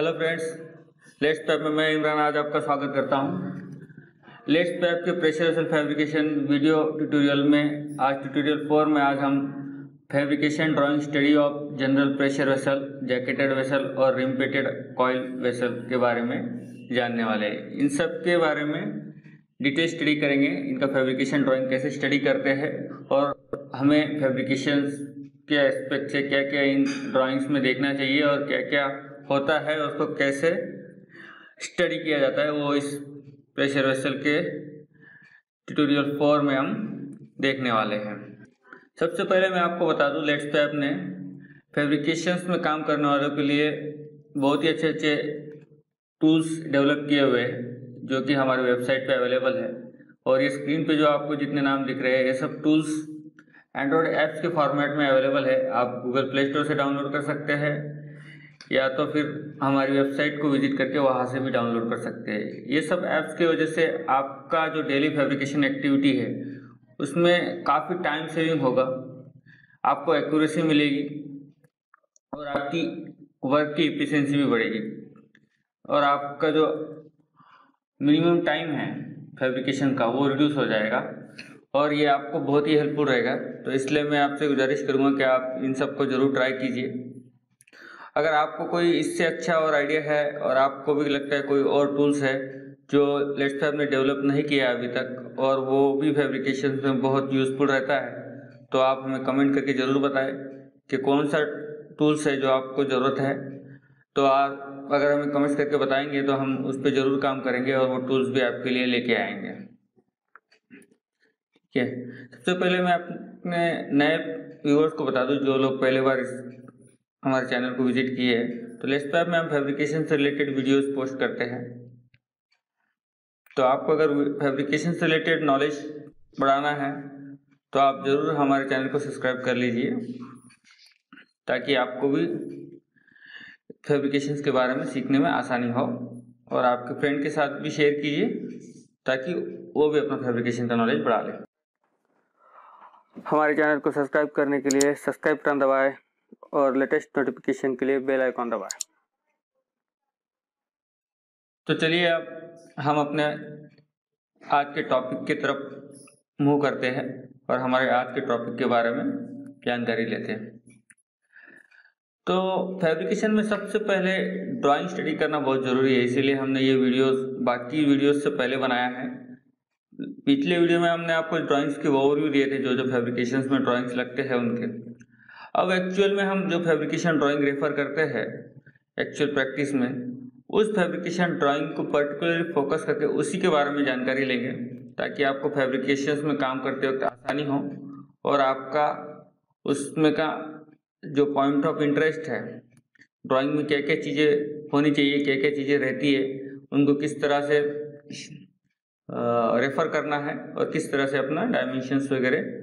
Hello friends let's pipe में मैं इमरान आज आपका स्वागत करता हूँ। लेट्स पैप के pressure vessel fabrication video tutorial में, आज ट्यूटोरियल फोर में आज हम fabrication drawing study of general pressure vessel jacketed vessel और रिम्पेटेड कॉयल वेसल के बारे में जानने वाले हैं। इन सब के बारे में डिटेल स्टडी करेंगे, इनका फैब्रिकेशन ड्राइंग कैसे स्टडी करते हैं और हमें फैब्रिकेशन के एस्पेक्ट से क्या क्या इन ड्राइंग्स में देखना चाहिए और क्या क्या होता है, उसको कैसे स्टडी किया जाता है, वो इस प्रेशर वेसल के ट्यूटोरियल फोर में हम देखने वाले हैं। सबसे पहले मैं आपको बता दूँ लेट्स पे ने फैब्रिकेशंस में काम करने वालों के लिए बहुत ही अच्छे अच्छे टूल्स डेवलप किए हुए, जो कि हमारे वेबसाइट पे अवेलेबल है। और ये स्क्रीन पे जो आपको जितने नाम दिख रहे हैं, ये सब टूल्स एंड्रॉयड ऐप्स के फॉर्मेट में अवेलेबल है। आप गूगल प्ले स्टोर से डाउनलोड कर सकते हैं। या तो फिर हमारी वेबसाइट को विज़िट करके वहाँ से भी डाउनलोड कर सकते हैं। ये सब ऐप्स की वजह से आपका जो डेली फैब्रिकेशन एक्टिविटी है, उसमें काफ़ी टाइम सेविंग होगा, आपको एक्यूरेसी मिलेगी और आपकी वर्क की इफिशेंसी भी बढ़ेगी। और आपका जो मिनिमम टाइम है फैब्रिकेशन का, वो रिड्यूस हो जाएगा और ये आपको बहुत ही हेल्पफुल रहेगा। तो इसलिए मैं आपसे गुजारिश करूँगा कि आप इन सबको ज़रूर ट्राई कीजिए। अगर आपको कोई इससे अच्छा और आइडिया है और आपको भी लगता है कोई और टूल्स है जो लेट्स ने डेवलप नहीं किया अभी तक और वो भी फैब्रिकेशन में बहुत यूज़फुल रहता है तो आप हमें कमेंट करके ज़रूर बताएँ कि कौन सा टूल्स है जो आपको ज़रूरत है। तो आप अगर हमें कमेंट्स करके बताएँगे तो हम उस पर ज़रूर काम करेंगे और वो टूल्स भी आपके लिए लेके आएँगे। ठीक है, सबसे पहले मैं अपने नए व्यूअर्स को बता दूँ जो लोग पहले बार इस हमारे चैनल को विज़िट किए हैं तो लेस पैप में हम फैब्रिकेशन से रिलेटेड वीडियोस पोस्ट करते हैं। तो आपको अगर फैब्रिकेशन से रिलेटेड नॉलेज बढ़ाना है तो आप ज़रूर हमारे चैनल को सब्सक्राइब कर लीजिए, ताकि आपको भी फैब्रिकेशन के बारे में सीखने में आसानी हो, और आपके फ्रेंड के साथ भी शेयर कीजिए, ताकि वो भी अपना फैब्रिकेशन का नॉलेज बढ़ा ले। हमारे चैनल को सब्सक्राइब करने के लिए सब्सक्राइब बटन दबाएँ और लेटेस्ट नोटिफिकेशन के लिए बेल आइकॉन दबाएँ। तो चलिए अब हम अपने आज के टॉपिक की तरफ़ मूव करते हैं और हमारे आज के टॉपिक के बारे में जानकारी लेते हैं। तो फैब्रिकेशन में सबसे पहले ड्राइंग स्टडी करना बहुत ज़रूरी है, इसीलिए हमने ये वीडियोस बाकी वीडियोस से पहले बनाया है। पिछले वीडियो में हमने आपको ड्राइंग्स के ओवरव्यू दिए थे, जो जो फैब्रिकेशंस में ड्राइंग्स लगते हैं उनके। अब एक्चुअल में हम जो फैब्रिकेशन ड्राइंग रेफर करते हैं एक्चुअल प्रैक्टिस में, उस फैब्रिकेशन ड्राइंग को पर्टिकुलरली फोकस करके उसी के बारे में जानकारी लेंगे, ताकि आपको फैब्रिकेशन में काम करते वक्त आसानी हो और आपका उसमें का जो पॉइंट ऑफ़ इंटरेस्ट है ड्राइंग में क्या क्या चीज़ें होनी चाहिए क्या क्या चीज़ें रहती है, उनको किस तरह से रेफर करना है और किस तरह से अपना डायमेंशंस वगैरह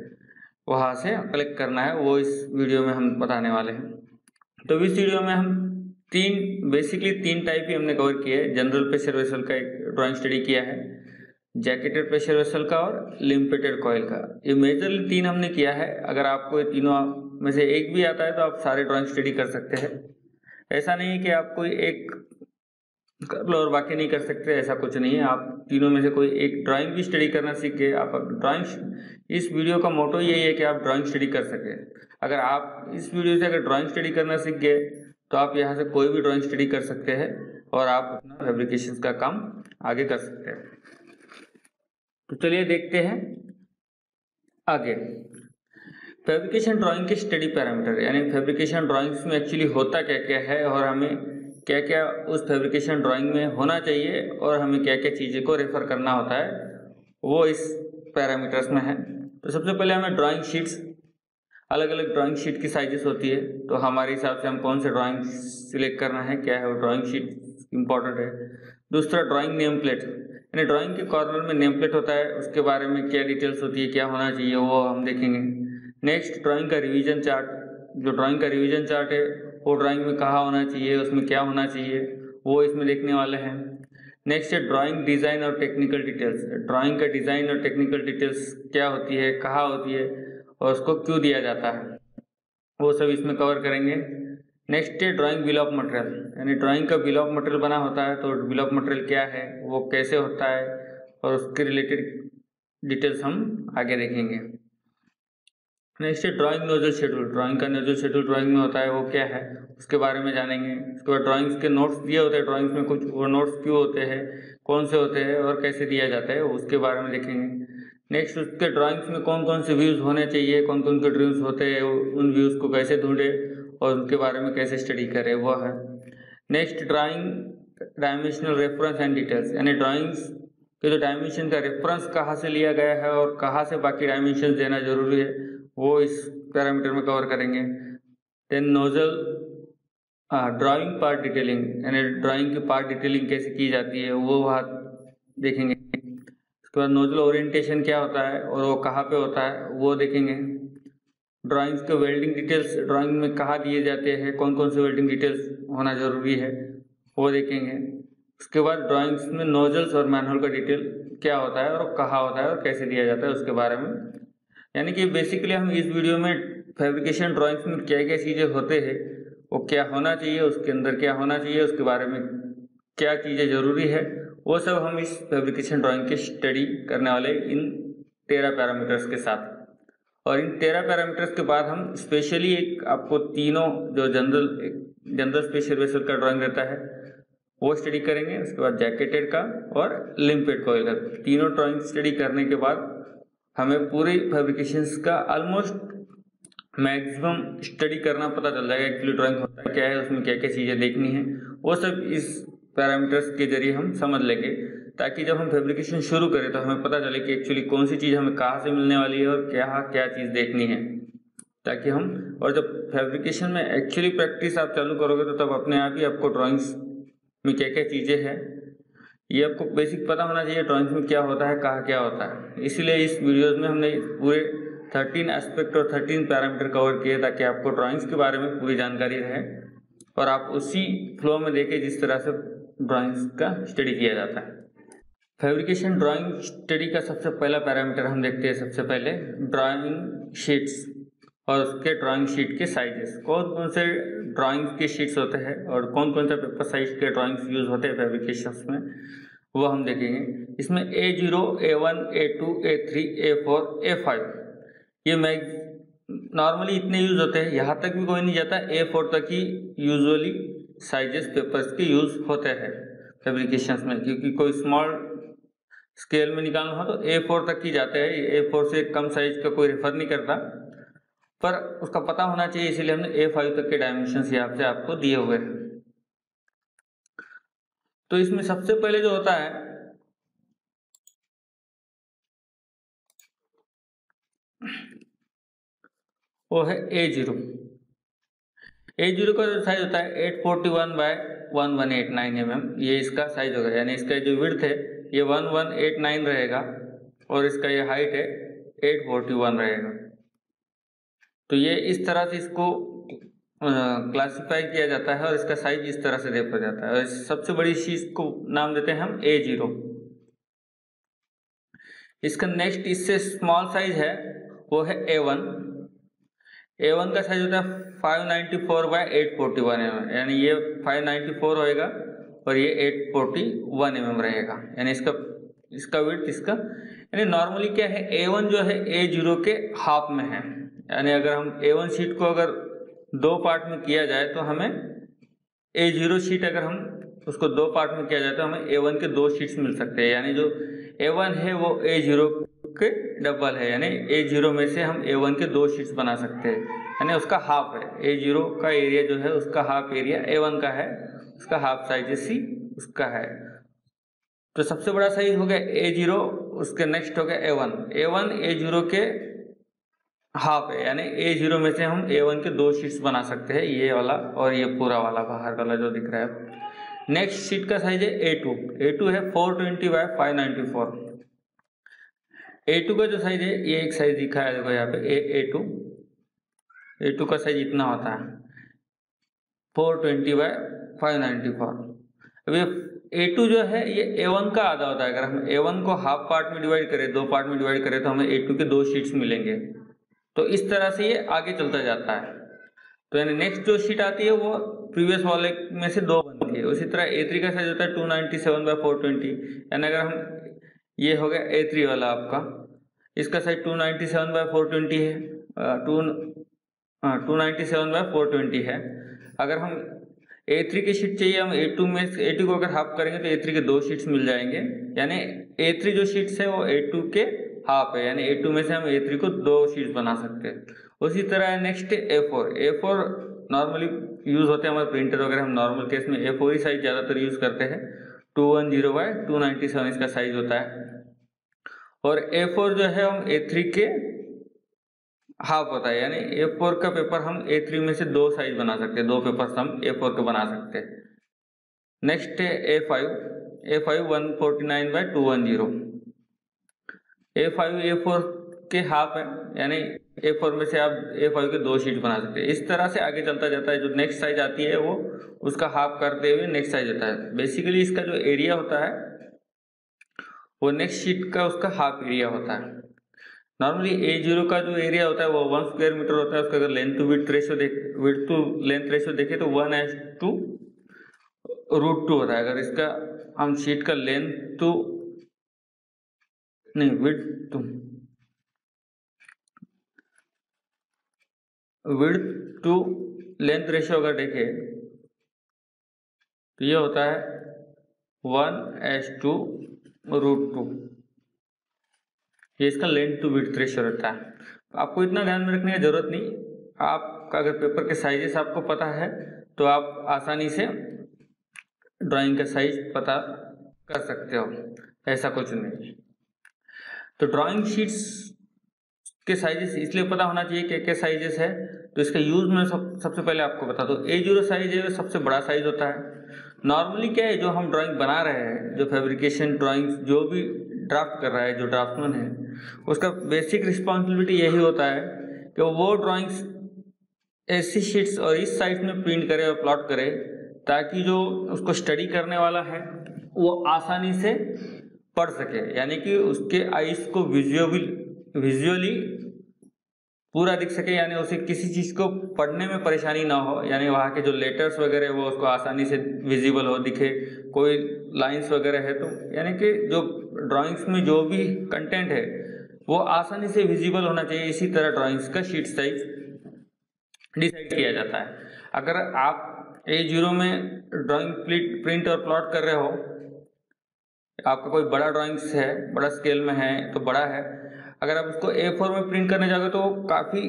वहाँ से कलेक्ट करना है, वो इस वीडियो में हम बताने वाले हैं। तो इस वीडियो में हम तीन बेसिकली तीन टाइप ही हमने कवर किया है। जनरल प्रेशर वेसल का एक ड्राइंग स्टडी किया है जैकेटेड प्रेशर वेसल का और लिम्पेटेड कॉयल का। ये मेजरली तीन हमने किया है। अगर आपको ये तीनों में से एक भी आता है तो आप सारे ड्राइंग स्टडी कर सकते हैं। ऐसा नहीं है कि आप कोई एक कर लो और बाकी नहीं कर सकते, ऐसा कुछ नहीं है। आप तीनों में से कोई एक ड्राइंग भी स्टडी करना सीख गए आप ड्राइंग इस वीडियो का मोटो यही है कि आप ड्राइंग स्टडी कर सके। अगर आप इस वीडियो से अगर ड्राइंग स्टडी करना सीख गए तो आप यहाँ से कोई भी ड्राइंग स्टडी कर सकते हैं और आप अपना फेब्रिकेशन का काम आगे कर सकते हैं। तो चलिए देखते हैं आगे। फैब्रिकेशन ड्राइंग के स्टडी पैरामीटर यानी फैब्रिकेशन ड्राइंग्स में एक्चुअली होता क्या क्या है और हमें क्या क्या उस फैब्रिकेशन ड्राइंग में होना चाहिए और हमें क्या क्या चीज़ें को रेफर करना होता है, वो इस पैरामीटर्स में है। तो सबसे पहले हमें ड्राइंग शीट्स अलग अलग ड्राइंग शीट की साइजेस होती है। तो हमारे हिसाब से हम कौन से ड्राइंग सिलेक्ट करना है, क्या है वो ड्राइंग शीट इंपॉर्टेंट है। दूसरा ड्राइंग नेम प्लेट यानी ड्राइंग के कॉर्नर में नेम प्लेट होता है, उसके बारे में क्या डिटेल्स होती है, क्या होना चाहिए, वो हम देखेंगे। नेक्स्ट ड्राइंग का रिवीजन चार्ट जो ड्राइंग का रिवीजन चार्ट है वो ड्राइंग में कहाँ होना चाहिए, उसमें क्या होना चाहिए, वो इसमें देखने वाले हैं। नेक्स्ट है ड्राइंग डिज़ाइन और टेक्निकल डिटेल्स ड्राइंग का डिज़ाइन और टेक्निकल डिटेल्स क्या होती है, कहाँ होती है और उसको क्यों दिया जाता है, वो सब इसमें कवर करेंगे। नेक्स्ट है ड्राइंग बिल ऑफ़ मटेरियल यानी ड्राइंग का बिल ऑफ़ मटेरियल बना होता है तो बिल ऑफ़ मटेरियल क्या है, वो कैसे होता है और उसके रिलेटेड डिटेल्स हम आगे देखेंगे। नेक्स्ट है ड्राइंग नोजल शेड्यूल ड्राइंग का नोजल शेड्यूल ड्राइंग में होता है, वो क्या है? उसके बारे में जानेंगे। उसके बाद ड्राइंग्स के नोट्स दिए होते हैं ड्राइंग्स में कुछ वो नोट्स क्यों होते हैं? कौन से होते हैं और कैसे दिया जाता है, उसके बारे में देखेंगे। नेक्स्ट उसके ड्राइंग्स में कौन कौन से व्यूज़ होने चाहिए कौन कौन के ड्रीम्स होते हैं उन व्यूज़ को कैसे ढूंढे और उनके बारे में कैसे स्टडी करें, वो है। Next drawing dimensional reference and details यानी ड्राइंग्स के जो डायमेंशन का रेफरेंस कहाँ से लिया गया है और कहाँ से बाकी डायमेंशन देना ज़रूरी है वो इस पैरामीटर में कवर करेंगे। Then nozzle drawing part detailing यानी ड्राइंग की पार्ट डिटेलिंग कैसे की जाती है, वो बात देखेंगे। उसके बाद नोजल ओरिएंटेशन क्या होता है और वो कहाँ पे होता है, वो देखेंगे। ड्राइंग्स के वेल्डिंग डिटेल्स ड्राइंग में कहाँ दिए जाते हैं कौन कौन से वेल्डिंग डिटेल्स होना ज़रूरी है, वो देखेंगे। उसके बाद ड्राइंग्स में नोजल्स और मैनुअल का डिटेल क्या होता है और कहाँ होता है और कैसे दिया जाता है, उसके बारे में यानी कि बेसिकली हम इस वीडियो में फैब्रिकेशन ड्राइंग्स में क्या क्या चीज़ें होते हैं, वो क्या होना चाहिए, उसके अंदर क्या होना चाहिए, उसके बारे में क्या चीज़ें ज़रूरी है, वो सब हम इस फैब्रिकेशन ड्राइंग की स्टडी करने वाले इन तेरह पैरामीटर्स के साथ। और इन तेरह पैरामीटर्स के बाद हम स्पेशली एक आपको तीनों जो जनरल जनरल स्पेशल वेसल का ड्राइंग रहता है, वो स्टडी करेंगे, उसके बाद जैकेटेड का और लिम्पेड कोयल का। तीनों ड्राइंग स्टडी करने के बाद हमें पूरी फैब्रिकेशंस का ऑलमोस्ट मैक्सिमम स्टडी करना पता चल जाएगा एक्चुअली ड्राइंग होता क्या है, उसमें क्या क्या चीज़ें देखनी है। वो सब इस पैरामीटर्स के ज़रिए हम समझ लेंगे, ताकि जब हम फेब्रिकेशन शुरू करें तो हमें पता चले कि एक्चुअली कौन सी चीज़ हमें कहाँ से मिलने वाली है और क्या क्या चीज़ देखनी है। ताकि हम, और जब फैब्रिकेशन में एक्चुअली प्रैक्टिस आप चालू करोगे तो तब अपने आप ही आपको ड्राइंग्स में क्या क्या चीज़ें हैं ये आपको बेसिक पता होना चाहिए ड्राइंग्स में क्या होता है, कहाँ क्या होता है। इसीलिए इस वीडियोज़ में हमने पूरे थर्टीन एस्पेक्ट और थर्टीन पैरामीटर कवर किए ताकि आपको ड्राइंग्स के बारे में पूरी जानकारी रहे और आप उसी फ्लो में देखें जिस तरह से ड्राइंग्स का स्टडी किया जाता है। फैब्रिकेशन ड्राइंग स्टडी का सबसे पहला पैरामीटर हम देखते हैं सबसे पहले ड्राइंग शीट्स और उसके ड्राइंग शीट के साइजेस कौन कौन से ड्राइंग के शीट्स होते हैं और कौन कौन से पेपर साइज़ के ड्राइंग्स यूज़ होते हैं फैब्रिकेशन में, वो हम देखेंगे। इसमें A zero A one A two A three A four A five ये मैग नॉर्मली इतने यूज़ होते हैं। यहाँ तक भी कोई नहीं जाता ए फोर तक ही यूजुअली साइजेस पेपर्स के यूज़ होते हैं फेब्रिकेशन में, क्योंकि कोई स्मॉल स्केल में निकालना हो तो ए फोर तक ही जाते हैं। ए फोर से कम साइज़ का कोई रेफर नहीं करता। पर उसका पता होना चाहिए, इसीलिए हमने ए फाइव तक के डायमेंशन यहाँ से आपको दिए हुए हैं। तो इसमें सबसे पहले जो होता है, वो है ए ज़ीरो ए ज़ीरो का जो साइज़ होता है eight forty one by one one eight nine M M ये इसका साइज़ होगा, यानी इसका जो विड्थ है, ये वन वन एट नाइन रहेगा, और इसका ये हाइट है एट फोर्टी वन रहेगा। तो ये इस तरह से इसको क्लासिफाई किया जाता है और इसका साइज़ इस तरह से देखा जाता है। और सबसे बड़ी चीज़ को नाम देते हैं हम ए ज़ीरो इसका नेक्स्ट इससे स्मॉल साइज़ है, वो है ए वन ए वन का साइज़ होता है five ninety four by eight forty one M यानी ये फाइव नाइन्टी फोर होएगा और ये eight forty one M M रहेगा। यानी इसका इसका वेट इसका, यानी नॉर्मली क्या है ए वन जो है ए ज़ीरो के हाफ़ में है। यानी अगर हम ए वन शीट को अगर दो पार्ट में किया जाए तो हमें ए ज़ीरो शीट अगर हम उसको दो पार्ट में किया जाए तो हमें ए वन के दो शीट्स मिल सकते हैं। यानी जो ए वन है वो ए ज़ीरो के डबल है। यानी ए ज़ीरो में से हम ए वन के दो शीट्स बना सकते हैं। यानी उसका हाफ़ है। ए ज़ीरो का एरिया जो है उसका हाफ़ एरिया ए वन का है, उसका हाफ़ साइज़ सी उसका है। तो सबसे बड़ा साइज़ हो गया ए ज़ीरो उसके नेक्स्ट हो गया A one A one A zero के हाफ़ है यानी ए ज़ीरो में से हम ए वन के दो शीट्स बना सकते हैं, ये वाला और ये पूरा वाला, बाहर वाला जो दिख रहा है। नेक्स्ट शीट का साइज़ है ए टू ए टू है four twenty by five ninety four A two का जो साइज़ है, ये एक साइज़ दिखा है, देखो यहाँ पे A A two A two का साइज़ इतना होता है। Four twenty by five ninety four अब ये ए टू जो है, ये ए वन का आधा होता है। अगर हम ए वन को हाफ़ पार्ट में डिवाइड करें, दो पार्ट में डिवाइड करें तो हमें ए टू के दो शीट्स मिलेंगे। तो इस तरह से ये आगे चलता जाता है। तो यानी नेक्स्ट जो शीट आती है वो प्रीवियस वाले में से दो बनती है। उसी तरह ए थ्री का साइज़ होता है two ninety seven by four twenty यानी अगर हम ये हो गया ए थ्री वाला आपका, इसका size two ninety seven by four twenty है two two ninety seven by four twenty है। अगर हम ए थ्री की शीट चाहिए, हम ए टू में ए टू को अगर हाफ़ करेंगे तो ए थ्री के दो शीट्स मिल जाएँगे। यानी ए थ्री जो शीट्स है वो ए टू के हाफ़ है यानी ए टू में से हम ए थ्री को दो शीट्स बना सकते हैं। उसी तरह next A four A four normally use होते हैं हमारे प्रिंटर वगैरह, हम नॉर्मल केस में ए फोर ही साइज़ ज़्यादातर यूज़ करते हैं। Two one zero by two ninety seven इसका साइज़ होता है। और ए फोर जो है हम ए थ्री के हाफ़ होता है, यानी ए फोर का पेपर हम ए थ्री में से दो साइज़ बना सकते हैं, दो पेपर हम ए फोर के बना सकते हैं। नेक्स्ट है A five A five one forty nine by two one zero A five A four के हाफ़ है, यानी ए फोर में से आप ए फाइव के दो शीट बना सकते हैं। इस तरह से आगे चलता जाता है, जो नेक्स्ट साइज़ आती है वो, उसका हाफ़ करते हुए नेक्स्ट साइज़ होता है। बेसिकली इसका जो एरिया होता है, वो नेक्स्ट शीट का उसका हाफ़ एरिया होता है। नॉर्मली ए ज़ीरो का जो एरिया होता है, वो वन स्क्वायर मीटर होता है, उसका अगर लेंथ टू विथ रेशियो देख विथ टू लेंथ रेशियो देखे तो one is to root two होता है। अगर इसका हम शीट का लेंथ टू नहीं width to width to length ratio अगर देखे तो ये होता है one is to root two. ये इसका लेंथ टू विथ रेशियो रहता है। आपको इतना ध्यान में रखने की ज़रूरत नहीं। आपका अगर पेपर के साइजेस आपको पता है तो आप आसानी से ड्राइंग का साइज़ पता कर सकते हो। ऐसा कुछ नहीं। तो ड्राइंग शीट्स के साइजेस इसलिए पता होना चाहिए क्या क्या साइजेस है। तो इसका यूज़ में सब, सबसे पहले आपको बता दो। ए ज़ीरो साइज़ है, सबसे बड़ा साइज़ होता है। नॉर्मली क्या है, जो हम ड्राइंग बना रहे हैं, जो फैब्रिकेशन ड्राइंग जो भी ड्राफ्ट कर रहा है, जो ड्राफ्टमैन है, उसका बेसिक रिस्पॉन्सिबिलिटी यही होता है कि वो ड्राइंग्स ऐसी शीट्स और इस साइज़ में प्रिंट करे और प्लॉट करे, ताकि जो उसको स्टडी करने वाला है, वो आसानी से पढ़ सके, यानी कि उसके आइस को विजुअल विजुअली पूरा दिख सके, यानी उसे किसी चीज़ को पढ़ने में परेशानी ना हो, यानी वहाँ के जो लेटर्स वगैरह वो उसको आसानी से विजिबल हो, दिखे। कोई लाइंस वगैरह है तो यानी कि जो ड्राइंग्स में जो भी कंटेंट है, वो आसानी से विजिबल होना चाहिए। इसी तरह ड्राइंग्स का शीट साइज़ डिसाइड किया जाता है। अगर आप ए ज़ीरो में ड्राइंग प्रिंट और प्लॉट कर रहे हो आपका कोई बड़ा ड्राइंग्स है, बड़ा स्केल में है तो बड़ा है। अगर आप उसको ए फोर में प्रिंट करने जाओगे तो काफ़ी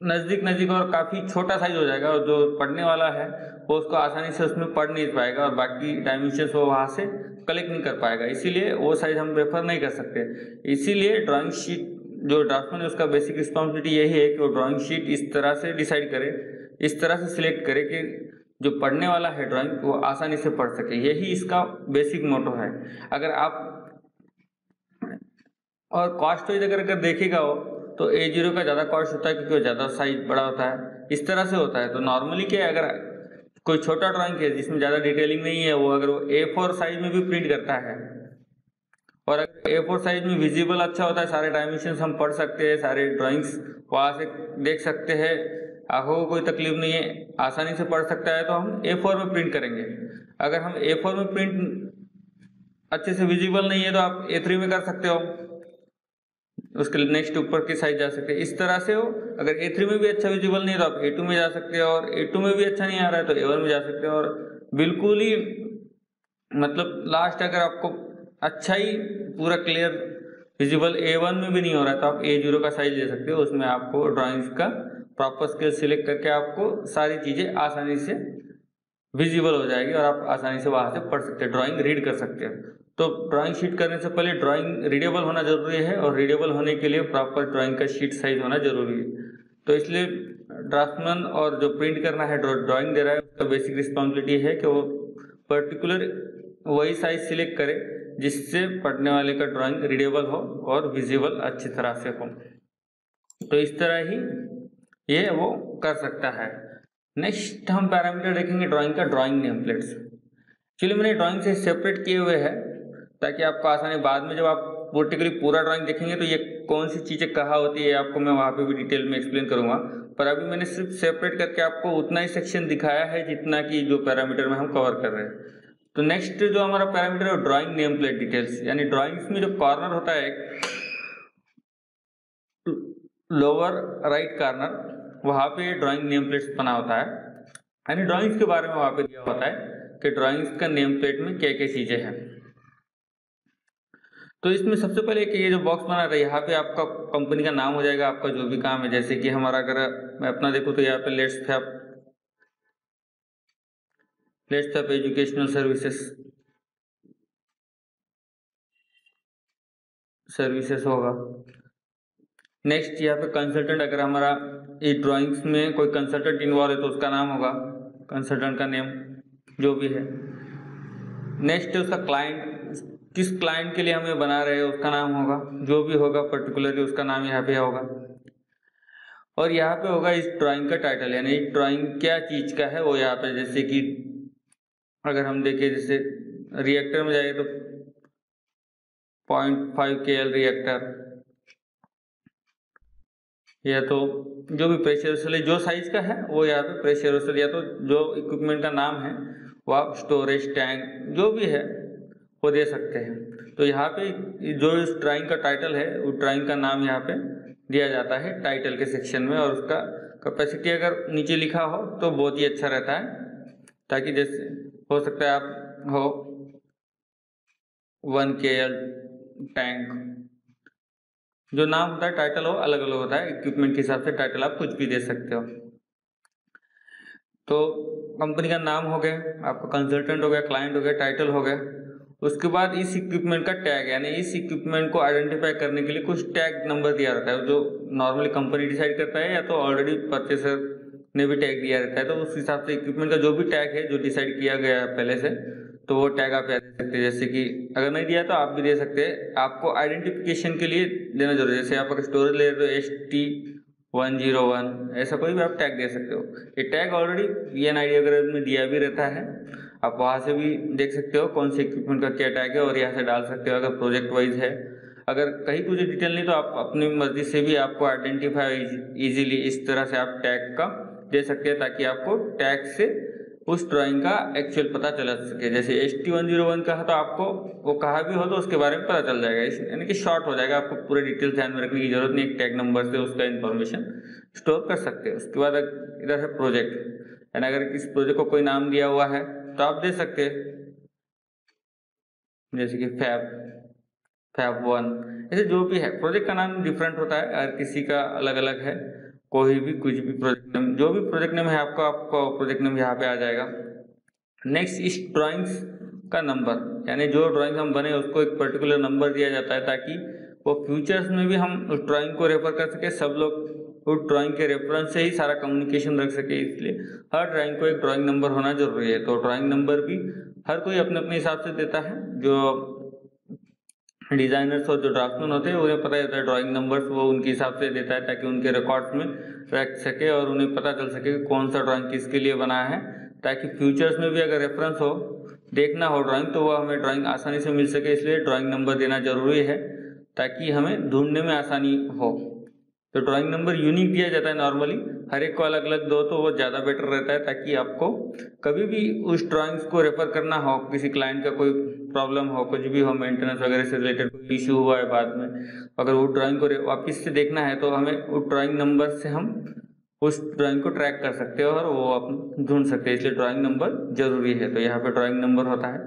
नज़दीक नज़दीक और काफ़ी छोटा साइज़ हो जाएगा और जो पढ़ने वाला है, वो उसको आसानी से उसमें पढ़ नहीं पाएगा और बाकी डायमेंशन वो वहाँ से कलेक्ट नहीं कर पाएगा। इसीलिए वो साइज़ हम रेफर नहीं कर सकते। इसीलिए ड्राइंग शीट जो ड्राफ्टमैन है, उसका बेसिक रिस्पॉन्सिबिलिटी यही है कि वो ड्राइंग शीट इस तरह से डिसाइड करे, इस तरह से सिलेक्ट करे कि जो पढ़ने वाला है ड्राइंग वो आसानी से पढ़ सके। यही इसका बेसिक मोटो है। अगर आप और कॉस्ट वाइज अगर अगर देखेगा हो तो ए ज़ीरो का ज़्यादा कॉस्ट होता है क्योंकि वो ज़्यादा साइज़ बड़ा होता है। इस तरह से होता है। तो नॉर्मली क्या अगर कोई छोटा ड्राइंग है, जिसमें ज़्यादा डिटेलिंग नहीं है, वो अगर वो ए फोर साइज़ में भी प्रिंट करता है, और अगर ए फोर साइज़ में विजिबल अच्छा होता है, सारे डायमेंशन हम पढ़ सकते हैं, सारे ड्राइंग्स वहाँ से देख सकते हैं। आँखों को कोई तकलीफ़ नहीं है। आसानी से पढ़ सकता है तो हम ए फोर में प्रिंट करेंगे। अगर हम ए फोर में प्रिंट अच्छे से विजिबल नहीं है तो आप ए थ्री में कर सकते हो। उसके नेक्स्ट ऊपर की साइड जा सकते हैं। इस तरह से हो, अगर ए थ्री में भी अच्छा विजिबल नहीं है तो आप ए टू में जा सकते हो और ए टू में भी अच्छा नहीं आ रहा है तो ए वन में जा सकते हो। और बिल्कुल ही मतलब लास्ट अगर आपको अच्छा ही पूरा क्लियर विजिबल ए वन में भी नहीं हो रहा है तो आप ए ज़ीरो का साइज़ ले सकते हो। उसमें आपको ड्राइंग्स का प्रॉपर स्केल सिलेक्ट करके आपको सारी चीज़ें आसानी से विजिबल हो जाएगी और आप आसानी से वहाँ से पढ़ सकते हैं ड्राइंग रीड कर सकते हैं। तो ड्राइंग शीट करने से पहले ड्राइंग रीडेबल होना ज़रूरी है और रीडेबल होने के लिए प्रॉपर ड्राइंग का शीट साइज़ होना ज़रूरी है। तो इसलिए ड्राफ्टमैन और जो प्रिंट करना है ड्राइंग दे रहा है, उसका बेसिक रिस्पॉन्सिबिलिटी है कि वो पर्टिकुलर वही साइज़ सिलेक्ट करे जिससे पढ़ने वाले का ड्राइंग रीडेबल हो और विजिबल अच्छी तरह से हो। तो इस तरह ही ये वो कर सकता है। नेक्स्ट हम पैरामीटर देखेंगे ड्राइंग का ड्राइंग नेम प्लेट्स चलिए मैंने ड्राइंग से सेपरेट किए हुए हैं, ताकि आपको आसानी, बाद में जब आप वर्टिकली पूरा ड्राइंग देखेंगे तो ये कौन सी चीज़ें कहाँ होती है, आपको मैं वहाँ पे भी डिटेल में एक्सप्लेन करूँगा। पर अभी मैंने सिर्फ़ सेपरेट करके आपको उतना ही सेक्शन दिखाया है, जितना कि जो पैरामीटर में हम कवर कर रहे हैं। तो नेक्स्ट जो हमारा पैरामीटर है ड्राइंग नेम प्लेट डिटेल्स यानी ड्राइंग्स में जो कॉर्नर होता है लोअर राइट कॉर्नर वहाँ पे ड्राइंग नेम प्लेट्स बना होता है। यानी ड्राइंग्स के बारे में वहाँ पे दिया होता है कि ड्राइंग्स का नेम प्लेट में क्या क्या चीज़ें हैं। तो इसमें सबसे पहले कि ये जो बॉक्स बना था यहाँ पे आपका कंपनी का नाम हो जाएगा, आपका जो भी काम है, जैसे कि हमारा अगर मैं अपना देखूँ तो यहाँ पे let's fab let's fab educational services services होगा। नेक्स्ट यहाँ पे कंसल्टेंट अगर हमारा ये ड्राइंग्स में कोई कंसल्टेंट इन्वॉल्व है तो उसका नाम होगा कंसल्टेंट का नेम जो भी है। नेक्स्ट उसका क्लाइंट किस क्लाइंट के लिए हम बना रहे हैं उसका नाम होगा, जो भी होगा पर्टिकुलरली उसका नाम यहाँ पे होगा। और यहाँ पे होगा इस ड्राइंग का टाइटल यानी ड्राइंग क्या चीज़ का है वो यहाँ पे, जैसे कि अगर हम देखें, जैसे रिएक्टर में जाएँगे तो point five K L reactor या तो जो भी प्रेशर वेसल जो साइज़ का है, वो यहाँ पे प्रेशर वेसल या तो जो इक्विपमेंट का नाम है, वो आप स्टोरेज टैंक जो भी है, वो दे सकते हैं। तो यहाँ पे जो इस ड्राइंग का टाइटल है, वो ड्राइंग का नाम यहाँ पे दिया जाता है टाइटल के सेक्शन में, और उसका कैपेसिटी अगर नीचे लिखा हो तो बहुत ही अच्छा रहता है, ताकि जैसे हो सकता है आप हो वन के एल टैंक जो नाम होता है टाइटल हो अलग अलग होता है। इक्विपमेंट के हिसाब से टाइटल आप कुछ भी दे सकते हो। तो कंपनी का नाम हो गया, आपका कंसल्टेंट हो गया क्लाइंट हो गया टाइटल हो गया। उसके बाद इस इक्विपमेंट का टैग यानी इस इक्विपमेंट को आइडेंटिफाई करने के लिए कुछ टैग नंबर दिया रहता है। जो नॉर्मली कंपनी डिसाइड करता है या तो ऑलरेडी परचेसर ने भी टैग दिया रहता है। तो उस हिसाब से इक्विपमेंट का जो भी टैग है, जो डिसाइड किया गया है पहले से तो वो टैग आप दे सकते हैं, जैसे कि अगर नहीं दिया तो आप भी दे सकते हैं। आपको आइडेंटिफिकेशन के लिए देना ज़रूरी है। जैसे आप अगर स्टोरेज ले रहे हो S T one zero one ऐसा कोई भी आप टैग दे सकते हो। ये tag already V N I वगैरह में दिया भी रहता है, आप वहाँ से भी देख सकते हो कौन से इक्विपमेंट का क्या टैग है और यहाँ से डाल सकते हो अगर प्रोजेक्ट वाइज है। अगर कहीं कुछ डिटेल नहीं तो आप अपनी मर्ज़ी से भी आपको आइडेंटिफाई इजीली इस तरह से आप टैग का दे सकते हैं ताकि आपको टैग से उस ड्राइंग का एक्चुअल पता चला सके। जैसे S T one zero one का है तो आपको, वो कहा भी हो तो उसके बारे में पता चल जाएगा। यानी कि शॉर्ट हो जाएगा, आपको पूरे डिटेल्स ध्यान में रखने की ज़रूरत नहीं, एक टैग नंबर से उसका इन्फॉर्मेशन स्टोर कर सकते हैं। उसके बाद इधर है प्रोजेक्ट यानी अगर इस प्रोजेक्ट को कोई नाम दिया हुआ है तो आप दे सकते हैं। जैसे कि फैब फैब वन ऐसे जो भी है प्रोजेक्ट का नाम डिफरेंट होता है, हर किसी का अलग अलग है। कोई भी, कुछ भी प्रोजेक्ट नेम जो भी प्रोजेक्ट नेम है आपका आपका प्रोजेक्ट नेम यहाँ पे आ जाएगा। नेक्स्ट इस ड्राइंग्स का नंबर यानी जो ड्राइंग हम बने उसको एक पर्टिकुलर नंबर दिया जाता है ताकि वो फ्यूचर्स में भी हम उस ड्राइंग को रेफर कर सके, सब लोग उस ड्राइंग के रेफरेंस से ही सारा कम्युनिकेशन रख सके, इसलिए हर ड्राइंग को एक ड्राइंग नंबर होना ज़रूरी है। तो ड्राइंग नंबर भी हर कोई अपने अपने हिसाब से देता है, जो डिजाइनर्स और जो ड्राफ्टमैन होते हैं, उन्हें पता रहता है ड्राइंग नंबर्स वो उनके हिसाब से देता है ताकि उनके रिकॉर्ड्स में रख सके और उन्हें पता चल सके कौन सा ड्राइंग किसके लिए बना है, ताकि फ्यूचर्स में भी अगर रेफरेंस हो, देखना हो ड्राइंग तो वह हमें ड्राइंग आसानी से मिल सके, इसलिए ड्राइंग नंबर देना ज़रूरी है, ताकि हमें ढूँढने में आसानी हो। तो ड्राइंग नंबर यूनिक दिया जाता है नॉर्मली हर एक को अलग अलग दो तो वो ज़्यादा बेटर रहता है ताकि आपको कभी भी उस ड्राइंग्स को रेफर करना हो, किसी क्लाइंट का कोई प्रॉब्लम हो, कुछ भी हो मेंटेनेंस वगैरह से रिलेटेड कोई इशू हुआ है बाद में, अगर वो ड्राइंग को वापिस से देखना है तो हमें उस ड्राइंग नंबर से हम उस ड्राइंग को ट्रैक कर सकते हैं और वो आप ढूंढ सकते हैं। इसलिए ड्राइंग नंबर ज़रूरी है। तो यहाँ पे ड्राइंग नंबर होता है।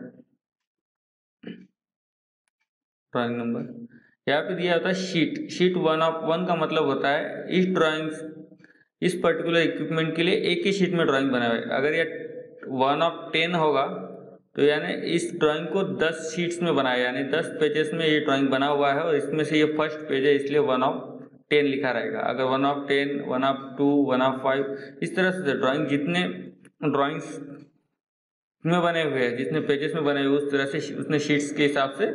ड्राइंग नंबर यहाँ पे दिया होता है? Sheet sheet one of one का मतलब होता है इस ड्राइंग इस पर्टिकुलर इक्विपमेंट के लिए एक ही शीट में ड्राइंग बना हुआ है अगर ये वन ऑफ़ टेन होगा तो यानी इस ड्राइंग को दस शीट्स में बनाया। यानी दस पेजेस में ये ड्राइंग बना हुआ है और इसमें से ये फ़र्स्ट पेज है, इसलिए वन ऑफ़ टेन लिखा रहेगा। अगर one of ten one of two one of five इस तरह से ड्राइंग जितने ड्राइंग्स में बने हुए हैं, जितने पेजेस में बने हुए उस तरह से उतने शीट्स के हिसाब से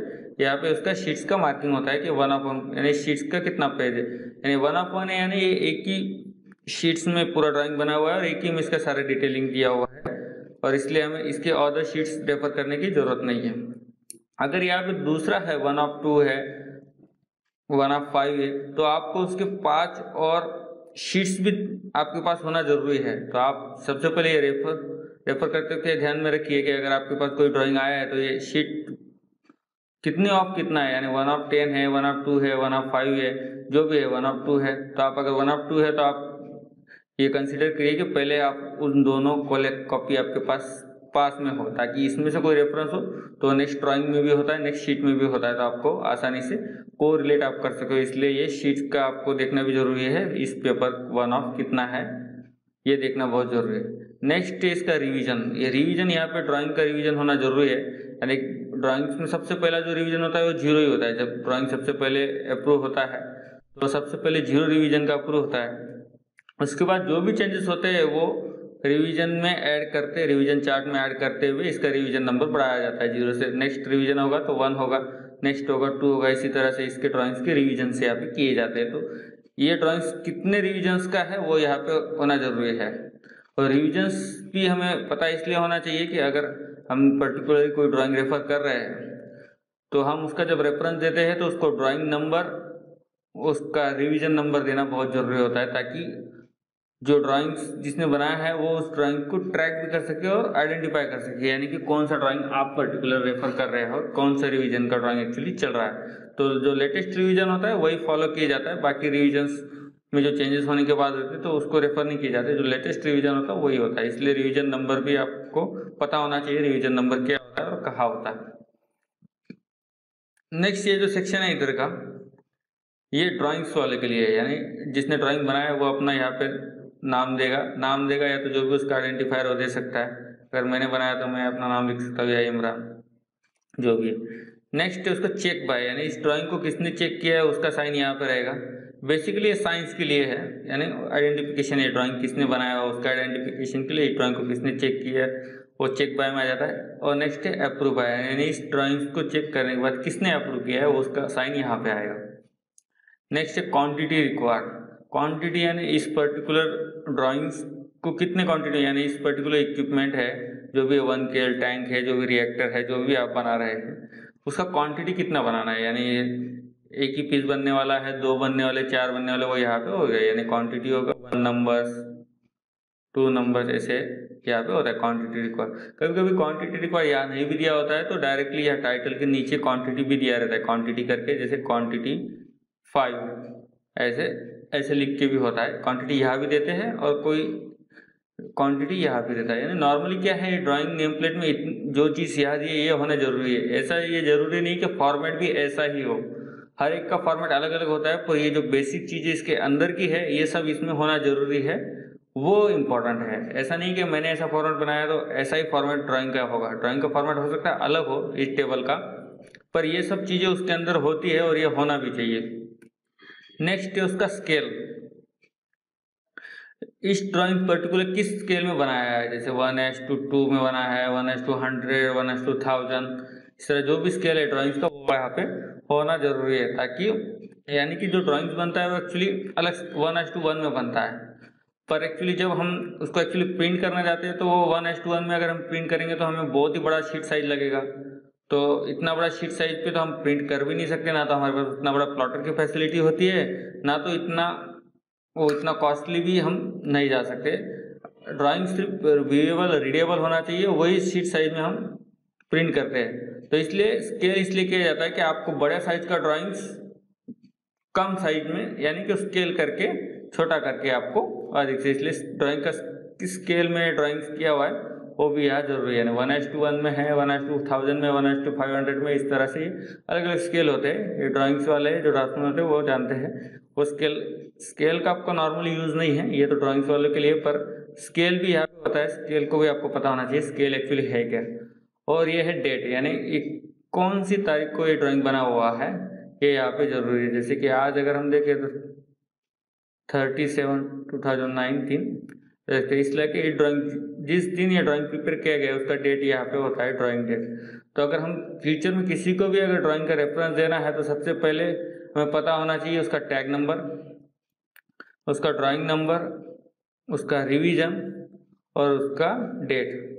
यहाँ पे उसका शीट्स का मार्किंग होता है कि वन वन यानी शीट्स का कितना पेज है। यानी वन है, यानी एक ही शीट्स में पूरा ड्राइंग बना हुआ है और एक ही में इसका सारा डिटेलिंग दिया हुआ है। और इसलिए हमें इसके अदर शीट्स रेफर करने की ज़रूरत नहीं है। अगर यहाँ पे दूसरा है वन ऑफ़ टू है वन ऑफ़ फाइव है तो आपको उसके पाँच और शीट्स भी आपके पास होना ज़रूरी है। तो आप सबसे पहले ये रेफर रेफर करते हुए ध्यान में रखिए कि अगर आपके पास कोई ड्राइंग आया है तो ये शीट कितने ऑफ़ कितना है, यानी वन ऑफ़ टेन है वन ऑफ़ टू है वन ऑफ़ फाइव है, जो भी है वन ऑफ़ टू है तो आप अगर वन ऑफ़ टू है तो आप ये कंसिडर करिए कि पहले आप उन दोनों कॉपी आपके पास पास में हो, ताकि इसमें से कोई रेफरेंस हो तो नेक्स्ट ड्राइंग में भी होता है नेक्स्ट शीट में भी होता है तो आपको आसानी से को रिलेट आप कर सको इसलिए ये शीट का आपको देखना भी ज़रूरी है, इस पेपर वन ऑफ़ कितना है, ये देखना बहुत ज़रूरी है। नेक्स्ट इसका रिवीजन ये रिवीजन यहाँ पे ड्राइंग का रिवीजन होना ज़रूरी है। यानी ड्राइंग्स में सबसे पहला जो रिवीजन होता है वो ज़ीरो ही होता है। जब ड्राइंग सबसे पहले अप्रूव होता है तो सबसे पहले ज़ीरो रिवीजन का अप्रूव होता है। उसके बाद जो भी चेंजेस होते हैं, वो रिवीजन में ऐड करते रिवीजन चार्ट में ऐड करते हुए इसका रिवीजन नंबर बढ़ाया जाता है। ज़ीरो से नेक्स्ट रिवीजन होगा तो वन होगा नेक्स्ट होगा टू होगा। इसी तरह से इसके ड्राइंग्स के रिवीजन से यहाँ पे किए जाते हैं। तो ये ड्राइंग्स कितने रिविजन्स का है, वो यहाँ पे होना ज़रूरी है। और रिविजन्स भी हमें पता इसलिए होना चाहिए कि अगर हम पर्टिकुलरली कोई ड्राइंग रेफर कर रहे हैं तो हम उसका जब रेफरेंस देते हैं तो उसको ड्राइंग नंबर उसका रिवीजन नंबर देना बहुत ज़रूरी होता है ताकि जो ड्राइंग्स जिसने बनाया है, वो उस ड्राइंग को ट्रैक भी कर सके और आइडेंटिफाई कर सके। यानी कि कौन सा ड्राइंग आप पर्टिकुलर रेफर कर रहे हो, कौन सा रिवीजन का ड्राइंग एक्चुअली चल रहा है। तो जो लेटेस्ट रिवीजन होता है, वही फॉलो किया जाता है। बाकी रिविजन्स में जो चेंजेस होने के बाद होते तो उसको रेफर नहीं किए जाते। जो लेटेस्ट रिवीजन होता है, वही होता है। इसलिए रिवीजन नंबर भी आपको पता होना चाहिए रिवीजन नंबर क्या होता है और कहाँ होता है। नेक्स्ट ये जो सेक्शन है इधर का, ये ड्राइंग्स वाले के लिए है। यानी जिसने ड्राइंग बनाया है, वो अपना यहाँ पे नाम देगा। नाम देगा या तो जो भी उसका आइडेंटिफायर वो दे सकता है। अगर मैंने बनाया तो मैं अपना नाम लिख सकता हूँ, या इमरान, जो भी। नेक्स्ट उसका चेक बाय यानी इस ड्राइंग को किसने चेक किया है, उसका साइन यहाँ पर रहेगा। बेसिकली ये साइंस के लिए है, यानी आइडेंटिफिकेशन ये ड्राइंग किसने बनाया हुआ उसका आइडेंटिफिकेशन के लिए ड्राइंग को किसने चेक किया, वो चेक बाय में आ जाता है और नेक्स्ट है अप्रूव बाय यानी इस ड्राइंग को चेक करने के बाद किसने अप्रूव किया है, उसका साइन यहाँ पे आएगा। नेक्स्ट है क्वांटिटी रिक्वायर्ड क्वांटिटी यानी इस पर्टिकुलर ड्राइंग्स को कितने क्वांटिटी यानी इस पर्टिकुलर इक्विपमेंट है, जो भी वन केल टैंक है, जो भी रिएक्टर है, जो भी आप बना रहे हैं, उसका क्वांटिटी कितना बनाना है, यानी एक ही पीस बनने वाला है, दो बनने वाले, चार बनने वाले, वो यहाँ पे हो गया, यानी क्वांटिटी होगा। वन नंबर्स टू नंबर्स ऐसे यहाँ पे होता है क्वांटिटी रिक्वायर कभी कभी क्वांटिटी रिक्वायर यहाँ नहीं भी दिया होता है तो डायरेक्टली यहाँ टाइटल के नीचे क्वांटिटी भी दिया रहता है क्वांटिटी करके, जैसे क्वांटिटी फाइव ऐसे ऐसे लिख के भी होता है। क्वांटिटी यहाँ भी देते हैं और कोई क्वांटिटी यहाँ भी देता है। यानी नॉर्मली क्या है ड्राइंग नेम प्लेट में जो चीज़ यहाँ दी ये होना ज़रूरी है। ऐसा ये ज़रूरी नहीं कि फॉर्मेट भी ऐसा ही हो। हर एक का फॉर्मेट अलग अलग होता है, पर ये जो बेसिक चीज़ें इसके अंदर की है, ये सब इसमें होना ज़रूरी है, वो इम्पोर्टेंट है। ऐसा नहीं कि मैंने ऐसा फॉर्मेट बनाया तो ऐसा ही फॉर्मेट ड्राइंग का होगा। ड्राइंग का फॉर्मेट हो सकता है अलग हो इस टेबल का, पर ये सब चीज़ें उसके अंदर होती है और ये होना भी चाहिए। नेक्स्ट है उसका स्केल इस ड्राइंग पर्टिकुलर किस स्केल में बनाया है? जैसे वन एस टू टू में बना है one is to hundred one is to thousand इस तरह जो भी स्केल है ड्राइंग्स का, वो यहाँ पे होना ज़रूरी है, ताकि यानी कि जो ड्राइंग्स बनता है, वो एक्चुअली अलग वन एस टू वन में बनता है। पर एक्चुअली जब हम उसको एक्चुअली प्रिंट करना चाहते हैं तो वो वन एस टू वन में अगर हम प्रिंट करेंगे तो हमें बहुत ही बड़ा शीट साइज़ लगेगा। तो इतना बड़ा शीट साइज़ पे तो हम प्रिंट कर भी नहीं सकते, ना तो हमारे पास उतना बड़ा प्लॉटर की फैसिलिटी होती है, ना तो इतना, वो इतना कॉस्टली भी हम नहीं जा सकते। ड्राइंग सिर्फ़ व्यूएबल रीडेबल होना चाहिए, वही शीट साइज़ में हम प्रिंट करते हैं। तो इसलिए स्केल इसलिए किया जाता है कि आपको बड़े साइज़ का ड्राइंग्स कम साइज़ में, यानी कि स्केल करके, छोटा करके आपको अधिक से, इसलिए ड्राइंग का किस स्केल में ड्राइंग्स किया हुआ है, वो भी यहाँ ज़रूरी है। वन एच टू वन में है वन एच टू थाउज़ेंड में one is to five hundred में, इस तरह से अलग अलग स्केल होते हैं। ये ड्राइंग्स वाले जो ड्राफ्टमैन होते हैं, वो जानते हैं। वो स्केल स्केल का आपको नॉर्मली यूज़ नहीं है, ये तो ड्राइंग्स वालों के लिए, पर स्केल भी यहाँ पे होता है। स्केल को भी आपको पता होना चाहिए स्केल एक्चुअली है क्या? और ये है डेट यानी कौन सी तारीख को ये ड्राइंग बना हुआ है, ये यहाँ पे ज़रूरी है। जैसे कि आज अगर हम देखें तो thirty seven two thousand nineteen तो इसलिए कि ड्राइंग जिस दिन ये ड्राइंग प्रिपेयर किया गया, उसका डेट यहाँ पे होता है ड्राइंग डेट तो अगर हम फ्यूचर में किसी को भी अगर ड्राइंग का रेफरेंस देना है तो सबसे पहले हमें पता होना चाहिए उसका टैग नंबर उसका ड्राइंग नंबर उसका रिवीजन और उसका डेट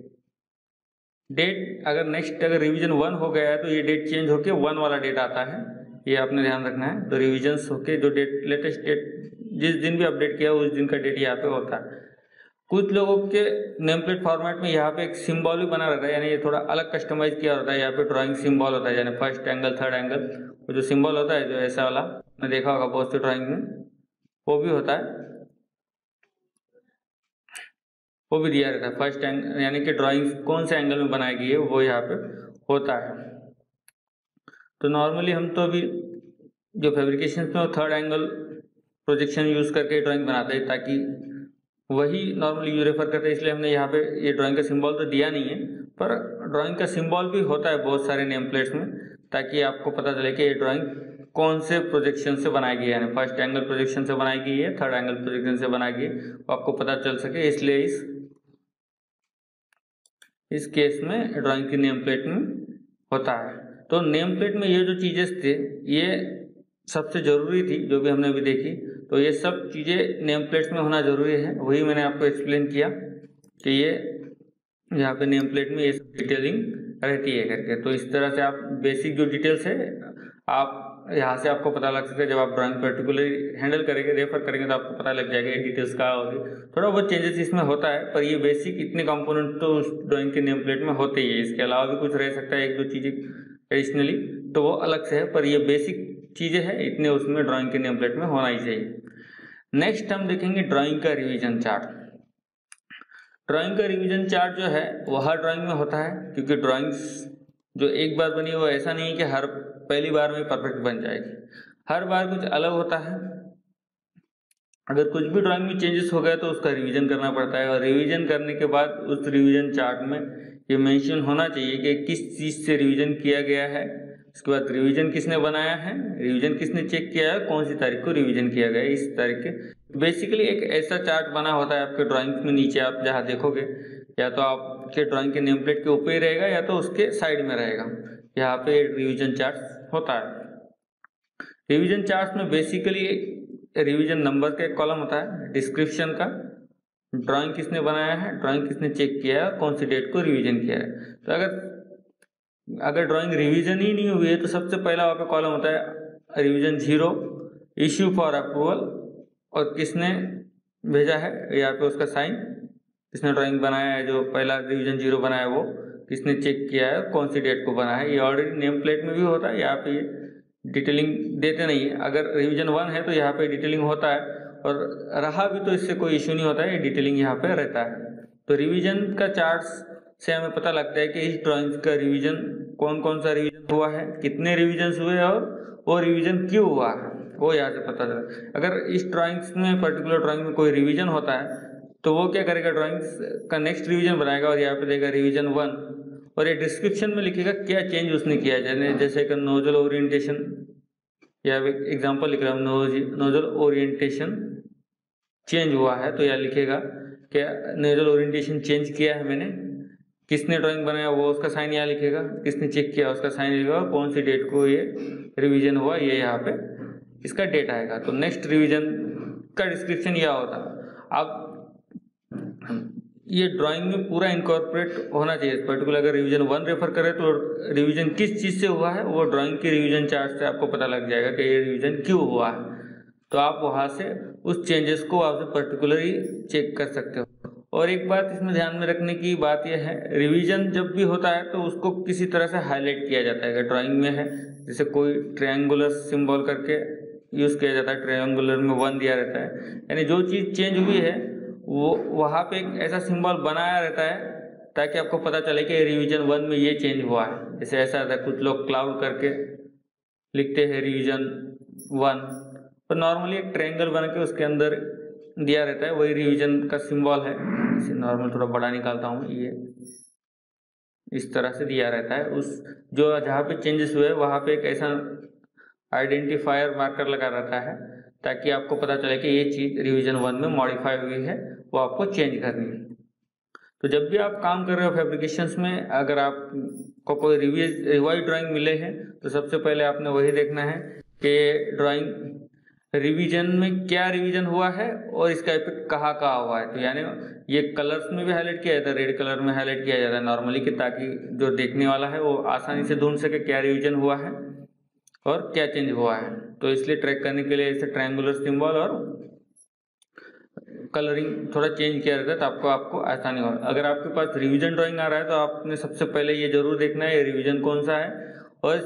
डेट अगर नेक्स्ट अगर रिवीजन वन हो गया है तो ये डेट चेंज होके वन वाला डेट आता है। ये आपने ध्यान रखना है। तो रिविजन्स होके जो डेट लेटेस्ट डेट जिस दिन भी अपडेट किया, उस दिन का डेट यहाँ पे होता है। कुछ लोगों के नेम प्लेट फॉर्मेट में यहाँ पे एक सिंबल भी बना रहता है, यानी ये थोड़ा अलग कस्टमाइज किया होता है। यहाँ पे ड्राइंग सिंबल होता है, यानी फ़र्स्ट एंगल थर्ड एंगल वो जो सिंबल होता है, जो ऐसा वाला मैं देखा होगा सी ड्राइंग में, वो भी होता है। वो भी दिया रहता है। फ़र्स्ट एंगल यानी कि ड्राइंग कौन से एंगल में बनाई गई है वो यहाँ पे होता है। तो नॉर्मली हम तो अभी जो फेब्रिकेशन में थर्ड एंगल प्रोजेक्शन यूज़ करके ड्राइंग बनाते हैं, ताकि वही नॉर्मली यू रेफर करते हैं, इसलिए हमने यहाँ पे ये ड्राइंग का सिंबल तो दिया नहीं है, पर ड्राइंग का सिंबल भी होता है बहुत सारे नेम प्लेट्स में, ताकि आपको पता चले कि ये ड्राइंग कौन से प्रोजेक्शन से बनाई गई है यानी फ़र्स्ट एंगल प्रोजेक्शन से बनाई गई है थर्ड एंगल प्रोजेक्शन से बनाई गई है आपको पता चल सके, इसलिए इस इस केस में ड्राइंग की नेम प्लेट में होता है। तो नेम प्लेट में ये जो चीज़ें थे, ये सबसे ज़रूरी थी, जो भी हमने अभी देखी। तो ये सब चीज़ें नेम प्लेट्स में होना ज़रूरी है। वही मैंने आपको एक्सप्लेन किया कि ये यहाँ पे नेम प्लेट में ये सब डिटेलिंग रहती है करके। तो इस तरह से आप बेसिक जो डिटेल्स है, आप यहाँ से आपको पता लग सकता है जब आप ड्राइंग पर्टिकुलर हैंडल करेंगे रेफर करेंगे तो आपको पता लग जाएगा डिटेल्स कहाँ होगी थोड़ा बहुत चेंजेस इसमें होता है, पर ये बेसिक इतने कंपोनेंट तो उस ड्राइंग के नेम प्लेट में होते ही है। इसके अलावा भी कुछ रह सकता है, एक दो चीज़ें एडिशनली तो वो अलग से है, पर ये बेसिक चीज़ें हैं, इतने उसमें ड्राइंग के नेम प्लेट में होना ही चाहिए। नेक्स्ट हम देखेंगे ड्राइंग का रिविजन चार्ट ड्राइंग का रिवीजन चार्ट जो है, वो हर ड्राइंग में होता है, क्योंकि ड्राइंग्स जो एक बार बनी वो ऐसा नहीं है कि हर पहली बार में परफेक्ट बन जाएगी। हर बार कुछ अलग होता है। अगर कुछ भी ड्राइंग में चेंजेस हो गए तो उसका रिवीजन करना पड़ता है और रिवीजन करने के बाद उस रिवीजन चार्ट में ये मेंशन होना चाहिए कि किस चीज़ से रिवीजन किया गया है। उसके बाद रिवीजन किसने बनाया है? रिवीजन किसने चेक किया है? कौन सी तारीख को रिवीजन किया गया है? इस तारीख के। बेसिकली एक ऐसा चार्ट बना होता है आपके ड्राइंग में नीचे, आप जहाँ देखोगे। या तो आपके ड्राइंग के नेम प्लेट के ऊपर ही रहेगा या तो उसके साइड में रहेगा। यहाँ पे रिवीजन चार्ट होता है। रिवीजन चार्ट में बेसिकली रिवीजन नंबर का एक कॉलम होता है डिस्क्रिप्शन का ड्राइंग किसने बनाया है ड्राइंग किसने चेक किया है, कौन सी डेट को रिवीजन किया है। तो अगर अगर ड्राइंग रिवीजन ही नहीं हुई है तो सबसे पहला वहाँ कॉलम होता है revision zero issue for approval और किसने भेजा है यहाँ पे उसका साइन किसने ड्राइंग बनाया है, जो पहला रिवीजन ज़ीरो बनाया है वो। किसने चेक किया है, कौन सी डेट को बनाया है, ये ऑलरेडी नेम प्लेट में भी होता है, यहाँ पे डिटेलिंग देते नहीं है। अगर रिविजन वन है तो यहाँ पे डिटेलिंग होता है, और रहा भी तो इससे कोई इशू नहीं होता है, ये डिटेलिंग यहाँ पे रहता है। तो रिविजन का चार्ट्स से हमें पता लगता है कि इस ड्राइंग का रिवीजन कौन कौन सा रिवीजन हुआ है, कितने रिवीजन हुए और वो रिवीजन क्यों हुआ है, वो यहाँ से पता चला। अगर इस ड्राइंग्स में पर्टिकुलर ड्राइंग में कोई रिवीजन होता है तो वो क्या करेगा ड्राइंग्स का नेक्स्ट रिवीजन बनाएगा और यहाँ पे देगा रिवीजन वन और ये डिस्क्रिप्शन में लिखेगा क्या चेंज उसने किया जैसे जैसे कि नोजल ओरिएंटेशन या एग्जांपल लिख रहा हूँ नोजल ओरिएंटेशन चेंज हुआ है तो यह लिखेगा, क्या नोजल ओरिएंटेशन चेंज किया है मैंने? किसने ड्राइंग बनाया वो उसका साइन यहाँ लिखेगा, किसने चेक किया उसका साइन लिखेगा, कौन सी डेट को ये रिवीजन हुआ, ये यहाँ पे इसका डेट आएगा। तो नेक्स्ट रिवीजन का डिस्क्रिप्शन यह होता। अब ये ड्राइंग में पूरा इनकॉर्पोरेट होना चाहिए। पर्टिकुलर अगर रिवीजन वन रेफर करें तो रिवीजन किस चीज़ से हुआ है, वो ड्राइंग के रिवीजन चार्ट से आपको पता लग जाएगा कि ये रिवीजन क्यों हुआ है। तो आप वहाँ से उस चेंजेस को आप पर्टिकुलरली चेक कर सकते हो। और एक बात इसमें ध्यान में रखने की बात यह है रिवीजन जब भी होता है तो उसको किसी तरह से हाईलाइट किया जाता है। अगर ड्राइंग में है, जैसे कोई ट्रायंगुलर सिंबल करके यूज़ किया जाता है ट्रायंगुलर में वन दिया रहता है। यानी जो चीज़ चेंज हुई है वो वहाँ पे एक ऐसा सिंबल बनाया रहता है ताकि आपको पता चले कि रिवीजन वन में ये चेंज हुआ है। जैसे ऐसा रहता है, कुछ लोग क्लाउड करके लिखते हैं रिवीजन वन तो नॉर्मली एक ट्रायंगल बन के उसके अंदर दिया रहता है, वही रिवीजन का सिंबल है। इसे नॉर्मल थोड़ा बड़ा निकालता हूँ, ये इस तरह से दिया रहता है। उस जो जहाँ पे चेंजेस हुए, वहाँ पे एक ऐसा आइडेंटिफायर मार्कर लगा रहता है। ताकि आपको पता चले कि ये चीज़ रिवीजन वन में मॉडिफाई हुई है, वो आपको चेंज करनी है। तो जब भी आप काम कर रहे हो फेब्रिकेशंस में, अगर आपको कोई रिवीज रिवाइज ड्राइंग मिले हैं तो सबसे पहले आपने वही देखना है कि ड्राइंग रिवीजन में क्या रिवीजन हुआ है और इसका इफ़ेक्ट कहाँ कहाँ हुआ है। तो यानी ये कलर्स में भी हाईलाइट किया जाता है रेड कलर में हाईलाइट किया जाता है नॉर्मली कि ताकि जो देखने वाला है वो आसानी से ढूंढ सके क्या रिवीजन हुआ है। और क्या चेंज हुआ है? तो इसलिए ट्रैक करने के लिए ऐसे ट्रायंगुलर सिंबल और कलरिंग थोड़ा चेंज किया रहता है तो आपको आपको आसानी हो अगर आपके पास रिवीजन ड्राइंग आ रहा है तो आपने सबसे पहले ये ज़रूर देखना है, ये रिवीजन कौन सा है और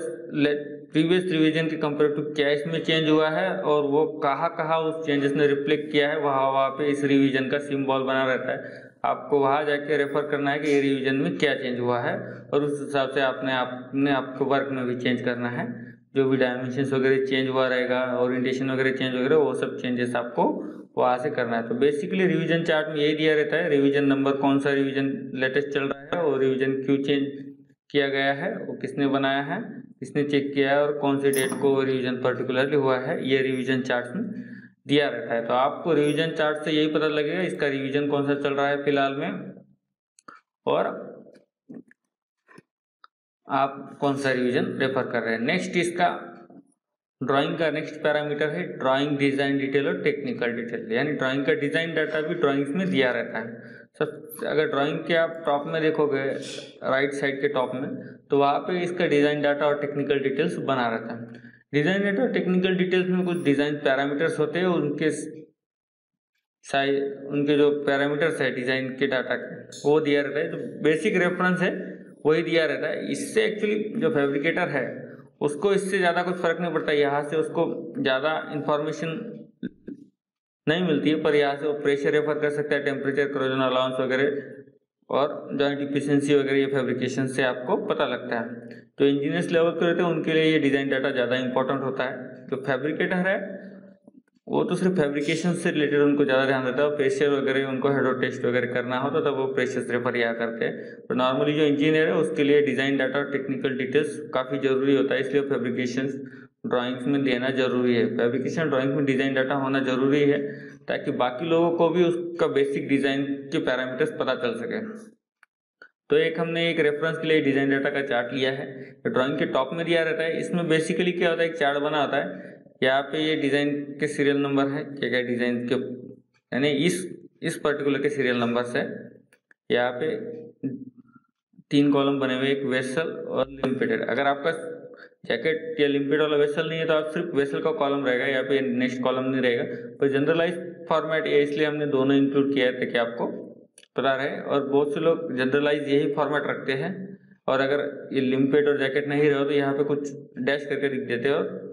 प्रीवियस रिवीजन के टू क्या इसमें चेंज हुआ है और वो कहाँ कहाँ उस चेंजेस ने रिफ्लेक्ट किया है, वहाँ वहाँ पे इस रिवीजन का सिम्बॉल बना रहता है। आपको वहाँ जाके रेफर करना है कि ये रिवीजन में क्या चेंज हुआ है और उस हिसाब से आपने आपने आपको वर्क में भी चेंज करना है। जो भी डायमेंशन वगैरह चेंज हुआ रहेगा ओरिएंटेशन वगैरह चेंज वगैरह, वो सब चेंजेस आपको वहाँ से करना है। तो बेसिकली रिवीजन चार्ट में यही दिया रहता है रिवीजन नंबर कौन सा रिवीजन लेटेस्ट चल रहा है और रिवीजन क्यों चेंज किया गया है, वो किसने बनाया है, किसने चेक किया है और कौन सी डेट को रिवीजन पर्टिकुलरली हुआ है, ये रिवीजन चार्ट में दिया रहता है। तो आपको रिवीजन चार्ट से यही पता लगेगा इसका रिवीजन कौन सा चल रहा है फ़िलहाल में। और आप कौन सा रिवीजन रेफर कर रहे हैं? नेक्स्ट इसका ड्राइंग का नेक्स्ट पैरामीटर है ड्राइंग डिज़ाइन डिटेल और टेक्निकल डिटेल यानी ड्राइंग का डिज़ाइन डाटा भी ड्राइंग्स में दिया रहता है। सब अगर ड्राइंग के आप टॉप में देखोगे राइट साइड के टॉप में तो वहाँ पे इसका डिज़ाइन डाटा और टेक्निकल डिटेल्स बना रहता है। डिज़ाइन डाटा और टेक्निकल डिटेल्स में कुछ डिज़ाइन पैरामीटर्स होते हैं, उनके साइज़ उनके जो पैरामीटर्स है डिज़ाइन के डाटा के, वो दिया रहता है। तो बेसिक रेफरेंस है वही दिया रहता है। इससे एक्चुअली जो फैब्रिकेटर है, उसको इससे ज़्यादा कुछ फ़र्क नहीं पड़ता। यहाँ से उसको ज़्यादा इंफॉर्मेशन नहीं मिलती है, पर यहाँ से वो प्रेशर रेफर कर सकता है टेम्परेचर क्रोजन अलाउंस वगैरह और जॉइंट इफिशियंसी वगैरह, ये फैब्रिकेशन से आपको पता लगता है। तो इंजीनियर्स लेवल पे रहते हैं, उनके लिए ये डिज़ाइन डाटा ज़्यादा इंपॉर्टेंट होता है। जो फैब्रिकेटर है वो तो सिर्फ़ फैब्रिकेशन से रिलेटेड उनको ज़्यादा ध्यान देता है। प्रेशर वगैरह, उनको हेडो टेस्ट वगैरह करना होता तब वो प्रेशर रेफर यहाँ करते हैं। तो नॉर्मली जो इंजीनियर है, उसके लिए डिज़ाइन डाटा और टेक्निकल डिटेल्स काफ़ी ज़रूरी होता है, इसलिए फैब्रिकेशन ड्राइंग्स में देना ज़रूरी है। फैब्रिकेशन ड्राइंग में डिज़ाइन डाटा होना ज़रूरी है, ताकि बाकी लोगों को भी उसका बेसिक डिज़ाइन के पैरामीटर्स पता चल सके। तो एक हमने एक रेफरेंस के लिए डिज़ाइन डाटा का चार्ट लिया है। ड्राइंग के टॉप में दिया रहता है। इसमें बेसिकली क्या होता है, एक चार्ट बना होता है। यहाँ पे ये डिज़ाइन के सीरियल नंबर है, क्या क्या डिज़ाइन के, यानी इस इस पर्टिकुलर के सीरियल नंबर से यहाँ पे तीन कॉलम बने हुए एक वेसल और लिम्पेटेड अगर आपका जैकेट या लिम्पेड वाला वेसल नहीं है तो आप सिर्फ़ वेसल का कॉलम रहेगा, यहाँ पे नेक्स्ट कॉलम नहीं रहेगा। पर जनरलाइज फॉर्मेट है, इसलिए हमने दोनों इंक्लूड किया है, ताकि आपको पता रहे। और बहुत से लोग जनरलाइज यही फॉर्मेट रखते हैं। और अगर ये लिम्पेड और जैकेट नहीं रहे तो यहाँ पे कुछ डैश करके लिख देते हैं। और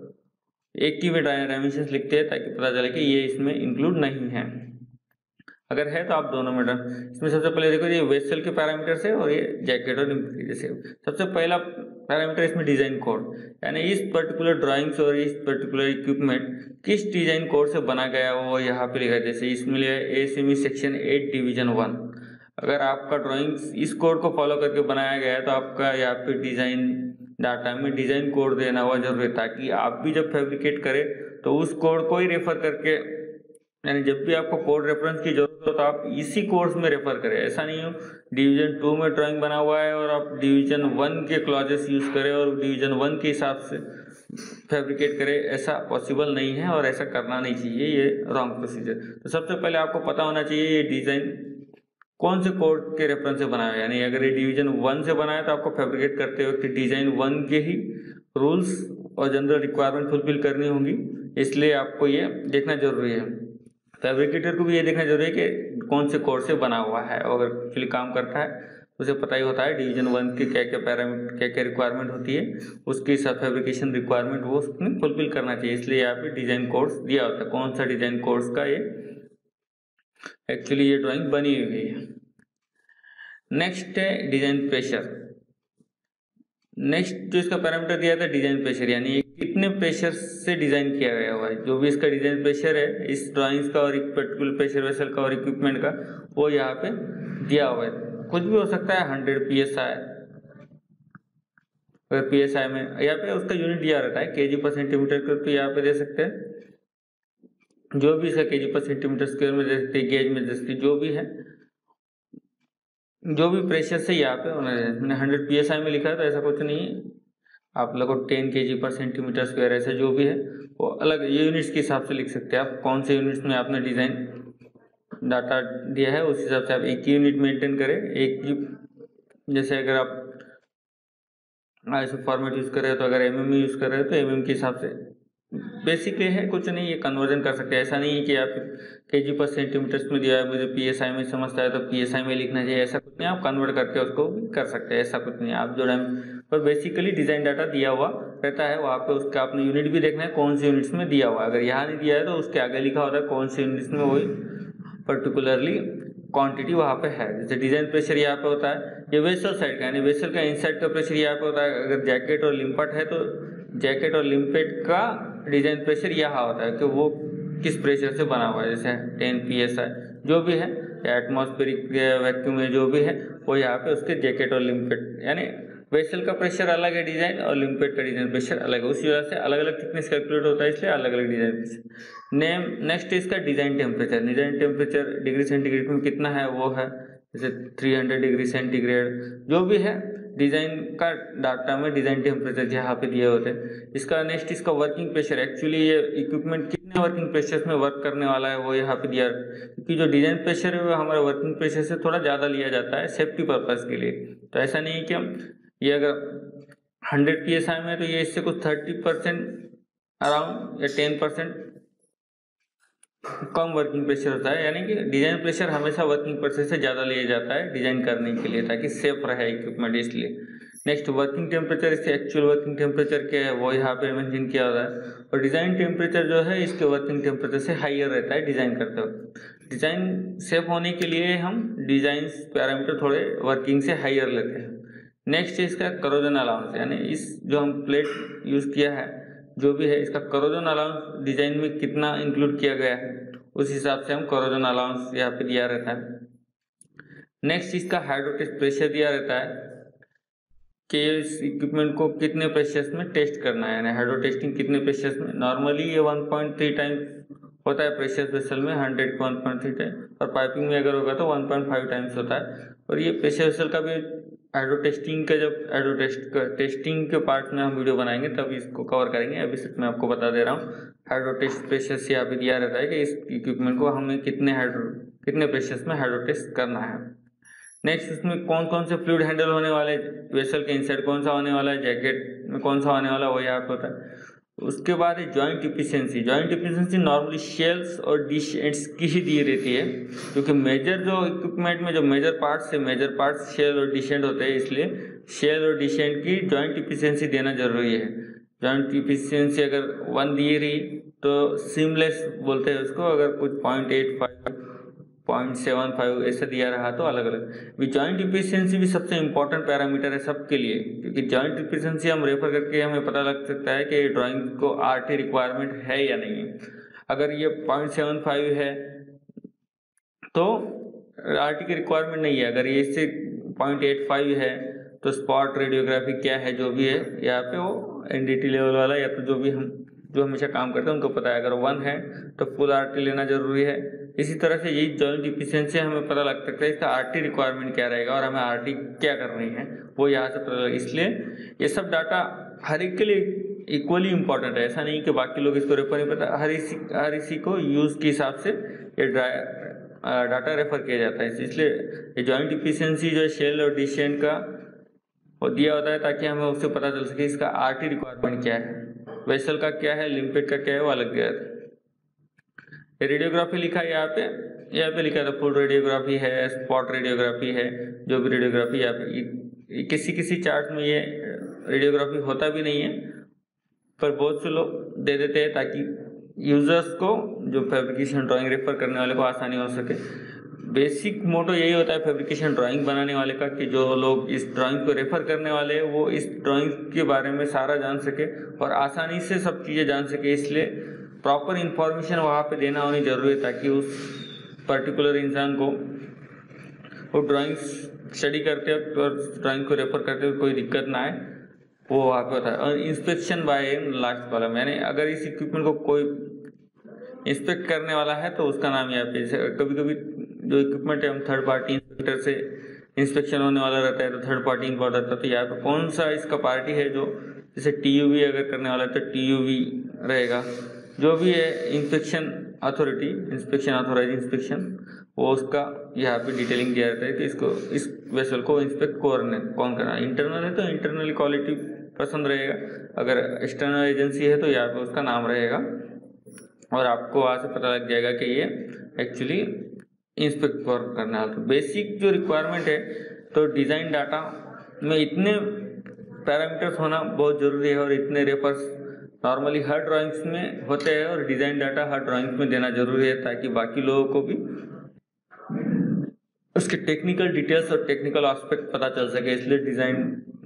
एक की वे डायमेंशन लिखते हैं ताकि पता चले कि ये इसमें इंक्लूड नहीं है। अगर है तो आप दोनों में डन इसमें सबसे पहले देखो ये वेस्टल के पैरामीटर से और ये जैकेट और जैसे। सबसे पहला पैरामीटर इसमें डिज़ाइन कोड यानी इस पर्टिकुलर ड्राइंग्स और इस पर्टिकुलर इक्विपमेंट किस डिज़ाइन कोड से बना गया वो यहाँ पे लिखा है। जैसे इसमें लिया है A section eight division one अगर आपका ड्राइंग्स इस कोड को फॉलो करके बनाया गया है तो आपका यहाँ पे डिज़ाइन डाटा में डिज़ाइन कोड देना हुआ ज़रूरी है, ताकि आप भी जब फैब्रिकेट करें तो उस कोड को ही रेफर करके, यानी जब भी आपको कोड रेफरेंस की ज़रूरत हो तो आप इसी कोर्स में रेफर करें। ऐसा नहीं हो डिवीज़न टू में ड्राइंग बना हुआ है, और आप डिवीज़न वन के क्लॉजेस यूज़ करें, और डिवीज़न वन के हिसाब से फैब्रिकेट करें। ऐसा पॉसिबल नहीं है, और ऐसा करना नहीं चाहिए, ये रॉन्ग प्रोसीजर तो सबसे पहले आपको पता होना चाहिए, ये डिज़ाइन कौन से कोड के रेफरेंस से बनाया? यानी अगर ये डिवीज़न वन से बनाया तो आपको फैब्रिकेट करते वक्त डिज़ाइन वन के ही रूल्स और जनरल रिक्वायरमेंट फुलफिल करनी होंगी। इसलिए आपको ये देखना ज़रूरी है। फैब्रिकेटर को भी ये देखना ज़रूरी है कि कौन से कोड से बना हुआ है। अगर एक्चुअली काम करता है, उसे पता ही होता है डिवीज़न वन के क्या क्या पैरामीटर क्या क्या रिक्वायरमेंट होती है। उसके साथ फैब्रिकेशन रिक्वायरमेंट वो उसने फुलफिल करना चाहिए। इसलिए यहाँ पे डिज़ाइन कोर्स दिया होता है। कौन सा डिज़ाइन कोर्स का ये एक्चुअली ये ड्राइंग बनी हुई है। नेक्स्ट है डिज़ाइन प्रेशर नेक्स्ट जो इसका पैरामीटर दिया था डिज़ाइन प्रेशर यानी कितने प्रेशर से डिज़ाइन किया गया हुआ है। जो भी इसका डिज़ाइन प्रेशर है, इस ड्राइंग्स का और एक पर्टिकुलर प्रेशर वेसल का और इक्विपमेंट का, वो यहाँ पे दिया हुआ है। कुछ भी हो सकता है हंड्रेड पी एस आई अगर पी एस आई में, यहाँ पे उसका यूनिट दिया रहता है के जी पर सेंटीमीटर का तो यहाँ पे दे सकते हैं। जो भी इसका के जी पर सेंटीमीटर स्क्वेयर में दे सकते गेज में सकते जो भी है, जो भी प्रेशर से यहाँ पे मैंने हंड्रेड पी एस आई में लिखा है तो ऐसा कुछ नहीं है। आप लोग टेन के जी पर सेंटीमीटर स्क्वायर ऐसा जो भी है, वो अलग ये यूनिट्स के हिसाब से लिख सकते हैं। आप कौन से यूनिट्स में आपने डिज़ाइन डाटा दिया है, उस हिसाब से आप एक ही यूनिट मेंटेन करें। एक ही, जैसे अगर आप ऐसे फॉर्मेट यूज़ कर रहे हो तो अगर एम एम यूज़ कर रहे हो तो एम एम के हिसाब से बेसिकली है, कुछ नहीं, ये कन्वर्जन कर सकते ऐसा नहीं है कि आप के जी पर सेंटीमीटर्स में दिया है, मुझे पी एस आई में समझता है तो पी एस आई में लिखना चाहिए, ऐसा कुछ नहीं। आप कन्वर्ट करके उसको भी कर सकते हैं, ऐसा कुछ नहीं। आप जो टाइम पर बेसिकली डिज़ाइन डाटा दिया हुआ रहता है, वहाँ पे उसका आपने यूनिट भी देखना है, कौन से यूनिट्स में दिया हुआ है। अगर यहाँ नहीं दिया है तो उसके आगे लिखा होता है कौन से यूनिट्स में वही पर्टिकुलरली क्वांटिटी वहाँ पे है। जैसे डिज़ाइन प्रेशर यहाँ पे होता है, ये वेसल साइड का, यानी वेसल का इनसाइड का प्रेशर यहाँ पे होता है। अगर जैकेट और लिम्पट है तो जैकेट और लिम्पेट का डिज़ाइन प्रेशर यहाँ होता है कि वो किस प्रेशर से बना हुआ है, जैसे टेन पी एस आई जो भी है एटमॉस्फेरिक वैक्यूम में जो भी है, वो यहाँ पे उसके जैकेट और लिम्पेट यानी वेसल का प्रेशर अलग है डिज़ाइन और लिम्पेट का डिज़ाइन प्रेशर अलग है। उसी वजह से अलग अलग थिकनेस कैलकुलेट होता है, इसलिए अलग अलग डिज़ाइन प्रेशर नेम नेक्स्ट इसका design temperature design temperature degree centigrade में कितना है, वो है, जैसे 300 डिग्री सेंटीग्रेड जो भी है डिज़ाइन का डाटा में डिज़ाइन टेम्परेचर यहाँ पे दिए होते हैं। इसका नेक्स्ट इसका वर्किंग प्रेशर एक्चुअली ये इक्विपमेंट कितने वर्किंग प्रेशर में वर्क करने वाला है वो यहाँ पे दिया। क्योंकि जो डिज़ाइन प्रेशर है वो हमारे वर्किंग प्रेशर से थोड़ा ज़्यादा लिया जाता है सेफ्टी पर्पज़ के लिए। तो ऐसा नहीं है कि हम ये अगर हंड्रेड पी में तो ये इससे कुछ थर्टी परसेंट अराउंड या टेन परसेंट कम वर्किंग प्रेशर होता है, यानी कि डिज़ाइन प्रेशर हमेशा वर्किंग प्रेशर से ज़्यादा लिया जाता है डिज़ाइन करने के लिए, ताकि सेफ़ रहे इक्विपमेंट इसलिए। नेक्स्ट वर्किंग टेम्परेचर इससे एक्चुअल वर्किंग टेम्परेचर क्या है, वो यहाँ पे मेंशन किया होता है। और डिज़ाइन टेम्परेचर जो है, इसके वर्किंग टेम्परेचर से हाइयर रहता है डिज़ाइन करते वक्त। डिज़ाइन सेफ़ होने के लिए हम डिज़ाइन पैरामीटर थोड़े वर्किंग से हाइयर लेते हैं। नेक्स्ट इसका करोजन अलाउंस यानी इस जो हम प्लेट यूज़ किया है जो भी है, इसका करोजन अलाउंस डिज़ाइन में कितना इंक्लूड किया गया है, उस हिसाब से हम करोजन अलाउंस यहाँ पे दिया रहता है। नेक्स्ट इसका हाइड्रोटेस्ट प्रेशर दिया रहता है कि इस इक्विपमेंट को कितने प्रेशर्स में टेस्ट करना है, यानी हाइड्रो टेस्टिंग कितने प्रेशर्स में। नॉर्मली ये 1.3 टाइम्स होता है प्रेशर वेसल में 100 को 1.3 टाइम और पाइपिंग में अगर होगा तो 1.5 टाइम्स होता है। और ये प्रेशर वेसल का भी हाइड्रो टेस्टिंग का जब, एडो टेस्ट टेस्टिंग के पार्ट में हम वीडियो बनाएँगे, तब इसको कवर करेंगे। अभी सिर्फ़ मैं आपको बता दे रहा हूँ हाइड्रो टेस्ट प्रेशर से पे दिया रहता है कि इस इक्विपमेंट को हमें कितने हाइड्रो कितने प्रेशर्स में हाइड्रो टेस्ट करना है। नेक्स्ट इसमें कौन कौन से फ्लूड हैंडल होने वाले वेसल के इंसाइड कौन सा होने वाला है जैकेट में कौन सा होने वाला है, वो यहाँ पे होता है। उसके बाद है joint efficiency joint deficiency normally shells और डिश एंड्स की ही दी रहती है, क्योंकि मेजर जो इक्विपमेंट में, जो मेजर पार्ट्स है मेजर पार्ट्स शेल और डिश एंड होते हैं, इसलिए शेल और डिश एंड की जॉइंट इफिशियंसी देना ज़रूरी है। जॉइंट इफिशियंसी अगर वन दी रही तो सिमलेस बोलते हैं उसको, अगर कुछ point eight five point seven five ऐसा दिया रहा तो अलग अलग भी जॉइंट इफिशियंसी भी सबसे इंपॉर्टेंट पैरामीटर है सबके लिए, क्योंकि जॉइंट इफिशियंसी हम रेफर करके हमें पता लग सकता है कि ड्राइंग को आर टी रिक्वायरमेंट है या नहीं। अगर ये पॉइंट सेवन फाइव है तो आर टी की रिक्वायरमेंट नहीं है। अगर ये इससे पॉइंट एट फाइव है तो स्पॉट रेडियोग्राफी क्या है, जो भी है, यहाँ पे वो एनडीटी लेवल वाला या तो जो भी हम, जो हमेशा काम करते हैं, उनको पता है। अगर वन है तो फुल आर टी लेना ज़रूरी है। इसी तरह से यही जॉइंट डिफिशियंसी हमें पता लग सकता है, इसका आरटी रिक्वायरमेंट क्या रहेगा और हमें आरटी क्या करनी है, वो यहाँ से पता लगा। इसलिए ये सब डाटा हर एक के लिए इक्वली इंपॉर्टेंट है। ऐसा नहीं कि बाकी लोग इसको रेफर नहीं पता हर इसी हर इसी को यूज़ के हिसाब से ये डाटा रेफर किया जाता है। इसलिए ये जॉइंट डिफिशियंसी जो है शेल और डिशेंट का, वो दिया होता है ताकि हमें उससे पता चल सके इसका आरटी रिक्वायरमेंट क्या है। वेसल का क्या है लिम्पेट का क्या है, वो अलग दिया था रेडियोग्राफी लिखा है यहाँ पे। यहाँ पे लिखा था फुल रेडियोग्राफी है स्पॉट रेडियोग्राफी है, जो भी रेडियोग्राफी यहाँ पे किसी किसी चार्ट में ये रेडियोग्राफी होता भी नहीं है, पर बहुत से लोग दे देते हैं ताकि यूज़र्स को, जो फैब्रिकेशन ड्राइंग रेफर करने वाले को आसानी हो सके। बेसिक मोटो यही होता है फैब्रिकेशन ड्राइंग बनाने वाले का कि जो लोग इस ड्राइंग को रेफर करने वाले हैं, वो इस ड्राइंग के बारे में सारा जान सके और आसानी से सब चीज़ें जान सके, इसलिए प्रॉपर इंफॉर्मेशन वहाँ पे देना होनी ज़रूरी है ताकि उस पर्टिकुलर इंसान को, वो ड्राइंग स्टडी करते वक्त और ड्राइंग को रेफर करते हुए कोई दिक्कत ना आए, वो वहाँ पे होता है। और इंस्पेक्शन बाय लास्ट कॉलम यानी अगर इस इक्विपमेंट को कोई इंस्पेक्ट करने वाला है तो उसका नाम यहाँ पे कभी कभी जो इक्विपमेंट है, हम थर्ड पार्टी इंस्पेक्टर से इंस्पेक्शन होने वाला रहता है तो थर्ड पार्टी इम्पोर्ट रहता है तो यहाँ पे कौन सा इसका पार्टी है जो, जैसे TUV अगर करने वाला है तो टीयूवी रहेगा। जो भी है inspection authority inspection authorize inspection वो उसका यहाँ पे डिटेलिंग दिया जाता है कि इसको, इस वेसल को इंस्पेक्ट कौन कौन करना इंटरनल है तो इंटरनल क्वालिटी पसंद रहेगा। अगर एक्सटर्नल एजेंसी है तो यहाँ पे उसका नाम रहेगा। और आपको वहाँ से पता लग जाएगा कि ये एक्चुअली इंस्पेक्ट वर्क करना है। तो बेसिक जो रिक्वायरमेंट है तो डिज़ाइन डाटा में इतने पैरामीटर्स होना बहुत ज़रूरी है और इतने रेफर्स नॉर्मली हर ड्राइंग्स में होते हैं और डिज़ाइन डाटा हर ड्राइंग्स में देना ज़रूरी है ताकि बाकी लोगों को भी उसके टेक्निकल डिटेल्स और टेक्निकल एस्पेक्ट पता चल सके। इसलिए डिज़ाइन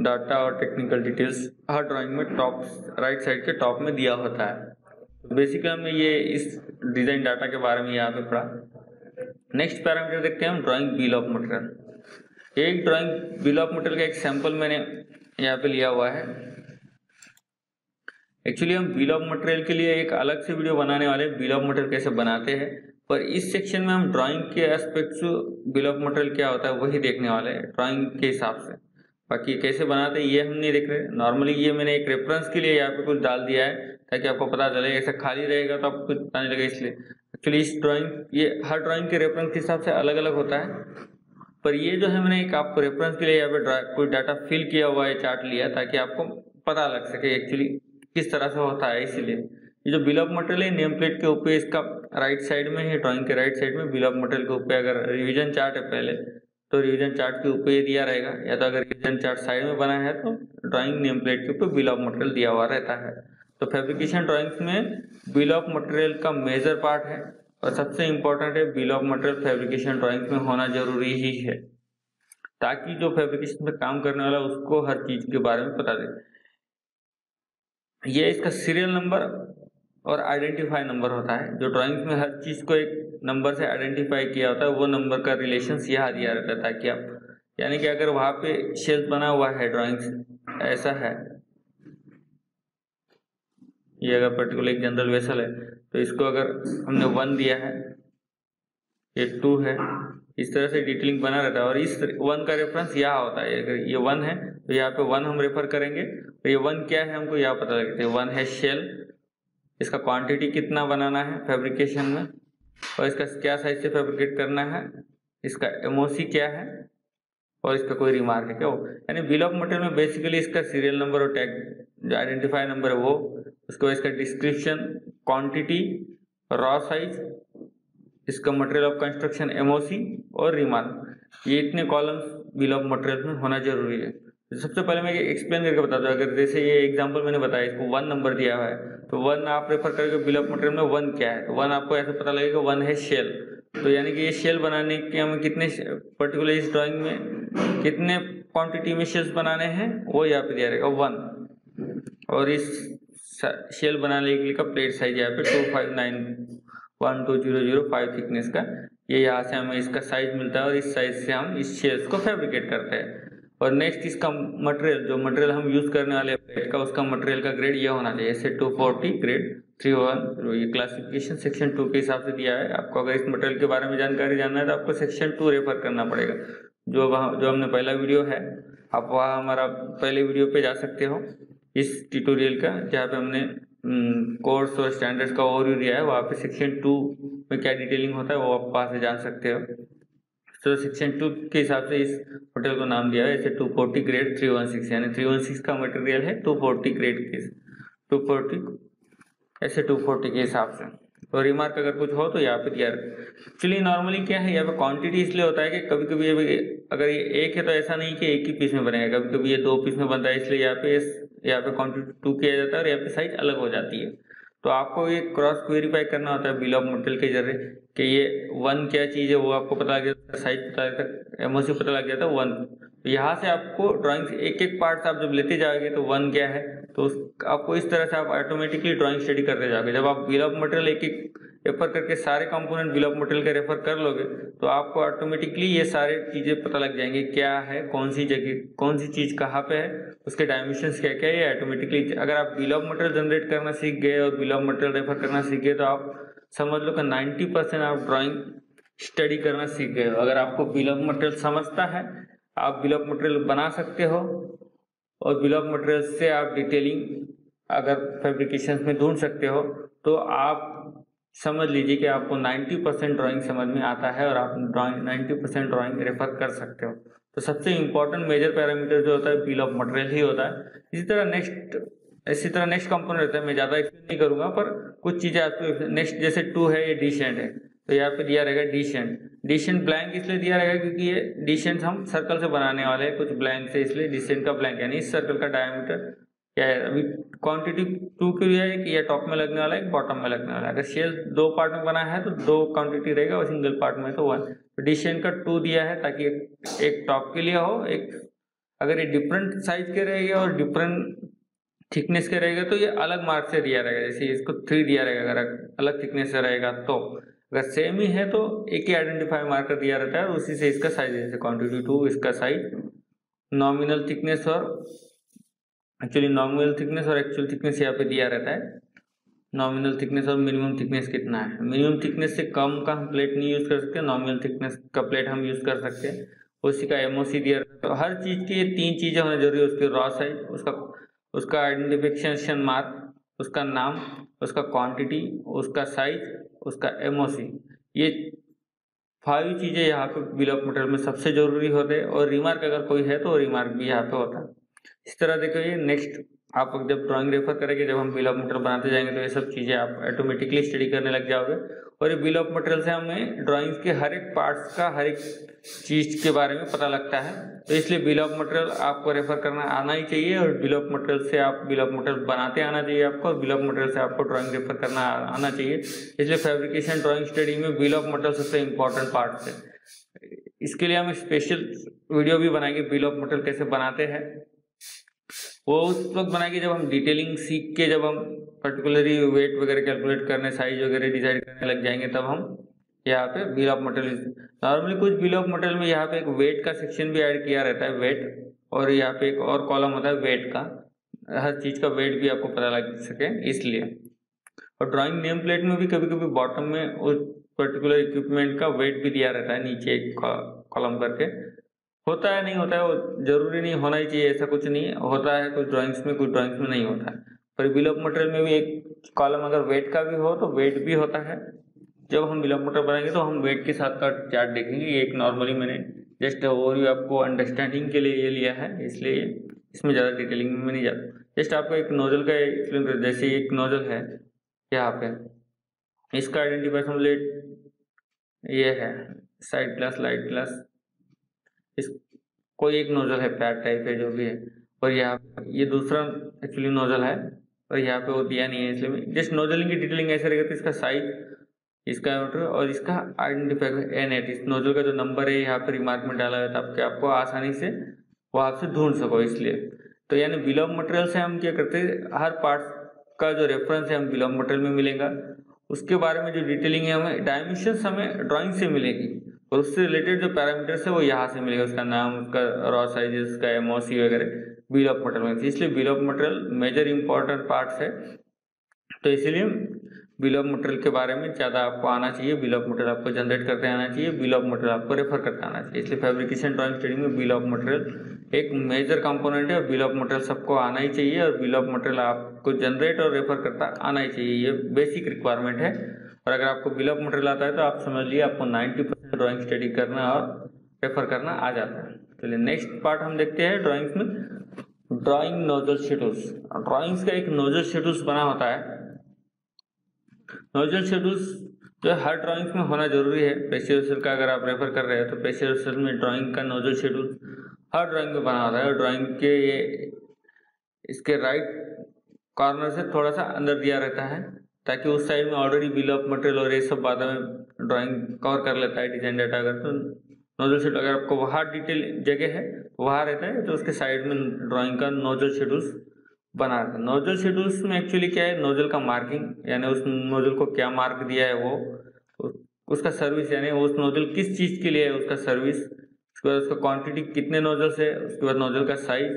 डाटा और टेक्निकल डिटेल्स हर ड्राइंग में टॉप राइट साइड के टॉप में दिया होता है। बेसिकली हमने ये इस डिज़ाइन डाटा के बारे में यहाँ पे पढ़ा। नेक्स्ट पैरामीटर देखते हैं हम ड्राइंग बिल ऑफ़ मटेरियल एक ड्राइंग बिल ऑफ़ मटेरियल का एक सैंपल मैंने यहाँ पे लिया हुआ है। एक्चुअली हम बिल ऑफ़ मटेरियल के लिए एक अलग से वीडियो बनाने वाले हैं बिल ऑफ़ मटेरियल कैसे बनाते हैं, पर इस सेक्शन में हम ड्राइंग के एस्पेक्ट्स बिल ऑफ़ मटेरियल क्या होता है, वही देखने वाले हैं ड्राइंग के हिसाब से। बाकी कैसे बनाते हैं, ये हम नहीं देख रहे। नॉर्मली ये मैंने एक रेफरेंस के लिए यहाँ पे कुछ डाल दिया है, ताकि आपको पता चले, ऐसा खाली रहेगा तो आपको पता नहीं लगेगा इसलिए। एक्चुअली इस ड्राइंग ये हर ड्राइंग के रेफरेंस के हिसाब से अलग अलग होता है। पर ये जो है, मैंने एक आपको रेफरेंस के लिए यहाँ पे कोई डाटा फिल किया हुआ है चार्ट लिया ताकि आपको पता लग सके एक्चुअली किस तरह से होता है, इसीलिए। ये जो बिल ऑफ़ मटेरियल है, नेम प्लेट के ऊपर इसका राइट साइड में ही ड्राइंग के राइट साइड में बिल ऑफ़ मटेरियल के ऊपर अगर रिविजन चार्ट है पहले तो रिविजन चार्ट के ऊपर ये दिया रहेगा। या तो अगर रिविजन चार्ट साइड में बना है तो ड्राइंग नेम प्लेट के ऊपर बिल ऑफ़ मटेरियल दिया हुआ रहता है। तो फेब्रिकेशन ड्राइंग्स में बिल ऑफ़ मटेरियल का मेजर पार्ट है, और सबसे इम्पोर्टेंट है, bill of material fabrication drawings में होना ज़रूरी ही है, ताकि जो फेब्रिकेशन में काम करने वाला उसको हर चीज़ के बारे में पता दे। ये इसका सीरियल नंबर और आइडेंटिफाई नंबर होता है, जो ड्राइंग्स में हर चीज़ को एक नंबर से आइडेंटिफाई किया होता है, वो नंबर का रिलेशन यहाँ दिया रहता है ताकि आप, यानी कि अगर वहाँ पे शेल्फ बना हुआ है ड्राइंग्स ऐसा है। ये अगर पर्टिकुलर एक जनरल वेसल है तो इसको अगर हमने वन दिया है, ये टू है इस तरह से डिटेलिंग बना रहता है। और इस वन का रेफरेंस यहाँ होता है। अगर ये वन है तो यहाँ पे वन हम रेफर करेंगे। तो ये वन क्या है, हमको यहाँ पता लगता है वन है शेल इसका क्वांटिटी कितना बनाना है फैब्रिकेशन में? और इसका क्या साइज़ से फैब्रिकेट करना है? इसका एमओसी क्या है? और इसका कोई रिमार्क है क्या हो यानी बिल ऑफ़ मटेरियल में बेसिकली इसका सीरियल नंबर और टैग जो आइडेंटिफाई नंबर है वो, उसको इसका डिस्क्रिप्शन क्वांटिटी रॉ साइज़ इसका मटेरियल ऑफ़ कंस्ट्रक्शन एमओसी और रिमार्क ये इतने कॉलम्स बिल ऑफ़ मटेरियल में होना ज़रूरी है। सबसे पहले मैं एक्सप्लेन करके बता दूँ अगर जैसे ये एग्जांपल मैंने बताया, इसको वन नंबर दिया हुआ है तो वन आप रेफर करके बिल ऑफ़ मटेरियल में वन क्या है? तो वन आपको ऐसे पता लगेगा वन है शेल तो यानी कि ये शेल बनाने के हमें कितने पर्टिकुलर इस ड्राइंग में कितने क्वांटिटी में शेल्स बनाने हैं, वो यहाँ पे दिया रहेगा वन और इस शेल बनाने के लिए का प्लेट साइज़ यहाँ पे two five nine one two zero zero five thickness का। ये यहाँ से हमें इसका साइज़ मिलता है और इस साइज़ से हम इस शेल्स को फैब्रिकेट करते हैं। और नेक्स्ट इसका मटेरियल जो मटेरियल हम यूज़ करने वाले प्लेट का, उसका मटेरियल का ग्रेड ये होना चाहिए। जैसे two forty grade three one ये क्लासिफिकेशन सेक्शन टू के हिसाब से दिया है। आपको अगर इस मटेरियल के बारे में जानकारी जानना है तो आपको सेक्शन टू रेफर करना पड़ेगा। जो वहाँ, जो हमने पहला वीडियो है, आप वहाँ हमारा पहले वीडियो पे जा सकते हो। इस ट्यूटोरियल का, जहाँ पे हमने कोर्स और स्टैंडर्ड्स का ओवरव्यू दिया है। वहाँ पे सेक्शन टू में क्या डिटेलिंग होता है, वो आप वहाँ से जान सकते हो। तो सेक्शन टू के हिसाब से इस होटल को नाम दिया है। जैसे two forty grade three one six यानी थ्री वन सिक्स का मटेरियल है टू फोर्टी ग्रेड के टू फोर्टी ऐसे टू फोर्टी के हिसाब से। और रिमार्क अगर कुछ हो तो यहाँ पे दिया। एक्चुअली नॉर्मली क्या है, यहाँ पे क्वांटिटी इसलिए होता है कि कभी कभी अगर ये एक है तो ऐसा नहीं कि एक ही पीस में बनेगा। कभी कभी ये दो पीस में बनता है, इसलिए यहाँ पे यहाँ पे क्वांटिटी टू किया जाता है और यहाँ पे साइज़ अलग हो जाती है। तो आपको ये क्रॉस वेरीफाई करना होता है बिल ऑफ़ मटेरियल के ज़रिए कि ये वन क्या चीज़ है, वो आपको पता लग जाता है साइज़ पता लगता है सी पता लग जाता है वन यहाँ से आपको ड्राइंग एक एक पार्ट आप जब लेते जाओगे तो वन क्या है तो आपको इस तरह से आप ऑटोमेटिकली ड्राइंग स्टडी करते जाओगे। जब आप बिल ऑफ़ मटेरियल एक एक रेफर करके सारे कंपोनेंट बिल ऑफ़ मटेरियल के रेफर कर लोगे तो आपको ऑटोमेटिकली ये सारे चीज़ें पता लग जाएँगे क्या है कौन सी जगह कौन सी चीज़ कहाँ पे है, उसके डायमेंशन क्या क्या है, ये ऑटोमेटिकली अगर आप बिल ऑफ़ मटेरियल जनरेट करना सीख गए और बिल ऑफ़ मटेरियल रेफर करना सीख गए तो आप समझ लो कि नाइन्टी परसेंट आप ड्राइंग स्टडी करना सीख गए हो। अगर आपको बिल ऑफ़ मटेरियल समझता है, आप बिल ऑफ़ मटेरियल बना सकते हो और बिल ऑफ़ मटेरियल से आप डिटेलिंग अगर फैब्रिकेशन में ढूंढ सकते हो तो आप समझ लीजिए कि आपको 90 परसेंट ड्राइंग समझ में आता है और आप ड्राइंग 90 परसेंट ड्राइंग रेफर कर सकते हो। तो सबसे इम्पोर्टेंट मेजर पैरामीटर जो होता है बिल ऑफ़ मटेरियल ही होता है। इसी तरह नेक्स्ट इसी तरह नेक्स्ट कंपोनेंट रहता है। मैं ज़्यादा एक्सप्लेन नहीं करूँगा, पर कुछ चीज़ें आपको नेक्स्ट जैसे टू है, ये डिसेंट है। तो यहाँ पे दिया रहेगा डिसेंट डिसेंट ब्लैंक इसलिए दिया रहेगा क्योंकि ये डिसेंट हम सर्कल से बनाने वाले हैं, कुछ ब्लैंक से इसलिए डिसेंट का ब्लैंक यानी इस सर्कल का डायमीटर क्या है, अभी क्वांटिटी टू के लिए कि ये टॉप में लगने वाला है बॉटम में लगने वाला है। अगर शेल दो पार्ट में बना है तो दो क्वांटिटी रहेगा, और सिंगल पार्ट में तो वन तो डिसेंट का टू दिया है, ताकि एक टॉप के लिए हो, एक, अगर ये डिफरेंट साइज़ के रहेगा और डिफरेंट थिकनेस के रहेगा तो ये अलग मार्क से दिया रहेगा। जैसे इसको थ्री दिया रहेगा, अगर अलग थिकनेस से रहेगा तो। अगर सेम ही है तो एक ही आइडेंटिफाई मार्कर दिया रहता है, और उसी से इसका साइज़ जैसे क्वांटिटी टू इसका साइज़ नॉमिनल थिकनेस और एक्चुअली नॉमिनल थिकनेस और एक्चुअल थिकनेस यहाँ पे दिया रहता है। नॉमिनल थिकनेस और मिनिमम थिकनेस कितना है? मिनिमम थिकनेस से कम का हम प्लेट नहीं यूज़ कर सकते नॉमिनल थिकनेस का प्लेट हम यूज़ कर सकते हैं। उसी का एमओसी दिया रहता है। तो हर चीज़ की तीन चीज़ें होना ज़रूरी है, उसकी रॉ साइज़ उसका उसका आइडेंटिफिकेशन मार्क उसका नाम, उसका क्वांटिटी उसका साइज़ उसका एमओसी ये फाइव चीज़ें यहाँ पे बिल ऑफ़ मटेरियल में सबसे ज़रूरी होते हैं। और रिमार्क अगर कोई है तो रिमार्क भी यहाँ पे होता है। इस तरह देखो ये नेक्स्ट आप जब ड्राइंग रेफर करेंगे, जब हम बिल ऑफ़ मटेरियल बनाते जाएँगे तो ये सब चीज़ें आप ऑटोमेटिकली स्टडी करने लग जाओगे। और ये बिल ऑफ़ मटेरियल से हमें ड्राइंग्स के हर एक पार्ट्स का, हर एक चीज़ के बारे में पता लगता है। तो इसलिए बिल ऑफ़ मटेरियल आपको रेफर करना आना ही चाहिए, और बिल ऑफ़ मटेरियल से आप बिल ऑफ़ मटेरियल बनाते आना चाहिए आपको, और बिल ऑफ़ मटेरियल से आपको ड्राइंग रेफर करना आना चाहिए। इसलिए फैब्रिकेशन ड्राइंग स्टडी में बिल ऑफ़ मटेरियल सबसे इंपॉर्टेंट पार्ट है। इसके लिए हम स्पेशल वीडियो भी बनाएँगे बिल ऑफ़ मटेरियल कैसे बनाते हैं। वो उस वक्त बनाएँगे जब हम डिटेलिंग सीख के जब हम पर्टिकुलरली वेट वगैरह कैलकुलेट करने साइज़ वगैरह डिसाइड करने लग जाएँगे, तब हम यहाँ पे बिल ऑफ़ मटेरियल नॉर्मली कुछ बिल ऑफ़ मटेरियल में यहाँ पे एक वेट का सेक्शन भी ऐड किया रहता है वेट और यहाँ पे एक और कॉलम होता है वेट का। हर चीज़ का वेट भी आपको पता लग सके, इसलिए। और ड्राइंग नेम प्लेट में भी कभी कभी बॉटम में उस पर्टिकुलर इक्विपमेंट का वेट भी दिया रहता है, नीचे कॉलम करके। होता है, नहीं होता है, वो ज़रूरी नहीं, होना ही चाहिए, ऐसा कुछ नहीं होता है, कुछ ड्राइंग्स में, कुछ ड्राइंग्स में नहीं होता। है पर बिल ऑफ़ मटेरियल में भी एक कॉलम अगर वेट का भी हो तो वेट भी होता है। जब हम बिल ऑफ़ मटेरियल बनाएँगे तो हम वेट के साथ का चार्ट देखेंगे। एक नॉर्मली मैंने जस्ट ओवरव्यू आपको अंडरस्टैंडिंग के लिए ये लिया है, इसलिए इसमें ज़्यादा डिटेलिंग में नहीं जाता जस्ट आपको एक नोजल का एक्सप्लेन कर, जैसे एक नोजल है, यहाँ पे। इसका आइडेंटिफाई हम लेट ये है साइड ग्लास लाइट ग्लास इस, कोई एक नोजल है, पैड टाइप है, जो भी है, और यहाँ, ये दूसरा एक्चुअली नोजल है, और यहाँ पे वो दिया नहीं है, इसलिए जस्ट नोजलिंग की डिटेलिंग ऐसे रहेगा तो इसका साइज़ इसका और इसका आइडेंटिफाई एन एट इस नोजल का जो नंबर है, यहाँ पर रिमार्क में डाला है आपके, आपको आसानी से वो आपसे ढूंढ सको इसलिए। तो यानी बिल ऑफ़ मटेरियल से हम क्या करते हैं, हर पार्ट का जो रेफरेंस है, हम बिल ऑफ़ मटेरियल में मिलेगा। उसके बारे में जो डिटेलिंग है, हमें डायमेंशन हमें ड्राइंग से मिलेगी। और उससे रिलेटेड जो पैरामीटर्स है वो यहाँ से मिलेगा। उसका नाम, उसका रॉ साइज़ उसका एमओसी वगैरह बिल ऑफ़ मटेरियल में। इसलिए bill of material major important parts है। तो इसीलिए बिल ऑफ़ मटेरियल के बारे में ज़्यादा आपको आना चाहिए। बिल ऑफ़ मटेरियल आपको जनरेट करते आना चाहिए। बिल ऑफ़ मटेरियल आपको रेफर करते आना चाहिए। इसलिए फैब्रिकेशन ड्राइंग स्टडी में बिल ऑफ़ मटेरियल एक मेजर कंपोनेंट है। और बिल ऑफ़ मटेरियल सबको आना ही चाहिए और बिल ऑफ़ मटेरियल आपको जनरेट और रेफर करता आना ही चाहिए। ये बेसिक रिक्वायरमेंट है। और अगर आपको बिल ऑफ़ मटेरियल आता है तो आप समझ लीजिए आपको नाइन्टी ड्राइंग स्टडी करना और रेफर करना आ जाता है। चलिए नेक्स्ट पार्ट हम देखते हैं ड्राइंग्स में ड्राइंग नोजल शेड्यूल्स ड्राइंग्स का एक नोजल शेड्यूल्स बना होता है। नोजल शेड्यूल्स जो हर ड्राइंग्स में होना ज़रूरी है। प्रेशर का अगर आप रेफर कर रहे हैं तो प्रेशर में ड्राइंग का नोजल शेड्यूल हर ड्राइंग में बना होता है। ड्राइंग के ये इसके राइट कॉर्नर से थोड़ा सा अंदर दिया रहता है। ताकि उस साइड में ऑलरेडी बिल ऑफ़ मटेरियल और ये सब बाद में ड्राइंग कवर कर लेता है डिज़ाइन डाटा अगर तो नोजल शेड्यूल अगर आपको वहाँ डिटेल जगह है, वहाँ रहता है तो उसके साइड में ड्राइंग का नोजल शेड्यूल्स बना रहता है। नोजल शेड्यूल्स में एक्चुअली क्या है नोजल का मार्किंग यानी उस नोजल को क्या मार्क दिया है वो, उसका सर्विस यानी उस नोजल किस चीज़ के लिए है उसका सर्विस उसके बाद उसका क्वांटिटी कितने नोजल्स है, उसके बाद नोजल का साइज़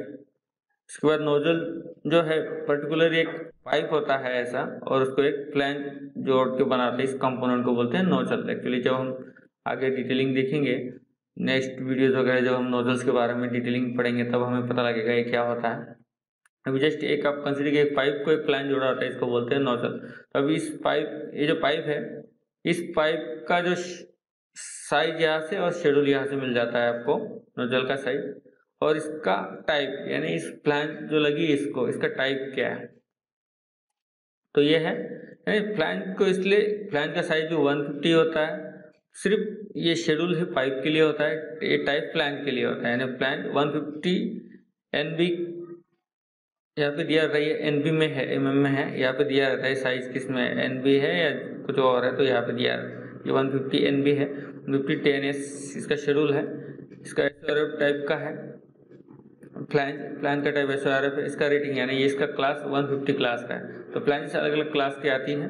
उसके बाद नोजल जो है पर्टिकुलर एक पाइप होता है ऐसा, और उसको एक प्लान जोड़ के बनाते हैं। इस कंपोनेंट को बोलते हैं नोजल। एक्चुअली जब हम आगे डिटेलिंग देखेंगे नेक्स्ट वीडियोज़ वगैरह जब हम नोजल्स के बारे में डिटेलिंग पढ़ेंगे, तब हमें पता लगेगा ये क्या होता है। अभी जस्ट एक आप कंसिडर एक पाइप को एक प्लान जोड़ा होता है, इसको बोलते हैं नोजल तो अभी इस पाइप ये जो पाइप है, इस पाइप का जो साइज़ यहाँ से और शेड्यूल यहाँ से मिल जाता है आपको नोजल का साइज़ और इसका टाइप यानी इस प्लान जो लगी इसको, इसका टाइप क्या है? तो ये है, यानी प्लान को इसलिए प्लान का साइज़ भी 150 होता है, सिर्फ़ ये शेड्यूल है पाइप के लिए होता है, ये टाइप प्लान के लिए होता है, यानी प्लान 150 फिफ्टी एन बी यहाँ पे दिया रहता है एन बी में है एम एम में है, यहाँ पे दिया रहता है साइज़ किसमें एन बी है या कुछ और है तो यहाँ पे दिया ये वन फिफ्टी एन बी है फिफ्टी टेन एस इसका शेड्यूल है, इसका टाइप का है प्लान प्लान का टाइप एस आर इसका रेटिंग यानी ये इसका क्लास वन फिफ्टी क्लास का है। तो से अलग अलग क्लास की आती हैं।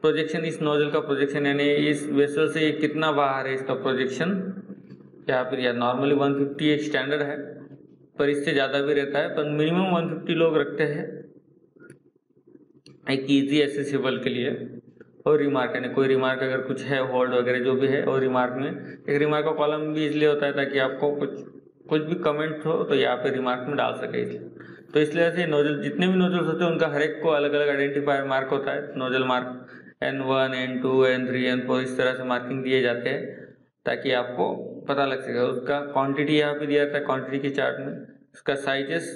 प्रोजेक्शन इस नोजल का प्रोजेक्शन यानी इस वेसल से ये कितना बाहर है इसका प्रोजेक्शन यहाँ पर या नॉर्मली वन फिफ्टी एक स्टैंडर्ड है, पर इससे ज़्यादा भी रहता है, पर मिनिमम 150 लोग रखते हैं। एक ईजी एसेसिबल के लिए। और रिमार्क यानी कोई रिमार्क अगर कुछ है होल्ड वगैरह जो भी है, और रिमार्क में। एक रिमार्क का कॉलम भी इसलिए होता है ताकि आपको कुछ कुछ भी कमेंट हो तो यहाँ पे रिमार्क में डाल सके इसलिए। तो इसलिए ऐसे नोजल जितने भी नोजल्स होते हैं, उनका हर एक को अलग अलग आइडेंटिफायर मार्क होता है। Nozzle mark N one N two N three N four इस तरह से मार्किंग दिए जाते हैं, ताकि आपको पता लग सके। उसका क्वांटिटी यहाँ पे दिया रहता है क्वांटिटी के चार्ट में। उसका साइजेस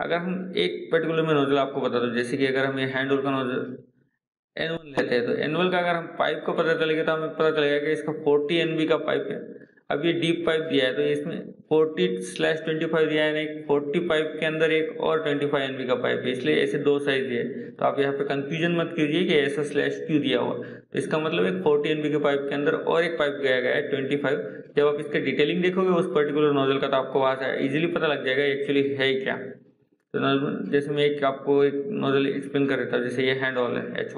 अगर हम एक पर्टिकुलर में नोजल आपको बता दो, जैसे कि अगर हम ये हैंड का नोजल एनुअल लेते हैं तो एनुअल का अगर हम पाइप को पता चलेगा तो हमें पता चलेगा कि इसका 40 एन का पाइप है। अब ये डीप पाइप दिया है तो इसमें 40 स्लैश ट्वेंटी फाइव दिया है फोर्टी पाइप के अंदर एक और 25 फाइव का पाइप है, इसलिए ऐसे दो साइज़ दिए तो आप यहाँ पे कंफ्यूजन मत कीजिए कि ऐसा स्लैश क्यों दिया हुआ। तो इसका मतलब एक 40 एन के पाइप के अंदर और एक पाइप गया गया है 25 जब आप इसका डिटेलिंग देखोगे, उस पर्टिकुलर नोजल का तो आपको वहाँ से इजिली पता लग जाएगा एक्चुअली है क्या। तो जैसे मैं एक आपको एक नोजल एक्सप्लेन कर रहा हूँ, जैसे ये हैंड ऑल है एच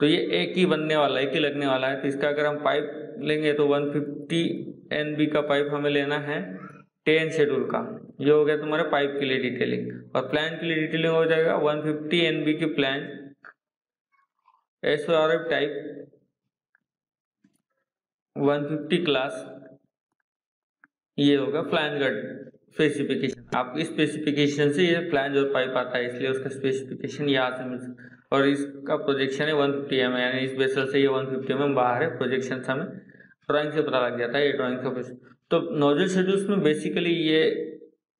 तो ये एक ही बनने वाला है, एक ही लगने वाला है। तो इसका अगर हम पाइप लेंगे तो 150 फिफ्टी का पाइप हमें लेना है टेन शेड्यूल का। ये हो गया तुम्हारे पाइप के लिए डिटेलिंग। और प्लान के लिए डिटेलिंग हो जाएगा 150 फिफ्टी की plan. S R F type 150 class ये होगा प्लान गट स्पेसिफिकेशन आप इस स्पेसिफिकेशन से ये फ्लैंज और पाइप आता है, इसलिए उसका स्पेसिफिकेशन यहाँ से मिल सकता और इसका प्रोजेक्शन है वन फिफ्टी एम यानी इस बेसल से ये वन फिफ्टी एम बाहर है प्रोजेक्शन हमें ड्राइंग से पता लग जाता है ये ड्राइंग का तो नोजल शेड्यूल्स में बेसिकली ये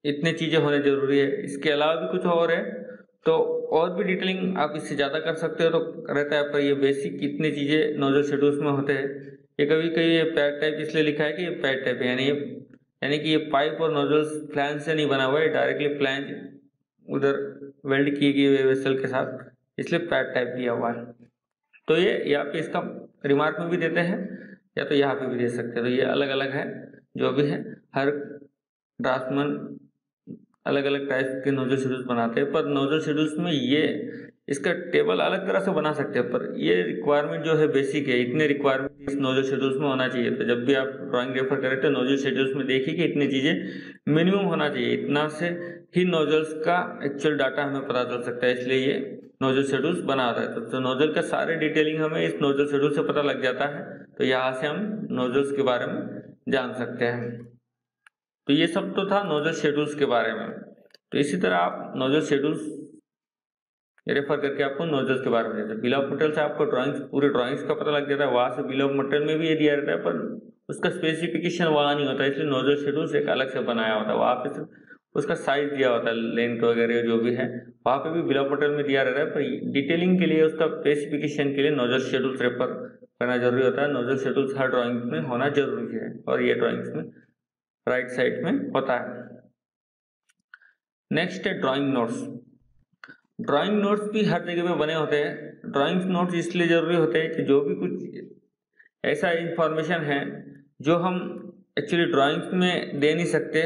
इतने चीज़ें होने ज़रूरी है। इसके अलावा भी कुछ और है तो और भी डिटेलिंग आप इससे ज़्यादा कर सकते हो तो रहता है पर ये बेसिक इतनी चीज़ें नोजल शेड्यूल्स में होते हैं। ये कभी कभी ये पैड टाइप इसलिए लिखा है कि ये पैड टाइप है, यानी यानी कि ये पाइप और नोजल्स फ्लैंज से नहीं बना हुआ है डायरेक्टली फ्लैंज उधर वेल्ड किए गए वेसल के साथ। इसलिए पैड टाइप दिया हुआ है। तो ये, या पे इसका रिमार्क में भी देते हैं, या तो यहाँ पे भी दे सकते हैं। तो ये अलग अलग है, जो भी है। हर ड्राफ्टमैन अलग अलग टाइप के नोजल शेड्यूल्स बनाते हैं, पर नोजल शेड्यूल्स में ये, इसका टेबल अलग तरह से बना सकते हैं, पर ये रिक्वायरमेंट जो है बेसिक है। इतने रिक्वायरमेंट इस नोजल शेड्यूल्स में होना चाहिए। तो जब भी आप ड्राइंग रेफर करें तो नोजल शेड्यूल्स में देखिए कि इतनी चीज़ें मिनिमम होना चाहिए। इतना से ही नोजल्स का एक्चुअल डाटा हमें पता चल सकता है इसलिए ये नोजल शेड्यूल्स बना रहा है। तो, तो नोजल का सारे डिटेलिंग हमें इस नोजल शेड्यूल से पता लग जाता है। तो यहाँ से हम नोजल्स के बारे में जान सकते हैं। तो ये सब तो था नोजल शेड्यूल्स के बारे में। तो इसी तरह आप नोजल शेड्यूल्स रेफर करके आपको नोजल्स के बारे में देते हैं। बिल ऑफ़ मटेरियल से आपको ड्राइंग्स पूरे ड्राइंग्स का पता लग जाता है। वहाँ से बिल ऑफ़ मटेरियल में भी ये दिया रहता है पर उसका स्पेसिफिकेशन वहाँ नहीं होता इसलिए नोजल शेड्यूल्स एक अलग से बनाया होता है। वहाँ पे सिर्फ़ उसका साइज़ दिया होता है लेंथ वगैरह जो भी है, वहाँ पे भी बिल मटेरियल में दिया रहता है, पर डिटेलिंग के लिए उसका स्पेसिफिकेशन के लिए नोजल शेड्यूल्स रेफर करना ज़रूरी होता है। नोजल शेड्यूल्स हर ड्राइंग में होना ज़रूरी है और ये ड्राइंग्स में राइट साइड में होता है। नेक्स्ट है ड्राइंग नोट्स ड्राइंग नोट्स भी हर जगह पे बने होते हैं। ड्राइंग नोट्स इसलिए ज़रूरी होते हैं कि जो भी कुछ ऐसा इंफॉर्मेशन है, जो हम एक्चुअली ड्राइंग्स में दे नहीं सकते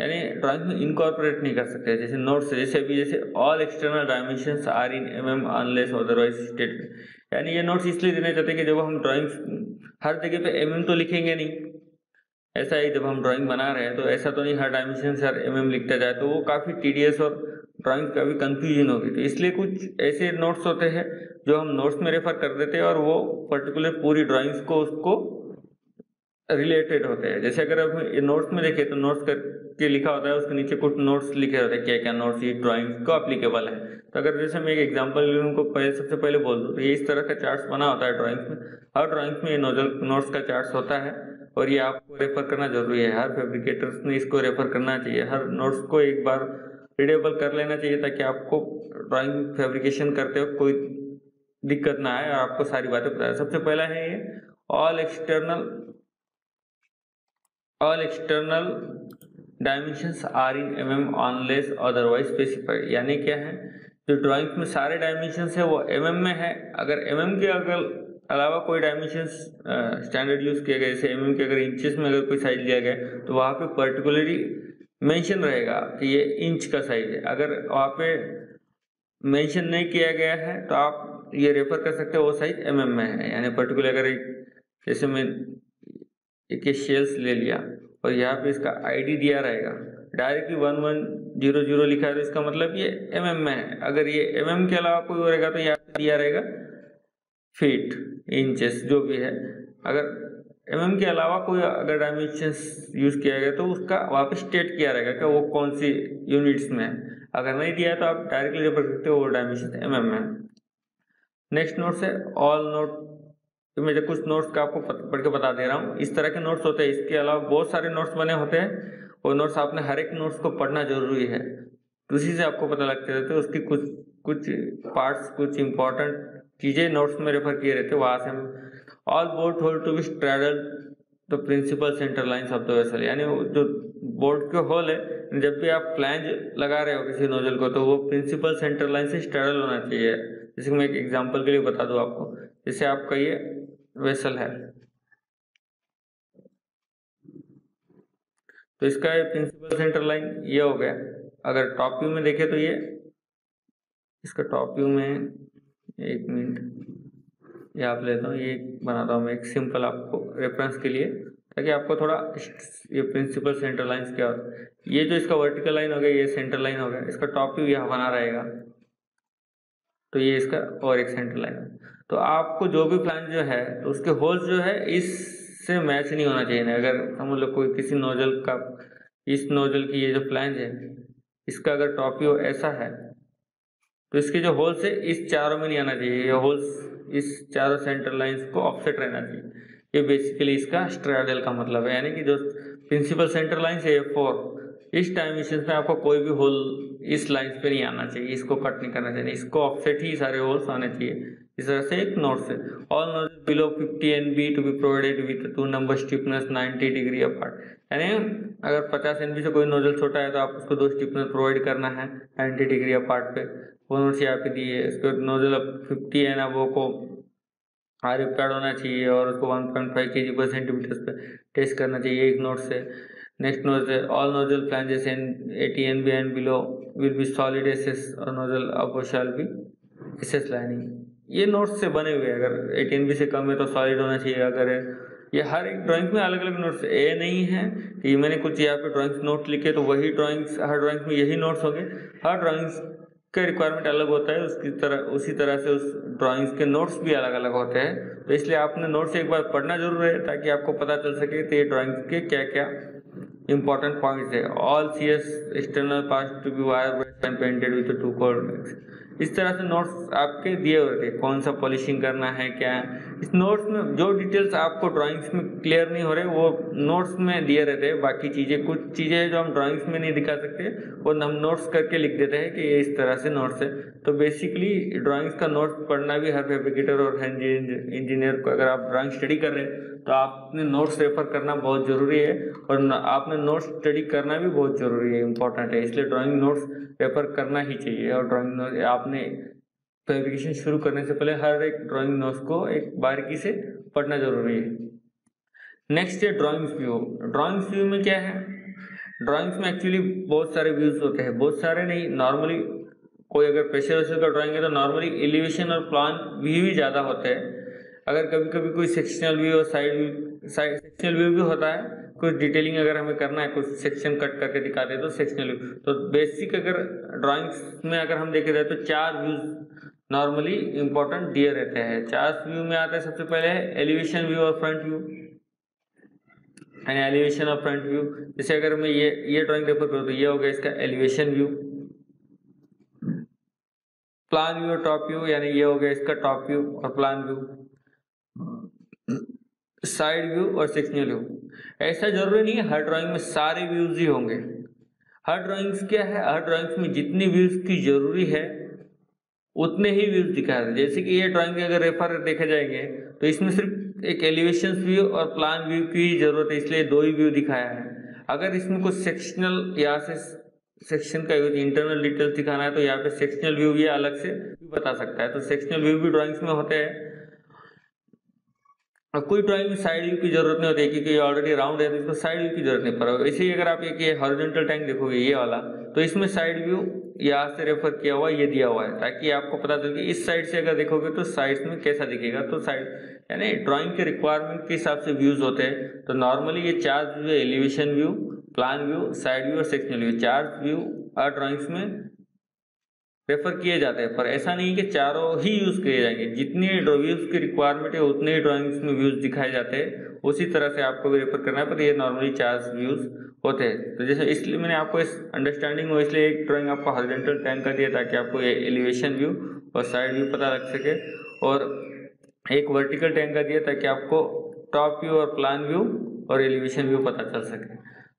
यानी ड्राइंग में इनकॉर्पोरेट नहीं कर सकते। जैसे नोट्स जैसे भी जैसे all external dimension are in M M unless otherwise state यानी ये नोट्स इसलिए देना चाहते हैं कि जब हम ड्राइंग्स हर जगह पे एम तो लिखेंगे नहीं। ऐसा ही जब हम ड्राइंग बना रहे हैं तो ऐसा तो नहीं हर डायमेंशन से हर एम एम लिखता जाए तो वो काफ़ी टीडियस और ड्राइंग का भी कंफ्यूजन होगी। तो इसलिए कुछ ऐसे नोट्स होते हैं जो हम नोट्स में रेफर कर देते हैं और वो पर्टिकुलर पूरी ड्राइंग्स को उसको रिलेटेड होते हैं। जैसे अगर आप नोट्स में देखें तो नोट्स करके लिखा होता है, उसके नीचे कुछ नोट्स लिखे होते हैं क्या क्या नोट्स ये ड्राइंग को अप्लीकेबल है। तो अगर जैसे मैं एक एग्जांपल उनको पहले, सबसे पहले बोल दूँ तो ये इस तरह का चार्ट्स बना होता है ड्राइंग्स में। हर ड्राइंग्स में ये नोट्स का चार्ट होता है, और ये आपको रेफर करना ज़रूरी है। हर फेब्रिकेटर्स ने इसको रेफर करना चाहिए। हर नोट्स को एक बार रीडेबल कर लेना चाहिए, ताकि आपको ड्राइंग फेब्रिकेशन करते वक्त कोई दिक्कत ना आए, और आपको सारी बातें पता है। सबसे पहला है ये all external all external dimensions are in mm unless otherwise specified. यानी क्या है? जो ड्राइंग में सारे डायमेंशन है, वो एम mm में है। अगर एम mm के अगर अलावा कोई डायमेंशन स्टैंडर्ड यूज़ किया गया, जैसे एम mm के अगर इंचेस में अगर कोई साइज़ लिया गया तो वहाँ पे पर्टिकुलरली मेंशन रहेगा कि ये इंच का साइज़ है। अगर वहाँ पे मेंशन नहीं किया गया है तो आप ये रेफर कर सकते हो, वो साइज़ एम mm में है। यानी पर्टिकुलर अगर जैसे मैं एक शेल्स ले लिया और यहाँ पे इसका आईडी दिया रहेगा। Directly one one zero zero लिखा है तो इसका मतलब ये एम एम में है। अगर ये एम एम के अलावा कोई रहेगा तो यहाँ पे दिया रहेगा फीट इंचेस जो भी है। अगर एम एम के अलावा कोई अगर डायमेंशन यूज़ किया गया तो उसका वापस स्टेट किया रहेगा कि वो कौन सी यूनिट्स में है। अगर नहीं दिया तो आप डायरेक्टली रेफर सकते हो, वो डायमेंशन एम एम में नेक्स्ट नोट से ऑल नोट तो मैं कुछ नोट्स का आपको पढ़ के बता दे रहा हूँ, इस तरह के नोट्स होते हैं। इसके अलावा बहुत सारे नोट्स बने होते हैं, वो नोट्स आपने हर एक नोट्स को पढ़ना ज़रूरी है। तो उसी से आपको पता लगते रहते उसकी कुछ कुछ पार्ट्स कुछ इंपॉर्टेंट चीज़ें नोट्स में रेफर किए रहते वहाँ से हम all board hold to be straddle the principal centre line of the vessel यानी जो बोर्ड के होल है, जब भी आप फ्लैंज लगा रहे हो किसी नोजल को तो वो प्रिंसिपल सेंटर लाइन से स्ट्रेडल होना चाहिए। जैसे मैं एक एग्ज़ाम्पल के लिए बता दूँ आपको। जैसे आप कहिए वेसल है। तो इसका प्रिंसिपल सेंटर लाइन ये हो गया। अगर टॉप व्यू में देखें तो ये, इसका टॉप व्यू में एक मिनट ये आप लेता हूँ, ये बनाता हूँ मैं एक सिंपल आपको रेफरेंस के लिए, ताकि आपको थोड़ा ये प्रिंसिपल सेंटर लाइन क्या है। ये जो इसका वर्टिकल लाइन हो गया, ये सेंटर लाइन हो गया, इसका टॉप व्यू यहाँ बना रहेगा। तो ये इसका और एक सेंटर लाइन तो आपको जो भी प्लान जो है तो उसके होल्स जो है, इससे मैच नहीं होना चाहिए। अगर हम लोग कोई किसी नोजल का, इस नोजल की ये जो फ्लैंज है, इसका अगर टॉपियो ऐसा है तो इसके जो होल्स है, इस चारों में नहीं आना चाहिए। ये होल्स इस चारों सेंटर लाइंस को ऑफसेट रहना चाहिए। ये बेसिकली इसका स्ट्राडल का मतलब है। यानी कि जो प्रिंसिपल सेंटर लाइन है, ये फोर इस डायमेंशन में आपको कोई भी होल इस लाइन पे नहीं आना चाहिए, इसको कट नहीं करना चाहिए, इसको ऑफसेट ही सारे होल्स आने चाहिए। इस तरह से एक नोट से। All note below 50 N B to be provided with two number stiffness 90 degree apart यानी अगर 50 एन से कोई नोजल छोटा है तो आप उसको दो स्टिफनेस प्रोवाइड करना है 90 डिग्री अपार्ट पे। वो नोट यहाँ पे दिए। उसके नोजल अब 50 एन वो को आर पैड होना चाहिए और उसको 1.5 के जी पर सेंटीमीटर पर टेस्ट करना चाहिए एक नोट से। All nozzle flanges in 80 N B and below will be solid SS और नोजल अब शैल बी एसेस लाइनिंग ये नोट्स से बने हुए अगर एटीन बी से कम है तो सॉलिड होना चाहिए। अगर ये हर एक ड्राइंग में अलग अलग नोट्स ए नहीं है कि मैंने कुछ यहाँ पे ड्राइंग्स नोट लिखे तो वही ड्राइंग्स हर ड्राइंग्स में यही नोट्स होंगे। हर ड्राइंग्स का रिक्वायरमेंट अलग होता है, उसकी तरह, उसी तरह से उस ड्राइंग्स के नोट्स भी अलग अलग होते हैं। तो इसलिए आपने नोट्स एक बार पढ़ना ज़रूर है, ताकि आपको पता चल सके तो ये ड्राइंग्स के क्या क्या इंपॉर्टेंट पॉइंट है। All C S external part to be wire painted with two code इस तरह से नोट्स आपके दिए हुए थे। कौन सा पॉलिशिंग करना है, क्या इस नोट्स में जो डिटेल्स आपको ड्राइंग्स में क्लियर नहीं हो रहे, वो नोट्स में दिए रहते हैं। बाकी चीज़ें, कुछ चीज़ें जो हम ड्राइंग्स में नहीं दिखा सकते, वो हम नोट्स करके लिख देते हैं कि ये इस तरह से नोट्स है। तो बेसिकली ड्राइंग्स का नोट्स पढ़ना भी हर फेब्रिकेटर और इंजीनियर को अगर आप ड्राइंग स्टडी कर रहे हैं तो आपने नोट्स रेफर करना बहुत ज़रूरी है और आपने नोट्स स्टडी करना भी बहुत ज़रूरी है इंपॉर्टेंट है। इसलिए ड्राइंग नोट्स रेफर करना ही चाहिए और ड्राइंग आपने फेब्रिकेशन शुरू करने से पहले हर एक ड्राइंग नोट्स को एक बारीकी से पढ़ना ज़रूरी है। नेक्स्ट है ड्राइंग्स व्यू ड्राइंग्स व्यू में क्या है? ड्राइंग्स में एक्चुअली बहुत सारे व्यूज़ होते हैं। बहुत सारे नहीं नॉर्मली कोई अगर प्रेशर वेशर का ड्राइंग है तो नॉर्मली एलिवेशन और प्लान व्यू भी ज़्यादा होते हैं। अगर कभी कभी कोई सेक्शनल व्यू और side view side sectional view भी होता है, कुछ डिटेलिंग अगर हमें करना है, कुछ सेक्शन कट करके दिखा दे तो सेक्शनल व्यू तो बेसिक अगर ड्राइंग्स में अगर हम देखे जाए तो चार व्यूज़ नॉर्मली इंपॉर्टेंट दिए रहते हैं। चार व्यू में आता है सबसे पहले एलिवेशन व्यू और फ्रंट व्यू एंड एलिवेशन और फ्रंट व्यू जैसे अगर मैं ये ये ड्राइंग रेफर करूँ तो ये हो गया इसका एलिवेशन व्यू प्लान व्यू और टॉप व्यू यानी ये हो गया इसका टॉप व्यू और प्लान व्यू साइड व्यू और सेक्शनल व्यू ऐसा ज़रूरी नहीं है, हर ड्राइंग में सारे व्यूज़ ही होंगे। हर ड्राइंग्स क्या है? हर ड्राइंग्स में जितनी व्यूज़ की ज़रूरी है उतने ही व्यूज़ दिखा रहे हैं। जैसे कि ये ड्राइंग अगर रेफर देखे जाएँगे तो इसमें सिर्फ़ एक एलिवेशन व्यू और प्लान व्यू की ज़रूरत है, इसलिए दो ही व्यू दिखाया है। अगर इसमें कुछ सेक्शनल यहाँ से सेक्शन का यूज़ इंटरनल डिटेल्स दिखाना है तो यहाँ पे सेक्शनल व्यू भी अलग से बता सकता है। तो सेक्शनल व्यू भी ड्राइंग्स में होते हैं। और कोई ड्राइंग में साइड व्यू की ज़रूरत नहीं होती क्योंकि ये ऑलरेडी राउंड है तो इसको साइड व्यू की ज़रूरत नहीं पड़ेगा इसी अगर आप एक ये हॉरिजॉन्टल टैंक देखोगे, ये वाला तो इसमें साइड व्यू यहाँ से रेफर किया हुआ, ये दिया हुआ है, ताकि आपको पता चले कि इस साइड से अगर देखोगे तो साइड में कैसा दिखेगा तो साइड यानी ड्राइंग के रिक्वायरमेंट के हिसाब से व्यूज़ होते हैं तो नॉर्मली ये चार व्यू है elevation view plan view side view और सेक्शनल व्यू चार व्यू और ड्राइंग्स में रेफर किए जाते हैं, पर ऐसा नहीं कि चारों ही यूज़ किए जाएँगे। जितनी व्यूज़ की रिक्वायरमेंट है, उतने ही ड्राइंग्स में व्यूज़ दिखाए जाते हैं। उसी तरह से आपको भी रेफर करना है, पर ये नॉर्मली चार व्यूज़ होते हैं। तो जैसे इसलिए मैंने आपको इस अंडरस्टैंडिंग हो इसलिए एक ड्राइंग आपको हॉरिजेंटल टैंक का दिया ताकि आपको ये एलिवेशन व्यू और साइड व्यू पता लग सके। और एक वर्टिकल टैंक का दिया ताकि आपको टॉप व्यू और प्लान व्यू और एलिवेशन व्यू पता चल सके।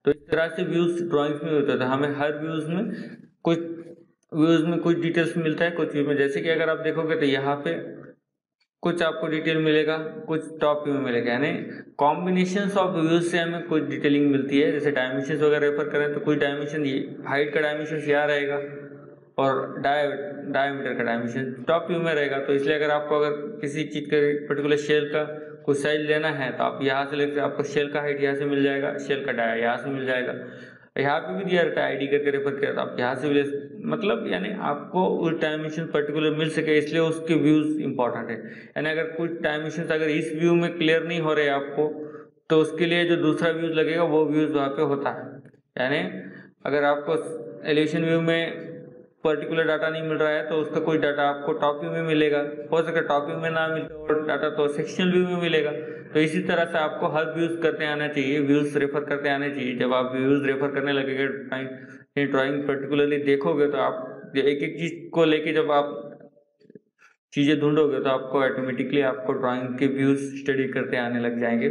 तो इस तरह से व्यूज़ ड्राइंग्स में होते थे हमें हर व्यूज़ में कुछ व्यूज़ में कुछ डिटेल्स मिलता है, कुछ व्यू में जैसे कि अगर आप देखोगे तो यहाँ पे कुछ आपको डिटेल मिलेगा, कुछ टॉप व्यू में मिलेगा, यानी कॉम्बिनेशन ऑफ़ व्यूज़ से हमें कुछ डिटेलिंग मिलती है। जैसे डायमेंशन वगैरह रेफर करें तो कुछ डायमेंशन हाइट का डायमेंशन यहाँ रहेगा और डाय डायमीटर का डायमेंशन टॉप व्यू में रहेगा। तो इसलिए अगर आपको अगर किसी चीज़ का पर्टिकुलर शेल का कुछ साइज़ लेना है तो आप यहाँ से लेकर आपको शेल का हाइट यहाँ से मिल जाएगा शेल का डाया यहाँ से मिल जाएगा। यहाँ पे भी दिया रहता है आईडी करके रेफर किया आप यहाँ से भी ले मतलब यानी आपको उस टाइम मिशन पर्टिकुलर मिल सके, इसलिए उसके व्यूज़ इंपॉर्टेंट है। यानी अगर कुछ टाइम मिशन अगर इस व्यू में क्लियर नहीं हो रहे आपको तो उसके लिए जो दूसरा व्यूज़ लगेगा, वो व्यूज़ वहाँ पे होता है। यानी अगर आपको एलिवेशन व्यू में पर्टिकुलर डाटा नहीं मिल रहा है तो उसका कोई डाटा आपको टॉप व्यू में मिलेगा। हो सके टॉप व्यू में ना मिलते और डाटा तो सेक्शनल व्यू में मिलेगा। तो इसी तरह से आपको हर व्यूज़ करते आना चाहिए व्यूज़ रेफर करते आने चाहिए। जब आप व्यूज़ रेफर करने लगेंगे ड्राइंग ड्राइंग पर्टिकुलरली देखोगे तो आप, एक एक चीज़ को लेके जब आप चीज़ें ढूंढोगे तो आपको ऑटोमेटिकली आपको ड्राइंग के व्यूज़ स्टडी करते आने लग जाएँगे।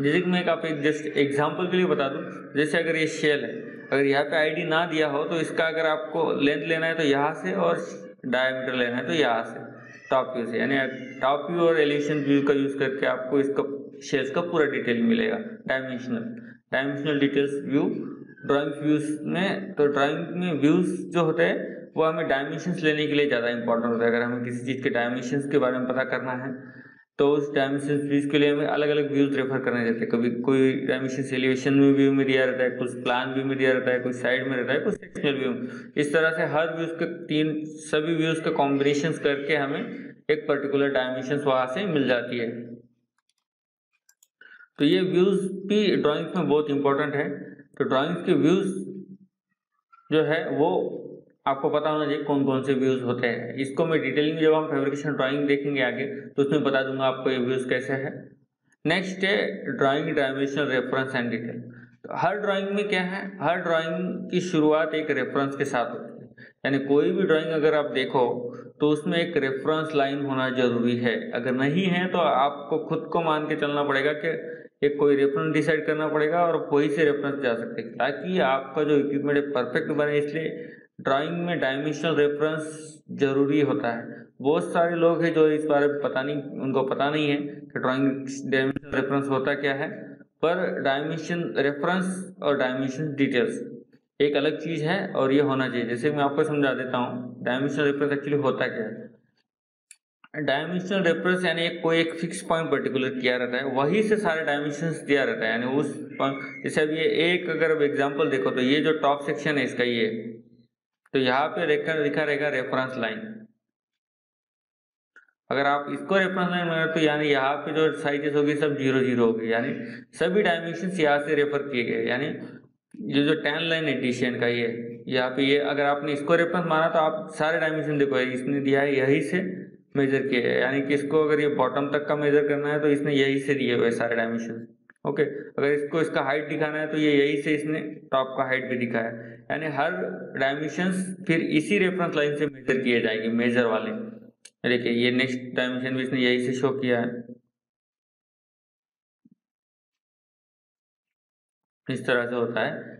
जैसे कि मैं एक आप एक जस्ट एग्ज़ाम्पल के लिए बता दूँ, जैसे अगर ये शेल है, अगर यहाँ पे आईडी ना दिया हो तो इसका अगर आपको लेंथ लेना है तो यहाँ से और डायमीटर लेना है तो यहाँ से। टॉप व्यू से, यानी टॉप व्यू और एलिवेशन व्यू का यूज़ करके आपको इसका शेल्स का पूरा डिटेल मिलेगा dimensional dimensional details view drawing views में तो ड्राइंग में व्यूज़ जो होते हैं, वो हमें डायमेंशंस लेने के लिए ज़्यादा इंपॉर्टेंट होता है। अगर हमें किसी चीज़ के डायमेंशंस के बारे में पता करना है तो उस डायमेंशन व्यूज़ के लिए हमें अलग अलग व्यूज़ रेफर करने रहते हैं। कभी कोई डायमेंशन एलिवेशन में व्यू में दिया रहता है, कुछ प्लान व्यू में दिया रहता है, कुछ साइड में रहता है, कुछ सेक्शनल व्यू में इस तरह से हर व्यूज़ के तीन, सभी व्यूज़ का कॉम्बिनेशन करके हमें एक पर्टिकुलर डायमेंशन वहाँ से मिल जाती है। तो ये व्यूज़ भी ड्राइंग्स में बहुत इंपॉर्टेंट है। तो ड्राइंग्स के व्यूज़ जो है, वो आपको पता होना चाहिए कौन कौन से व्यूज़ होते हैं। इसको मैं डिटेलिंग में जब हम फैब्रिकेशन ड्राइंग देखेंगे आगे तो उसमें बता दूँगा आपको ये व्यूज़ कैसे है। नेक्स्ट है drawing dimensional reference and detail तो हर ड्राइंग में क्या है? हर ड्राइंग की शुरुआत एक रेफरेंस के साथ होती है। यानी कोई भी ड्राइंग अगर आप देखो तो उसमें एक रेफरेंस लाइन होना ज़रूरी है। अगर नहीं है तो आपको खुद को मान के चलना पड़ेगा कि एक कोई रेफरेंस डिसाइड करना पड़ेगा और वही से रेफरेंस जा सकते हैं। ताकि आपका जो इक्विपमेंट है परफेक्ट बने, इसलिए ड्राइंग में डायमेंशनल रेफरेंस ज़रूरी होता है। बहुत सारे लोग हैं जो इस बारे में पता नहीं, उनको पता नहीं है कि ड्राइंग डायमेंशनल रेफरेंस होता क्या है, पर डायमेंशन रेफरेंस और डायमेंशन डिटेल्स एक अलग चीज़ है और ये होना चाहिए। जैसे मैं आपको समझा देता हूँ डायमेंशनल रेफरेंस एक्चुअली होता क्या है? डायमेंशनल रेफरेंस यानी एक, कोई एक फिक्स पॉइंट पर्टिकुलर किया रहता है, वही से सारे डायमेंशन दिया रहता है। यानी उस पॉइंट जैसे अब ये एक अगर एग्ज़ाम्पल देखो तो ये जो टॉप सेक्शन है इसका ये तो यहाँ पे लिखा लिखा रहेगा रेफरेंस लाइन अगर आप इसको रेफरेंस लाइन बना तो यानी यहाँ पे जो साइजेस होगी सब ज़ीरो ज़ीरो होगी, यानी सभी डायमेंशन यहाँ से रेफर किए गए यानी ये जो टेन लाइन है एडिशन का, ये, यहाँ पे ये अगर आपने इसको रेफरेंस माना तो आप सारे डायमेंशन देखो इसने दिया है यही से मेजर किए है। यानी कि इसको अगर ये बॉटम तक का मेजर करना है तो इसने यही से दिए हुए सारे डायमेंशन ओके, अगर इसको इसका हाइट दिखाना है तो ये यही से इसने टॉप का हाइट भी दिखाया। यानी हर डायमेंशंस फिर इसी रेफरेंस लाइन से मेजर किए जाएँगे मेजर वाले। देखिए, ये नेक्स्ट डायमेंशन भी इसने यही से शो किया है। इस तरह से होता है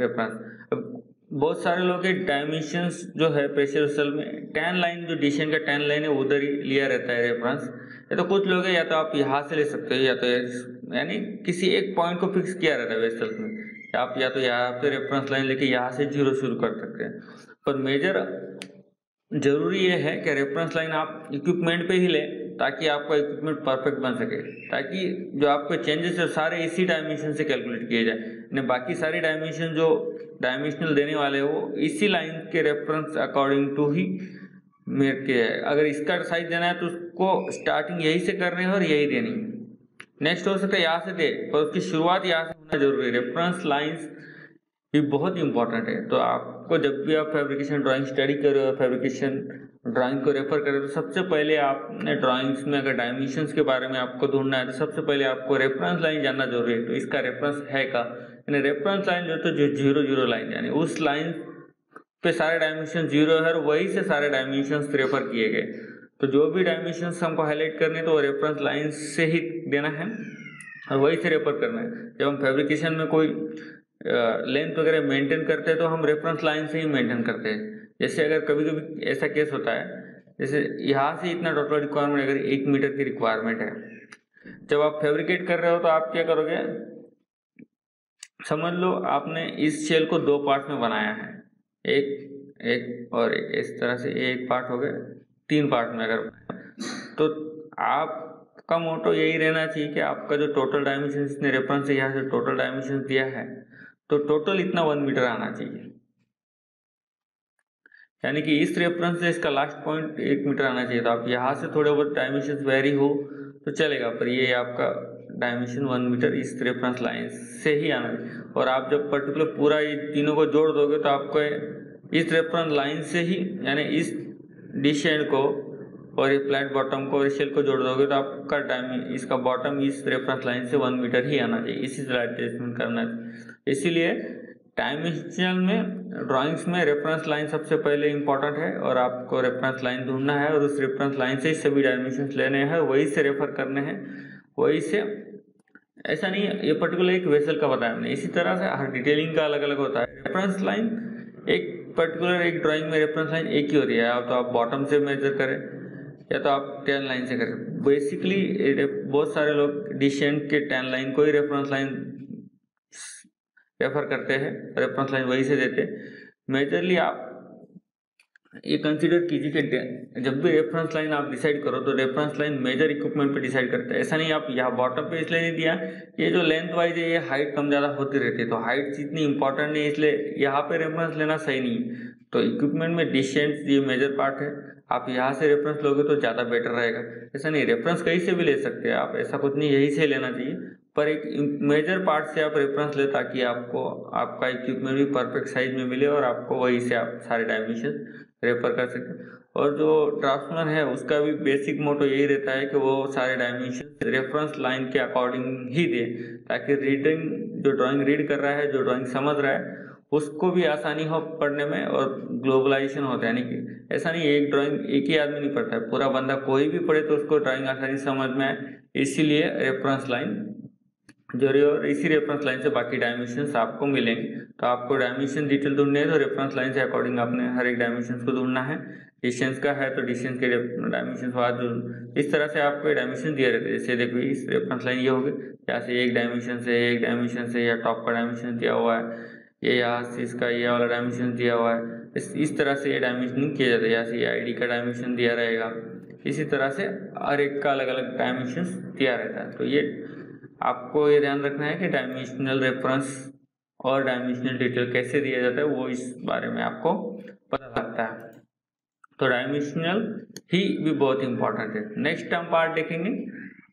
रेफरेंस बहुत सारे लोग के डायमेंशंस जो है प्रेशर वेसल में टेन लाइन जो डिशन का टेन लाइन है, उधर ही लिया रहता है रेफरेंस या तो कुछ लोग है, या तो आप यहाँ से ले सकते हो, या तो यानी किसी एक पॉइंट को फिक्स किया रहता है वेसल में। आप या तो यहाँ पे रेफरेंस लाइन लेके यहाँ से ज़ीरो शुरू कर सकते हैं। पर मेजर ज़रूरी ये है कि रेफरेंस लाइन आप इक्विपमेंट पे ही लें ताकि आपका इक्विपमेंट परफेक्ट बन सके। ताकि जो आपके चेंजेस है, सारे इसी डायमेंशन से कैलकुलेट किए जाए। बाकी सारी डायमेंशन जो डायमेंशनल देने वाले वो इसी लाइन के रेफरेंस अकॉर्डिंग टू ही मेट के है अगर इसका साइज़ देना है तो उसको स्टार्टिंग यही से करनी है और यही देनी है। नेक्स्ट हो सकता है यहाँ से दे, पर उसकी शुरुआत यहाँ से होना ज़रूरी है। रेफरेंस लाइन्स भी बहुत इंपॉर्टेंट है। तो आपको जब भी आप फैब्रिकेशन ड्राइंग स्टडी कर फैब्रिकेशन ड्राइंग को रेफर करें तो सबसे पहले आपने ड्राइंग्स में अगर डायमेंशंस के बारे में आपको ढूंढना है तो सबसे पहले आपको रेफरेंस लाइन जानना ज़रूरी है। तो इसका रेफरेंस है का? यानी रेफरेंस लाइन जो तो जो ज़ीरो ज़ीरो लाइन यानी उस लाइन पे सारे डायमेंशन ज़ीरो है और वही से सारे डायमेंशन रेफर किए गए। तो जो भी डायमेंशन हमको हाईलाइट करने तो रेफरेंस लाइन से ही देना है और वही से रेफर करना है। जब हम फेब्रिकेशन में कोई लेंथ वगैरह मेंटेन करते हैं तो हम रेफरेंस लाइन से ही मेंटेन करते हैं। जैसे अगर कभी कभी ऐसा केस होता है, जैसे यहाँ से इतना टोटल रिक्वायरमेंट अगर एक मीटर की रिक्वायरमेंट है। जब आप फेब्रिकेट कर रहे हो तो आप क्या करोगे? समझ लो आपने इस शेल को दो पार्ट में बनाया है। एक एक और एक इस तरह से एक पार्ट हो गया। तीन पार्ट में अगर तो आपका मोटो यही रहना चाहिए कि आपका जो टोटल डायमेंशन इसने रेफरेंस यहाँ से टोटल डायमेंशन दिया है तो टोटल इतना वन मीटर आना चाहिए। यानी कि इस रेफरेंस से इसका लास्ट पॉइंट एक मीटर आना चाहिए। तो आप यहाँ से थोड़े बहुत डायमेंशन वेरी हो तो चलेगा, पर ये आपका डायमेंशन वन मीटर इस रेफरेंस लाइन से ही आना चाहिए। और आप जब पर्टिकुलर पूरा ये तीनों को जोड़ दोगे तो आपको इस रेफरेंस लाइन से ही, यानी इस डिश एंड को और ये फ्लैट बॉटम को और शेल को जोड़ दोगे तो आपका टाइम इसका बॉटम इस रेफरेंस लाइन से वन मीटर ही आना चाहिए। इसी से एडजस्टमेंट करना चाहिए इसीलिए डायमेंशनल में ड्राइंग्स में रेफरेंस लाइन सबसे पहले इंपॉर्टेंट है और आपको रेफरेंस लाइन ढूंढना है और उस रेफरेंस लाइन से ही सभी डायमेंशन लेने हैं। वही से रेफर करने हैं। वही से ऐसा नहीं है, ये पर्टिकुलर एक वेसल का बताया हमने। इसी तरह से हर डिटेलिंग का अलग अलग होता है। रेफरेंस लाइन एक पर्टिकुलर एक ड्राइंग में रेफरेंस लाइन एक ही हो रही है। आप तो आप बॉटम से मेजर करें, या तो आप टेन लाइन से करें। बेसिकली बहुत सारे लोग डिशेंट के टेन लाइन को ही रेफरेंस लाइन रेफर करते हैं। रेफरेंस लाइन वही से देते मेजरली आप ये कंसीडर कीजिए कि जब भी रेफरेंस लाइन आप डिसाइड करो तो रेफरेंस लाइन मेजर इक्विपमेंट पे डिसाइड करते हैं। ऐसा नहीं, आप यहाँ बॉटम पे इसलिए नहीं दिया, ये जो लेंथ वाइज है, ये हाइट कम ज़्यादा होती रहती है तो हाइट इतनी इंपॉर्टेंट नहीं इसलिए यहाँ पे रेफरेंस लेना सही नहीं तो इक्विपमेंट में डिस्टेंस ये मेजर पार्ट है। आप यहाँ से रेफरेंस लोगे तो ज़्यादा बेटर रहेगा। ऐसा नहीं रेफरेंस कहीं से भी ले सकते हैं आप, ऐसा कुछ नहीं, यही से लेना चाहिए। पर एक मेजर पार्ट से आप रेफरेंस ले, ताकि आपको, आपका इक्विपमेंट भी परफेक्ट साइज़ में मिले और आपको वही से आप सारे डायमेंशन रेफर कर सकें और जो ड्राफ्टमैन है, उसका भी बेसिक मोटो यही रहता है कि वो सारे डायमेंशन रेफरेंस लाइन के अकॉर्डिंग ही दे, ताकि रीडिंग जो ड्राइंग रीड कर रहा है, जो ड्राइंग समझ रहा है, उसको भी आसानी हो पढ़ने में और ग्लोबलाइजेशन होता है यानी कि। ऐसा नहीं, एक ड्राइंग एक ही आदमी नहीं पढ़ता है, पूरा बंदा कोई भी पढ़े तो उसको ड्राइंग आसानी समझ में आए। इसीलिए रेफरेंस लाइन और इसी रेफरेंस लाइन से बाकी डायमेंशन आपको मिलेंगे। तो आपको डायमेंशन डिटेल ढूँढने है तो रेफरेंस लाइन से अकॉर्डिंग आपने हर एक डायमेंशन को ढूंढना है। डिस्टेंस का है तो डिस्टेंस के डायमेंशन बाद इस तरह से आपको डायमेंशन दिया रहते हैं। जैसे देखो, इस रेफरेंस लाइन ये होगी यहाँ से एक डायमेंशन से एक डायमेंशन से, या टॉप का डायमेंशन दिया हुआ है, ये यहाँ से इसका ये वाला डायमेंशन दिया हुआ है। इस इस तरह से ये डायमेंशनिंग किया जाता है। यहाँ से ये आईडी का डायमेंशन दिया रहेगा। इसी तरह से हर एक का अलग अलग डायमेंशन दिया रहता है। तो ये आपको ये ध्यान रखना है कि डायमेंशनल रेफरेंस और डायमेंशनल डिटेल कैसे दिया जाता है, वो इस बारे में आपको पता लगता है। तो डायमेंशनल ही भी बहुत इंपॉर्टेंट है। नेक्स्ट हम पार्ट देखेंगे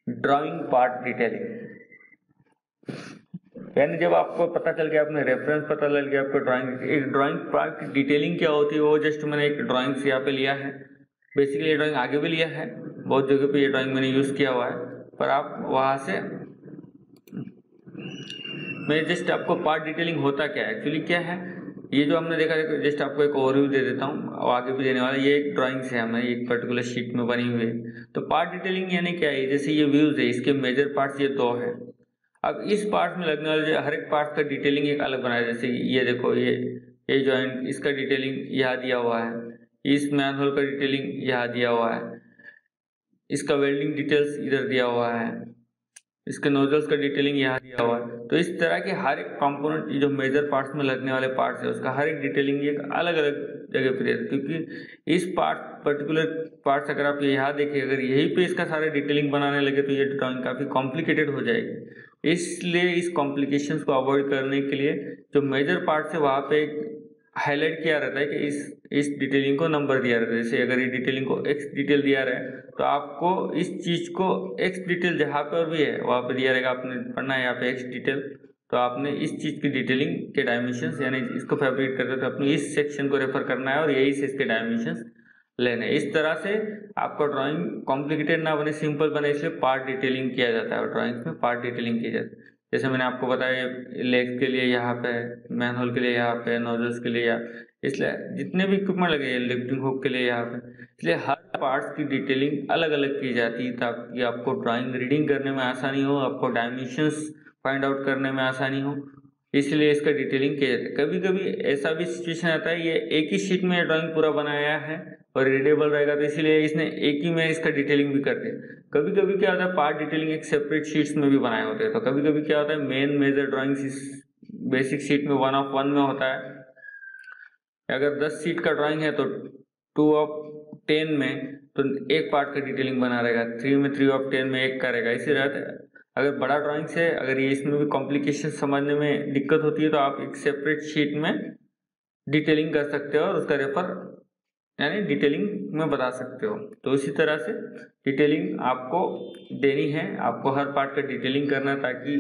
ड्राइंग पार्ट डिटेलिंग यानी जब आपको पता चल गया आपने रेफरेंस पता चल गया, आपको ड्राइंग एक ड्राइंग पार्ट डिटेलिंग क्या होती है, वो जस्ट मैंने एक ड्राइंग से यहाँ पे लिया है। बेसिकली ये ड्राइंग आगे भी लिया है, बहुत जगह पे ये ड्राइंग मैंने यूज़ किया हुआ है, पर आप वहाँ से मैं जस्ट आपको पार्ट डिटेलिंग होता क्या है? एक्चुअली क्या है? ये जो हमने देखा जस्ट आपको एक ओवरव्यू दे देता हूँ। और आगे भी देने वाला, ये एक ड्राइंग्स है हमारी, एक पर्टिकुलर शीट में बनी हुई। है तो पार्ट डिटेलिंग यानी क्या है? जैसे ये व्यूज़ है, इसके मेजर पार्ट्स ये दो है। अब इस पार्ट में लगने वाले हर एक पार्ट का डिटेलिंग एक अलग बनाया जैसे ये देखो, ये ये जॉइंट इसका डिटेलिंग यहाँ दिया हुआ है। इस मैन होल का डिटेलिंग यहाँ दिया हुआ है। इसका वेल्डिंग डिटेल्स इधर दिया हुआ है। इसके नोजल्स का डिटेलिंग यहाँ दिया हुआ है। तो इस तरह के हर एक कंपोनेंट जो मेजर पार्ट्स में लगने वाले पार्ट्स है, उसका हर एक डिटेलिंग एक अलग अलग जगह पर है। क्योंकि इस पार्ट पर्टिकुलर पार्ट्स अगर आप यहाँ देखिए अगर यहीं पे इसका सारे डिटेलिंग बनाने लगे तो ये ड्राइंग काफ़ी कॉम्प्लिकेटेड हो जाएगी। इसलिए इस कॉम्प्लिकेशन को अवॉइड करने के लिए जो मेजर पार्ट्स है, वहाँ पे हाईलाइट किया रहता है कि इस इस डिटेलिंग को नंबर दिया रहता है। जैसे अगर ये डिटेलिंग को एक्स डिटेल दिया रहा है तो आपको इस चीज़ को एक्स डिटेल जहाँ पर भी है, वहाँ पर दिया रहेगा। आपने पढ़ना है यहाँ पे एक्स डिटेल तो आपने इस चीज़ की डिटेलिंग के डायमेंशन यानी इसको फैब्रिकेट करते तो अपने इस सेक्शन को रेफर करना है और यही से इसके डायमेंशन लेने इस तरह से आपका ड्राइंग कॉम्प्लिकेटेड ना बने सिंपल बने, इसलिए पार्ट डिटेलिंग किया जाता है। और ड्राइंग्स में पार्ट डिटेलिंग की जाती है। जैसे मैंने आपको बताया लेग्स के लिए यहाँ पे, मैनहोल के लिए यहाँ पे, नोजल्स के लिए यहाँ इसलिए जितने भी इक्विपमेंट लगे लिफ्टिंग हुक के लिए यहाँ पे। इसलिए हर पार्ट्स की डिटेलिंग अलग अलग की जाती है, ताकि आपको ड्राइंग रीडिंग करने में आसानी हो, आपको डायमेंशंस फाइंड आउट करने में आसानी हो। इसलिए इसका डिटेलिंग किया जाता है। कभी कभी ऐसा भी सिचुएशन आता है, ये एक ही शीट में ड्राइंग पूरा बनाया है और रीडेबल रहेगा तो इसीलिए इसने एक ही में इसका डिटेलिंग भी कर दिया। कभी कभी क्या होता है पार्ट डिटेलिंग एक सेपरेट शीट्स में भी बनाए होते हैं। तो कभी कभी क्या होता है मेन मेजर ड्राइंग इस बेसिक शीट में वन ऑफ़ वन में होता है। अगर दस सीट का ड्राइंग है तो टू ऑफ़ टेन में तो एक पार्ट का डिटेलिंग बना रहेगा। थ्री में थ्री ऑफ़ टेन में एक करेगा इसी रहता है अगर बड़ा ड्राइंग है अगर ये इसमें भी कॉम्प्लिकेशन समझने में दिक्कत होती है तो आप एक सेपरेट शीट में डिटेलिंग कर सकते हो और उसका रेफर यानी डिटेलिंग में बता सकते हो। तो इसी तरह से डिटेलिंग आपको देनी है। आपको हर पार्ट का डिटेलिंग करना ताकि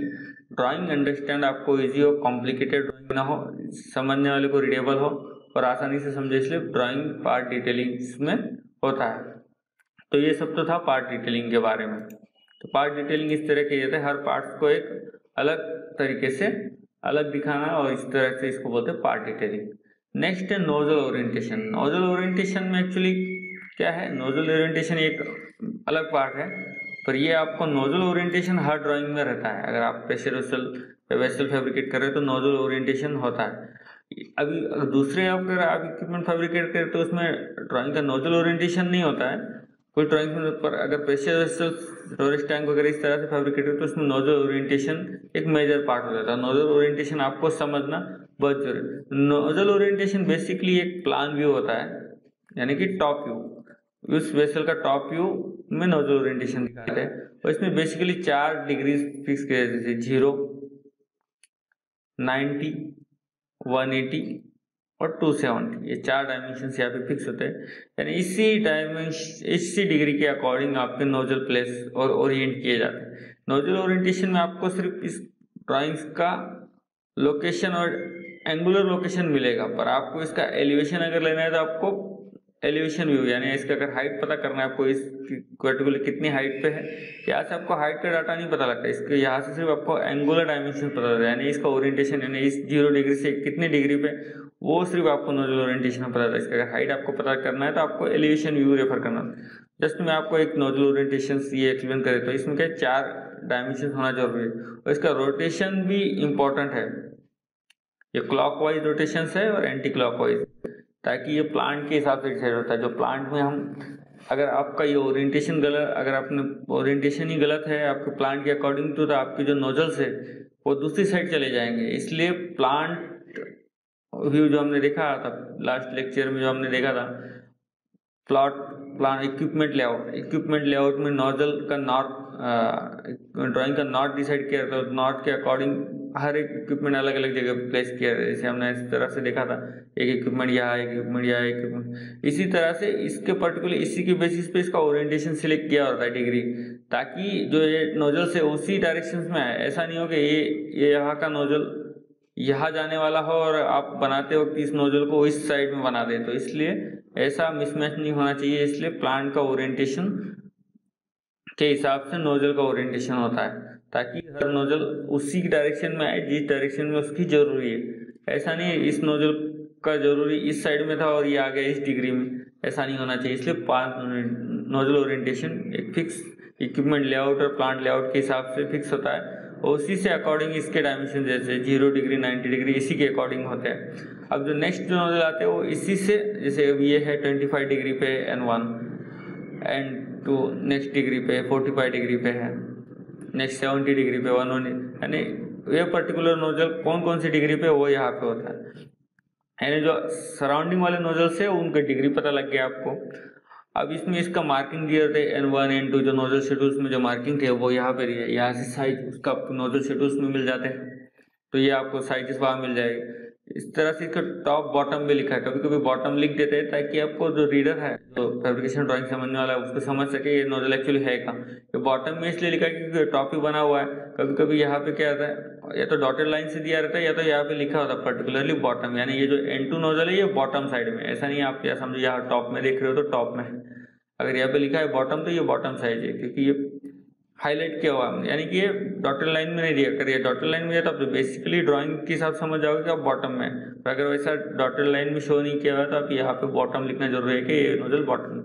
ड्राइंग अंडरस्टैंड आपको इजी हो कॉम्प्लिकेटेड ड्राइंग ना हो, समझने वाले को रीडेबल हो और आसानी से समझे, इसलिए ड्राइंग पार्ट डिटेलिंग में होता है। तो ये सब तो था पार्ट डिटेलिंग के बारे में। तो पार्ट डिटेलिंग इस तरह की जाता है। हर पार्ट को एक अलग तरीके से अलग दिखाना और इस तरह से इसको बोलते हैं पार्ट डिटेलिंग नेक्स्ट है नोजल ओरिएंटेशन नोजल ओरिएंटेशन में एक्चुअली क्या है? नोजल ओरिएंटेशन एक अलग पार्ट है, पर ये आपको नोजल ओरिएंटेशन हर ड्राइंग में रहता है। अगर आप प्रेशर वेसल वेसल फैब्रिकेट कर रहे हो तो नोजल ओरिएंटेशन होता है। अभी अगर दूसरे आप अगर आप इक्विपमेंट फैब्रिकेट करें तो उसमें ड्राइंग का नोजल ओरिएंटेशन नहीं होता है। कोई ड्राइंग में, पर अगर प्रेशर वेसल स्टोरेज टैंक वगैरह इस तरह से फैब्रिकेट करें तो उसमें नोजल ओरिएंटेशन एक मेजर पार्ट हो जाता है। नोजल ओरिएंटेशन आपको समझना ज़रूरी नोजल ओरिएंटेशन बेसिकली एक प्लान व्यू होता है, यानी कि टॉप व्यू उस वेसल का टॉप व्यू में नोजल ओरिएंटेशन दिखाते हैं। और इसमें बेसिकली चार डिग्री फिक्स किया जाते हैं ज़ीरो नाइन्टी वन एटी और टू सेवेंटी ये चार डायमेंशन यहाँ पे फिक्स होते हैं। यानी इसी डायमेंशन इसी डिग्री के अकॉर्डिंग आपके नोजल प्लेस और ओरिएंट किए जाते हैं। नोजल ओरिएंटेशन में आपको सिर्फ़ इस ड्राइंग्स का लोकेशन और एंगुलर लोकेशन मिलेगा, पर आपको इसका एलिवेशन अगर लेना है तो आपको एलिवेशन व्यू यानी इसका अगर हाइट पता करना है आपको, इस पर्टिकुलर कितनी हाइट पे है, यहाँ से आपको हाइट का डाटा नहीं पता लगता, इसके यहाँ से सिर्फ़ आपको एंगुलर डायमेंशन पता लगता है, यानी इसका ओरिएंटेशन यानी इस ज़ीरो डिग्री से कितनी डिग्री पे, वो सिर्फ़ आपको नोजल ओरिएंटेशन पता था इसका अगर हाइट आपको पता करना है तो आपको एलिवेशन व्यू रेफर करना जस्ट मैं आपको एक नोजल ओरिएंटेशन ये एक्सप्लेन करे तो इसमें क्या चार डायमेंशन होना ज़रूरी है, और इसका रोटेशन भी इंपॉर्टेंट है। ये क्लॉकवाइज रोटेशन है और एंटी क्लॉकवाइज ताकि ये प्लांट के हिसाब से डिसाइड होता है। जो प्लांट में हम, अगर आपका ये ओरिएंटेशन गलत, अगर आपने ओरिएंटेशन ही गलत है, आपके प्लांट के अकॉर्डिंग टू तो आपके जो नोजल्स है, वो दूसरी साइड चले जाएँगे। इसलिए प्लांट व्यू जो हमने देखा था लास्ट लेक्चर में जो हमने देखा था plot plan equipment layout equipment layout में नोजल का नॉट ड्राइंग का नॉट डिसाइड किया था नॉट के अकॉर्डिंग हर एक इक्विपमेंट अलग अलग जगह प्लेस किया है। जैसे हमने इस तरह से देखा था, एक इक्विपमेंट यहाँ, एक इक्विपमेंट यहाँ, एक इक्विपमेंट इसी तरह से इसके पर्टिकुलर इसी के बेसिस पे इसका ओरिएंटेशन सिलेक्ट किया होता है डिग्री ताकि जो ये नोजल से उसी डायरेक्शन में आए। ऐसा नहीं हो कि ये ये यहाँ का नोजल यहाँ जाने वाला हो और आप बनाते वक्त इस नोजल को इस साइड में बना दें। तो इसलिए ऐसा मिसमैच नहीं होना चाहिए। इसलिए प्लांट का ओरिएंटेशन के हिसाब से नोजल का ओरिएंटेशन होता है, ताकि हर नोजल उसी डायरेक्शन में आए, जिस डायरेक्शन में उसकी ज़रूरी है। ऐसा नहीं है, इस नोजल का ज़रूरी इस साइड में था और ये आ गया इस डिग्री में। ऐसा नहीं होना चाहिए, इसलिए पाँच नोजल ओरिएंटेशन एक फिक्स इक्विपमेंट लेआउट और प्लांट लेआउट के हिसाब से फिक्स होता है। और उसी से अकॉर्डिंग इसके डायमेंशन जैसे ज़ीरो डिग्री नाइन्टी डिग्री इसी के अकॉर्डिंग होते हैं। अब जो नेक्स्ट जो नोजल आते हैं, वो इसी से, जैसे अब ये है ट्वेंटी फाइव डिग्री पे N one and two next degree पे फोर्टी फाइव डिग्री पे है नेक्स्ट सेवेंटी डिग्री पे वन वन यानी ये पर्टिकुलर नोजल कौन कौन सी डिग्री पे वो यहाँ पे होता है। यानी जो सराउंडिंग वाले नोजल्स है, उनका डिग्री पता लग गया आपको। अब इसमें इसका मार्किंग दिया थे एन वन एन टू जो नोजल शेड्यूल्स में जो मार्किंग थे, वो यहाँ पर ही है। यहाँ से साइज़ उसका नोजल शेड्यूल्स में मिल जाते हैं। तो ये आपको साइज़ वहाँ मिल जाएगी। इस तरह से इसका टॉप बॉटम भी लिखा है। कभी कभी बॉटम लिख देते हैं ताकि आपको जो रीडर है, जो फेब्रिकेशन ड्राइंग समझने वाला है, उसको समझ सके ये नोजल एक्चुअली है का ये बॉटम में इसलिए लिखा है क्योंकि टॉप ही बना हुआ है। कभी कभी यहाँ पे क्या आता है, या तो डॉटेड लाइन से दिया रहता है, या तो यहाँ पे लिखा होता है पर्टिकुलरली बॉटम यानी ये जो एन टू नोजल है, ये बॉटम साइड में ऐसा नहीं आप क्या समझो, यहाँ टॉप में देख रहे हो तो टॉप में अगर यहाँ पे लिखा है बॉटम तो ये बॉटम साइज़ है, क्योंकि ये हाईलाइट किया हुआ यानी कि ये डॉटेड लाइन में नहीं दिया करिए डॉटेड लाइन में तो आप बेसिकली ड्राइंग के हिसाब से समझ जाओगे कि आप बॉटम में तो अगर वैसा डॉटेड लाइन में शो नहीं किया हुआ तो आप यहाँ पे बॉटम लिखना ज़रूरी है कि ये नोजल बॉटम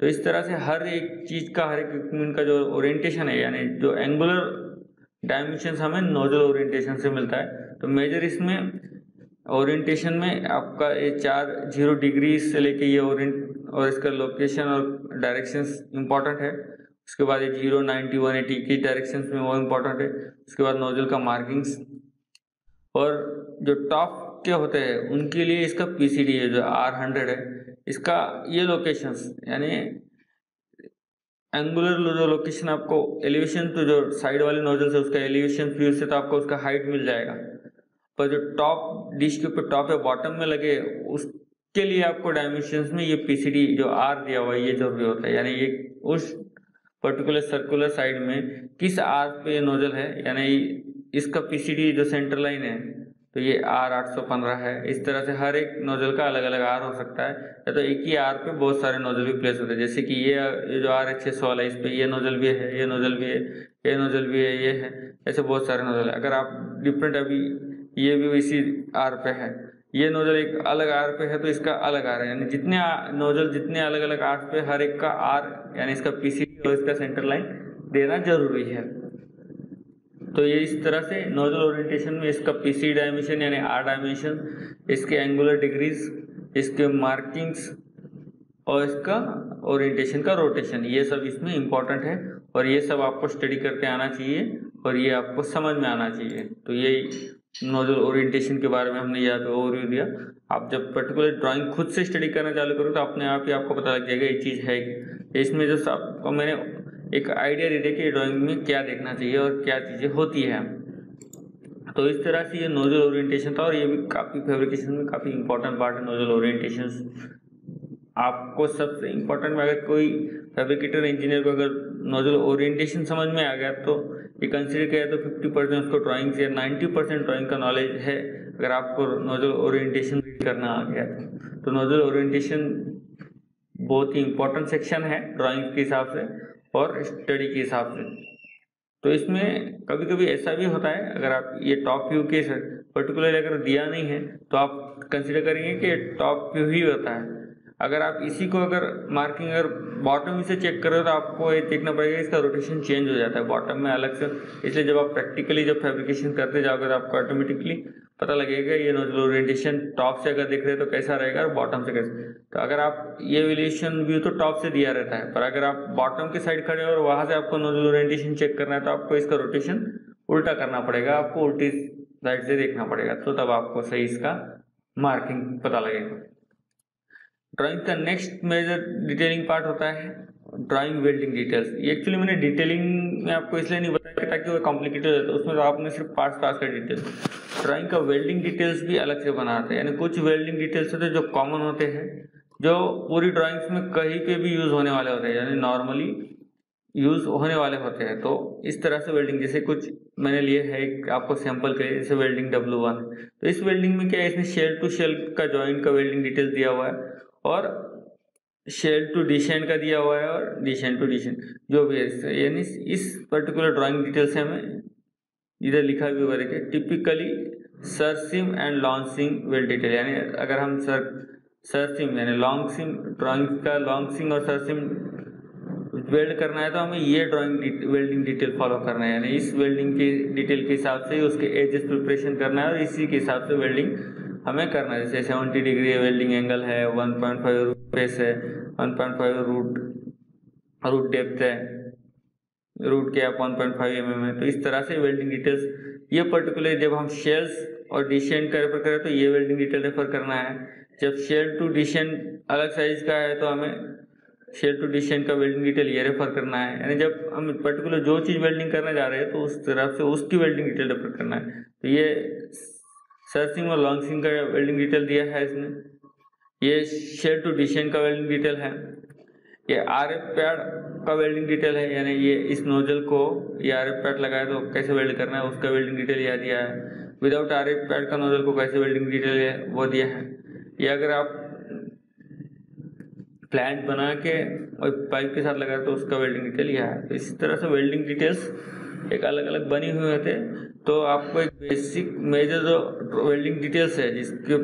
तो इस तरह से हर एक चीज़ का, हर एक इक्विपमेंट का जो ओरिएंटेशन है, यानी जो एंगुलर डायमेंशन हमें नोजल ओरिएंटेशन से मिलता है। तो मेजर इसमें ओरिएंटेशन में आपका ये चार ज़ीरो डिग्री से लेके ये ओरिएंट और इसका लोकेशन और डायरेक्शंस इंपॉर्टेंट है। उसके बाद ये ज़ीरो, नाइन्टी, वन एटी की डायरेक्शन में वो इम्पोर्टेंट है। उसके बाद नोजल का मार्किंग्स और जो टॉप के होते हैं, उनके लिए इसका पीसीडी है, जो आर हंड्रेड है। इसका ये लोकेशंस यानी एंगुलर जो लोकेशन आपको एलिवेशन तो जो साइड वाले नोजल से उसका एलिवेशन व्यू से तो आपको उसका हाइट मिल जाएगा। पर जो टॉप डिश के ऊपर टॉप है बॉटम में लगे, उसके लिए आपको डायमेंशन में ये पीसीडी जो आर दिया हुआ है, ये ज़रूरी होता है, यानी ये उस पर्टिकुलर सर्कुलर साइड में किस आर पे नोजल है? यानी इसका पीसीडी जो सेंटर लाइन है तो ये आर आठ सौ पंद्रह है। इस तरह से हर एक नोजल का अलग अलग आर हो सकता है, या तो एक ही आर पे बहुत सारे नोजल भी प्लेस होते हैं। जैसे कि ये ये जो आर है छः सौ वाला इस पर ये नोजल भी है, ये नोजल भी है, ये नोजल भी है, ये है, ऐसे बहुत सारे नोजल है। अगर आप डिफरेंट अभी ये भी इसी आर पे है ये नोजल एक अलग आर पे है तो इसका अलग आर है, यानी जितने नोजल जितने अलग अलग आर पे हर एक का आर, यानी इसका पीसी और इसका सेंटर लाइन देना ज़रूरी है। तो ये इस तरह से नोजल ओरिएंटेशन में इसका पीसी डायमेंशन यानी आर डायमेंशन इसके एंगुलर डिग्रीज इसके मार्किंग्स और इसका ओरिएंटेशन का रोटेशन ये सब इसमें इंपॉर्टेंट है और ये सब आपको स्टडी करके आना चाहिए और ये आपको समझ में आना चाहिए। तो ये नोजल ओरिएंटेशन के बारे में हमने यहाँ पे ओवरव्यू दिया। आप जब पर्टिकुलर ड्राइंग खुद से स्टडी करना चालू करो तो अपने आप ही आपको पता लग जाएगा ये चीज़ है कि इसमें जो आपको मैंने एक आइडिया दे दिया कि ड्राइंग में क्या देखना चाहिए और क्या चीज़ें होती है। तो इस तरह से ये नोजल ओरिएंटेशन था और ये भी काफ़ी फेब्रिकेशन में काफ़ी इंपॉर्टेंट पार्ट है, नोजल ओरिएंटेशन आपको सबसे इम्पोर्टेंट में अगर कोई फैब्रिकेटर इंजीनियर को अगर नोजल ओरिएंटेशन समझ में आ गया तो ये कंसिडर किया तो 50 परसेंट उसको ड्राइंग से 90 परसेंट ड्राइंग का नॉलेज है अगर आपको नोजल ओरिएंटेशन रीड करना आ गया तो, तो नोजल ओरिएंटेशन बहुत ही इंपॉर्टेंट सेक्शन है ड्राइंग के हिसाब से और स्टडी के हिसाब से। तो इसमें कभी कभी ऐसा भी होता है अगर आप ये टॉप व्यू के पर्टिकुलर अगर दिया नहीं है तो आप कंसिडर करेंगे कि टॉप व्यू ही होता है। अगर आप इसी को अगर मार्किंग अगर बॉटम से चेक करो तो आपको ये देखना पड़ेगा इसका रोटेशन चेंज हो जाता है। बॉटम में अलग से, इसलिए जब आप प्रैक्टिकली जब फैब्रिकेशन करते जाओगे तो आपको ऑटोमेटिकली पता लगेगा ये नोजल ओरिएंटेशन टॉप से अगर देख रहे हैं तो कैसा रहेगा और बॉटम से कैसे। तो अगर आप ये वेल्यूशन व्यू तो टॉप से दिया रहता है, पर अगर आप बॉटम के साइड खड़े हो और वहाँ से आपको नोजल ओरिएंटेशन चेक करना है तो आपको इसका रोटेशन उल्टा करना पड़ेगा। आपको उल्टी साइड से देखना पड़ेगा। तो तब आपको सही इसका मार्किंग पता लगेगा। ड्राइंग का नेक्स्ट मेजर डिटेलिंग पार्ट होता है ड्राइंग वेल्डिंग डिटेल्स। ये एक्चुअली मैंने डिटेलिंग में आपको इसलिए नहीं बताया ताकि वो कॉम्प्लिकेटेड है तो उसमें तो आपने सिर्फ़ पार्ट्स पास का डिटेल्स ड्राइंग का वेल्डिंग डिटेल्स भी अलग से बनाते हैं, यानी कुछ वेल्डिंग डिटेल्स होते हैं जो कॉमन होते हैं, जो पूरी ड्राइंग्स में कहीं पे भी यूज़ होने वाले होते हैं, यानी नॉर्मली यूज़ होने वाले होते हैं। तो इस तरह से वेल्डिंग, जैसे कुछ मैंने लिए है एक आपको सैंपल के जैसे वेल्डिंग डब्लू वन तो इस वेल्डिंग में क्या है, इसमें शेल टू शेल का जॉइंट का वेल्डिंग डिटेल दिया हुआ है। और शेल टू डिशेंट का दिया हुआ है और डिशेंट टू डिशेंट जो भी है यानी इस पर्टिकुलर ड्राइंग डिटेल से हमें इधर लिखा भी हुआ देखिए typically circ seam and long seam weld detail यानी अगर हम सर सरसिम यानी लॉन्ग सिम ड्राइंग का लॉन्ग सिम और सरसिम वेल्ड करना है तो हमें ये ड्राइंग वेल्डिंग डिटेल फॉलो करना है, यानी इस वेल्डिंग की डिटेल के हिसाब से उसके एजेस प्रिपरेशन करना है और इसी के हिसाब से वेल्डिंग हमें करना है। जैसे सेवेंटी डिग्री वेल्डिंग एंगल है one point five root face है one point five root root depth है रूट के वन पॉइंट फाइव एम है। तो इस तरह से वेल्डिंग डिटेल्स ये पर्टिकुलर जब हम शेल्स और डिशेंट का रेफर करें तो ये वेल्डिंग डिटेल रेफर करना है। जब शेल टू डिशेंट अलग साइज़ का है तो हमें शेल टू डिशेंट का वेल्डिंग डिटेल ये रेफर करना है। यानी जब हम पर्टिकुलर जो चीज़ वेल्डिंग करने जा रहे हैं तो उस तरफ़ से उसकी वेल्डिंग डिटेल रेफर करना है। तो ये सर्चिंग और लॉन्चिंग का वेल्डिंग डिटेल दिया है इसने। ये शेल टू डिशेंट का वेल्डिंग डिटेल है। ये आर एफ़ पैड का वेल्डिंग डिटेल है, यानी ये इस नोजल को ये आर एफ़ पैड लगाए तो कैसे वेल्ड करना है, उसका वेल्डिंग डिटेल यह दिया है। विदाउट आर एफ़ पैड का नोजल को कैसे वेल्डिंग डिटेल वो दिया है। ये अगर आप प्लांट बना के और पाइप के साथ लगाए तो उसका वेल्डिंग डिटेल यह है। तो इसी तरह से वेल्डिंग डिटेल्स एक अलग अलग बनी हुए होते तो आपको एक बेसिक मेजर जो वेल्डिंग डिटेल्स है, जिसके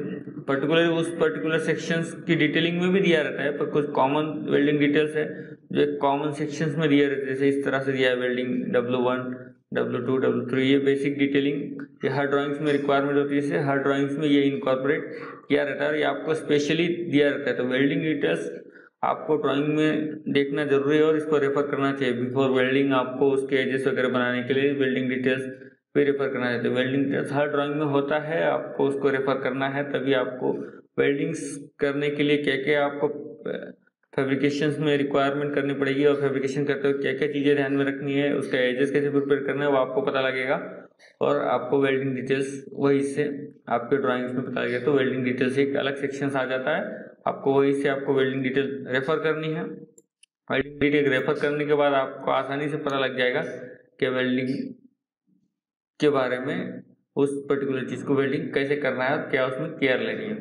पर्टिकुलर उस पर्टिकुलर सेक्शंस की डिटेलिंग में भी दिया रहता है, पर कुछ कॉमन वेल्डिंग डिटेल्स है, जो एक कॉमन सेक्शंस में दिया रहता है। जैसे इस तरह से दिया है welding W one W two W three ये बेसिक डिटेलिंग ये हर ड्राइंग्स में रिक्वायरमेंट होती है। हर ड्राइंग्स में ये इनकॉर्पोरेट किया रहता है और ये आपको स्पेशली दिया रहता है। तो वेल्डिंग डिटेल्स आपको ड्राइंग में देखना ज़रूरी है और इसको रेफर करना चाहिए। बिफोर वेल्डिंग आपको उसके एजेस वगैरह बनाने के लिए वेल्डिंग डिटेल्स भी रेफर करना चाहिए। वेल्डिंग डिटेल्स हर ड्राइंग में होता है, आपको उसको रेफर करना है, तभी आपको वेल्डिंग्स करने के लिए क्या क्या आपको फेब्रिकेशन में रिक्वायरमेंट करनी पड़ेगी और फेब्रिकेशन करते हुए क्या क्या चीज़ें ध्यान में रखनी है, उसका एजेस कैसे प्रिपेयर करना है, वो आपको पता लगेगा। और आपको वेल्डिंग डिटेल्स वही से आपके ड्राइंग्स में पता लगेगा। तो वेल्डिंग डिटेल्स एक अलग सेक्शन आ जाता है। आपको वही से आपको वेल्डिंग डिटेल रेफर करनी है। वेल्डिंग डिटेल रेफर करने के बाद आपको आसानी से पता लग जाएगा कि वेल्डिंग के बारे में उस पर्टिकुलर चीज़ को वेल्डिंग कैसे करना है और क्या उसमें केयर लेनी है।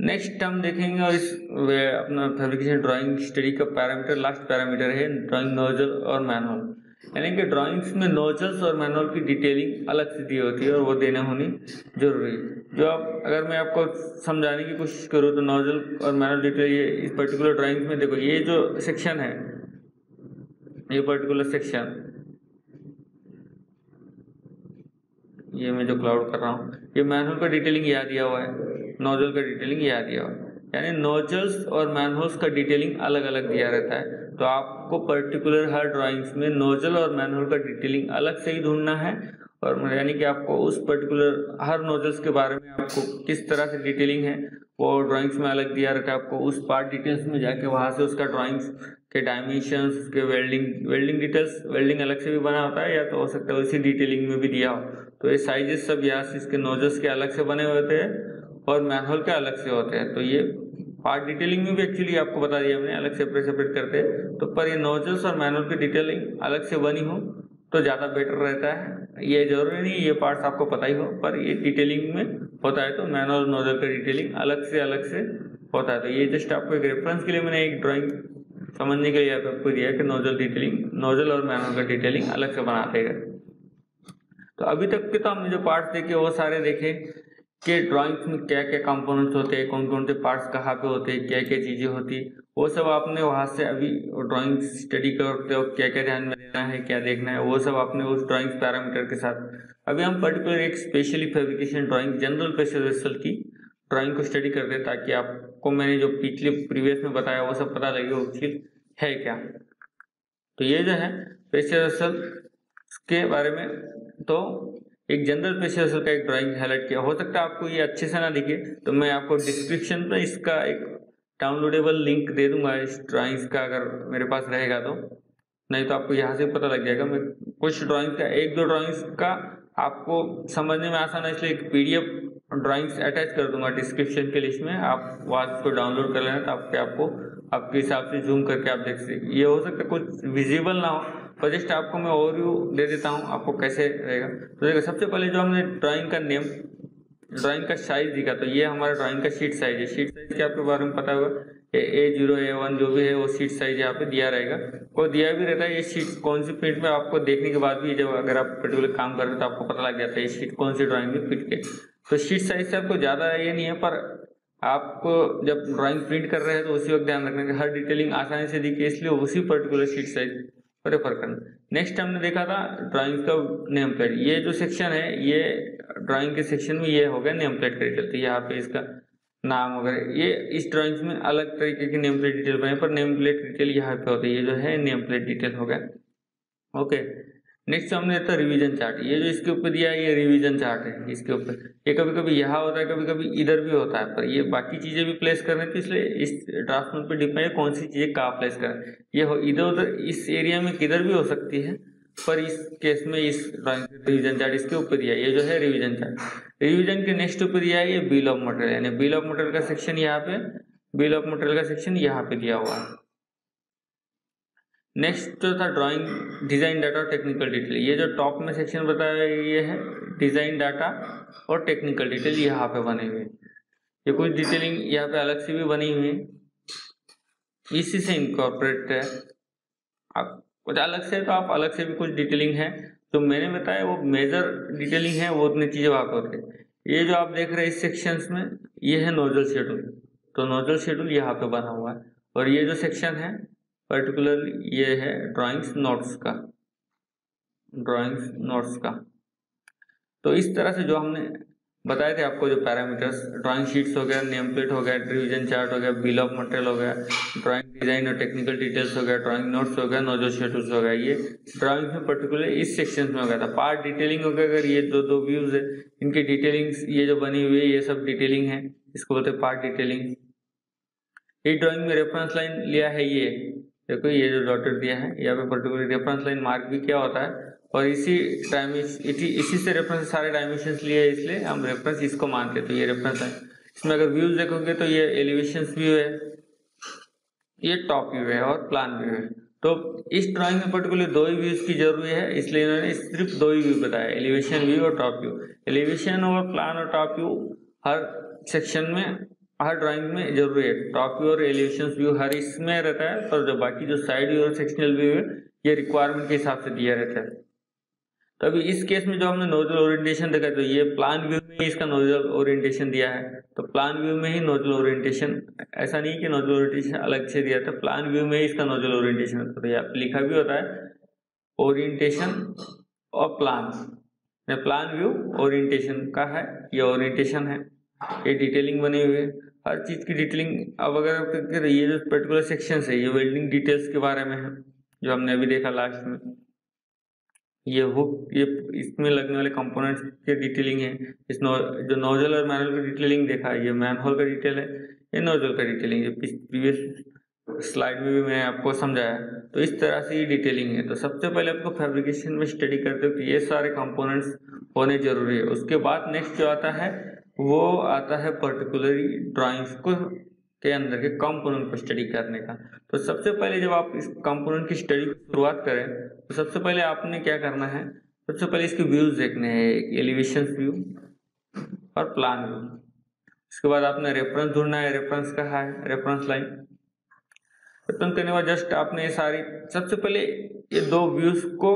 नेक्स्ट हम देखेंगे और इस अपना फेब्रिकेशन ड्राइंग स्टडी का पैरामीटर लास्ट पैरामीटर है ड्राइंग नोजल और मैनुअल यानी कि ड्राइंग्स में नोजल्स और मैनुअल की डिटेलिंग अलग से दी होती है और वो देने होनी ज़रूरी है। जो आप, अगर मैं आपको समझाने की कोशिश करूँ तो नोजल और मैनुअल डिटेल ये इस पर्टिकुलर ड्राइंग्स में देखो, ये जो सेक्शन है, ये पर्टिकुलर सेक्शन ये मैं जो क्लाउड कर रहा हूँ, ये मैनुअल का डिटेलिंग यहाँ दिया हुआ है नोजल का डिटेलिंग यहाँ दिया हुआ है। यानी नोजल्स और मैनहोल्स का डिटेलिंग अलग अलग दिया रहता है। तो आपको पर्टिकुलर हर ड्राइंग्स में नोजल और मैनहोल का डिटेलिंग अलग से ही ढूंढना है और यानी कि आपको उस पर्टिकुलर हर नोजल्स के बारे में आपको किस तरह से डिटेलिंग है, वो ड्राइंग्स में अलग दिया रहता है। आपको उस पार्ट डिटेल्स में जाके वहाँ से उसका ड्राइंग्स के डायमेंशन उसके वेल्डिंग वेल्डिंग डिटेल्स, वेल्डिंग अलग से भी बना होता है या तो हो सकता है उसी डिटेलिंग में भी दिया हो। तो ये साइजेस सब यहाँ से इसके नोजल्स के अलग से बने होते हैं। और मैनुअल के अलग से होते हैं। तो ये पार्ट डिटेलिंग में भी एक्चुअली आपको बता दिया हमने, अलग सेपरेट सेपरेट करते हैं। तो पर ये नोजल्स और मैनुअल की डिटेलिंग अलग से बनी हो तो ज़्यादा बेटर रहता है। ये ज़रूरी नहीं, ये पार्ट्स आपको पता ही हो, पर ये डिटेलिंग में होता है तो मैनुअल नोजल का डिटेलिंग अलग से अलग से होता है। तो ये जस्ट आपको एक रेफरेंस के लिए मैंने एक ड्राइंग समझने के लिए आपको दिया कि नोजल डिटेलिंग नोजल और मैनुअल का डिटेलिंग अलग से बनाते हैं। तो अभी तक के तो हमने जो पार्ट्स देखे, वो सारे देखे। कि ड्राइंग्स में क्या क्या कंपोनेंट्स होते हैं कौन कौन से पार्ट्स कहाँ पे होते हैं क्या क्या चीज़ें होती वो सब आपने वहाँ से अभी ड्राइंग स्टडी करते हो क्या क्या ध्यान में देना है, क्या देखना है, वो सब आपने उस ड्राइंग्स पैरामीटर के साथ। अभी हम पर्टिकुलर एक specially fabrication drawing general pressure की ड्राइंग को स्टडी करते हैं ताकि आपको मैंने जो पिछले प्रीवियस में बताया वो सब पता लगे वो चीज़ है क्या। तो ये जो है प्रेशर के बारे में तो एक जनरल प्रेशर का एक ड्राइंग हाईलाइट किया। हो सकता है आपको ये अच्छे से ना दिखे तो मैं आपको डिस्क्रिप्शन में इसका एक डाउनलोडेबल लिंक दे दूँगा, इस ड्राइंग्स का अगर मेरे पास रहेगा तो। नहीं तो आपको यहाँ से पता लग जाएगा। मैं कुछ ड्राइंग्स का, एक दो ड्राइंग्स का आपको समझने में आसान है, इसलिए एक पीडीएफ ड्राइंग्स अटैच कर दूँगा डिस्क्रिप्शन के लिस्ट में। आप वहाँ उसको डाउनलोड कर लेना तो आपके आपको, आपके हिसाब से जूम करके आप देख सकते ये हो सकता है कुछ विजिबल ना हो जस्ट आपको मैं ओवरव्यू दे देता हूँ, आपको कैसे रहेगा। तो देखो, सबसे पहले जो हमने ड्राइंग का नेम ड्राइंग का साइज़ दिखा तो ये हमारा ड्राइंग का शीट साइज़ है। शीट साइज़ के आपके बारे में पता होगा ए ज़ीरो ए वन जो भी है, वो शीट साइज़ यहाँ पे दिया रहेगा। वो दिया भी रहता है, ये शीट कौन सी प्रिंट में आपको देखने के बाद भी जब अगर आप पर्टिकुलर काम कर रहे हो तो आपको पता लग जाता है ये शीट कौन सी ड्राइंग में फिट के तो शीट साइज़ से आपको ज़्यादा ये नहीं है, पर आपको जब ड्राइंग प्रिंट कर रहे हैं तो उसी वक्त ध्यान रखना कि हर डिटेलिंग आसानी से दिखे, इसलिए उसी पर्टिकुलर शीट साइज़ रेफर करना। नेक्स्ट हमने देखा था ड्राइंग का नेम प्लेट ये जो सेक्शन है, ये ड्राइंग के सेक्शन में ये हो गया नेम प्लेट का डिटेल तो यहाँ पे इसका नाम वगैरह, ये इस ड्राइंग्स में अलग तरीके की नेम प्लेट डिटेल बने, पर नेम प्लेट डिटेल यहाँ पे होती है। ये जो है नेम प्लेट डिटेल हो गया। ओके नेक्स्ट हमने देखा रिवीजन चार्ट ये जो इसके ऊपर दिया है, ये रिवीजन चार्ट है इसके ऊपर. ये कभी कभी यहाँ होता है कभी कभी इधर भी होता है, पर ये बाकी चीज़ें भी प्लेस करने तो इसलिए इस ड्राफ्ट पे डिपेंड है कौन सी चीज़ें कहाँ प्लेस करें ये हो, इधर उधर इस एरिया में किधर भी हो सकती है, पर इस केस में इस रिवीजन चार्ट इसके ऊपर दिया ये जो है रिवीजन चार्ट रिवीजन के नेक्स्ट ऊपर दिया है ये बिल ऑफ़ मटेरियल यानी बिल ऑफ़ मटेरियल का सेक्शन यहाँ पे बिल ऑफ़ मटेरियल का सेक्शन यहाँ पे दिया हुआ है. नेक्स्ट जो था ड्राइंग डिज़ाइन डाटा और टेक्निकल डिटेल ये जो टॉप में सेक्शन बताया ये है डिज़ाइन डाटा और टेक्निकल डिटेल यहाँ पे बने हुए ये कुछ डिटेलिंग यहाँ पे अलग से भी बनी हुई है। इसी से इनकॉर्पोरेट है। आप कुछ अलग से तो आप अलग से भी कुछ डिटेलिंग है। तो मैंने बताया वो मेजर डिटेलिंग है, वो उतनी चीज़ें वहाँ पर ये जो आप देख रहे हैं इस सेक्शंस में, ये है नोजल शेड्यूल तो नोजल शेड्यूल यहाँ पे बना हुआ है। और ये जो सेक्शन है पर्टिकुलर ये है ड्राइंग्स नोट्स का ड्राइंग्स नोट्स का। तो इस तरह से जो हमने बताए थे आपको जो पैरामीटर्स ड्राइंग शीट्स हो गया नेम प्लेट हो गया रिवीजन चार्ट हो गया बिल ऑफ़ मटेरियल हो गया ड्राइंग डिज़ाइन और टेक्निकल डिटेल्स हो गया ड्राइंग नोट्स हो गया नोजो शेड्यूल्स हो गया, ये ड्राइंग में पर्टिकुलर इस सेक्शन में हो गया था। पार्ट डिटेलिंग हो गया, अगर ये दो दो व्यूज़ है, इनकी डिटेलिंग्स ये जो बनी हुई है, ये सब डिटेलिंग है, इसको बोलते हैं पार्ट डिटेलिंग ये ड्राइंग में रेफरेंस लाइन लिया है ये देखो ये जो डॉटर दिया है, यहाँ पे पर्टिकुलर रेफरेंस लाइन मार्क भी क्या होता है, और इसी डायमेंशन इसी से रेफरेंस सारे डायमेंशन लिए है, इसलिए हम रेफरेंस इसको मानते हैं तो ये रेफरेंस है। इसमें अगर व्यूज़ देखोगे तो ये एलिवेशन व्यू है, ये टॉप व्यू है और प्लान व्यू है। तो इस ड्राइंग में पर्टिकुलर दो ही व्यूज़ की ज़रूरी है, इसलिए इन्होंने सिर्फ़ दो ही व्यू बताया एलिवेशन व्यू और टॉप व्यू एलिवेशन और प्लान और टॉप व्यू हर सेक्शन में हर ड्राइंग में ज़रूरी है। टॉप व्यू और एलिवेशन व्यू हर इसमें रहता है और जो बाकी जो साइड व्यू और सेक्शनल व्यू है, ये रिक्वायरमेंट के हिसाब से दिया रहता है। तो अभी इस केस में जो हमने नोजल ओरिएंटेशन देखा तो ये प्लान व्यू में इसका नोजल ओरिएंटेशन दिया है। तो प्लान व्यू में ही नोजल ओरिएंटेशन ऐसा नहीं कि नोजल ओरिएंटेशन अलग से दिया था प्लान व्यू में ही इसका नोजल ओरिएंटेशन होता है यहाँ लिखा भी होता है ओरिएंटेशन और प्लान प्लान व्यू ओरिएंटेशन का है, ये ओरिएंटेशन है। ये डिटेलिंग बनी हुई है। हर चीज़ की डिटेलिंग अब अगर ये जो पर्टिकुलर सेक्शन है ये वेल्डिंग डिटेल्स के बारे में है जो हमने अभी देखा लास्ट में ये हुक ये इसमें लगने वाले कंपोनेंट्स के डिटेलिंग है। इस नो, जो नोजल और मैनुअल का डिटेलिंग देखा है ये मैनहोल का डिटेल है ये नोजल का डिटेलिंग है। प्रीवियस स्लाइड में भी मैंने आपको समझाया। तो इस तरह से ये डिटेलिंग है। तो सबसे पहले आपको फैब्रिकेशन में स्टडी करते हो कि ये सारे कंपोनेंट्स होने ज़रूरी है। उसके बाद नेक्स्ट जो आता है वो आता है पर्टिकुलरली ड्राइंग्स को के अंदर के कंपोनेंट को स्टडी करने का। तो सबसे पहले जब आप इस कंपोनेंट की स्टडी की शुरुआत करें तो सबसे पहले आपने क्या करना है, सबसे पहले इसके व्यूज़ देखने हैं एलिवेशन व्यू और प्लान व्यू इसके बाद आपने रेफरेंस ढूंढना है रेफरेंस कहा है रेफरेंस लाइन रेफरेंस करने के बाद जस्ट आपने ये सारी, सबसे पहले ये दो व्यूज़ को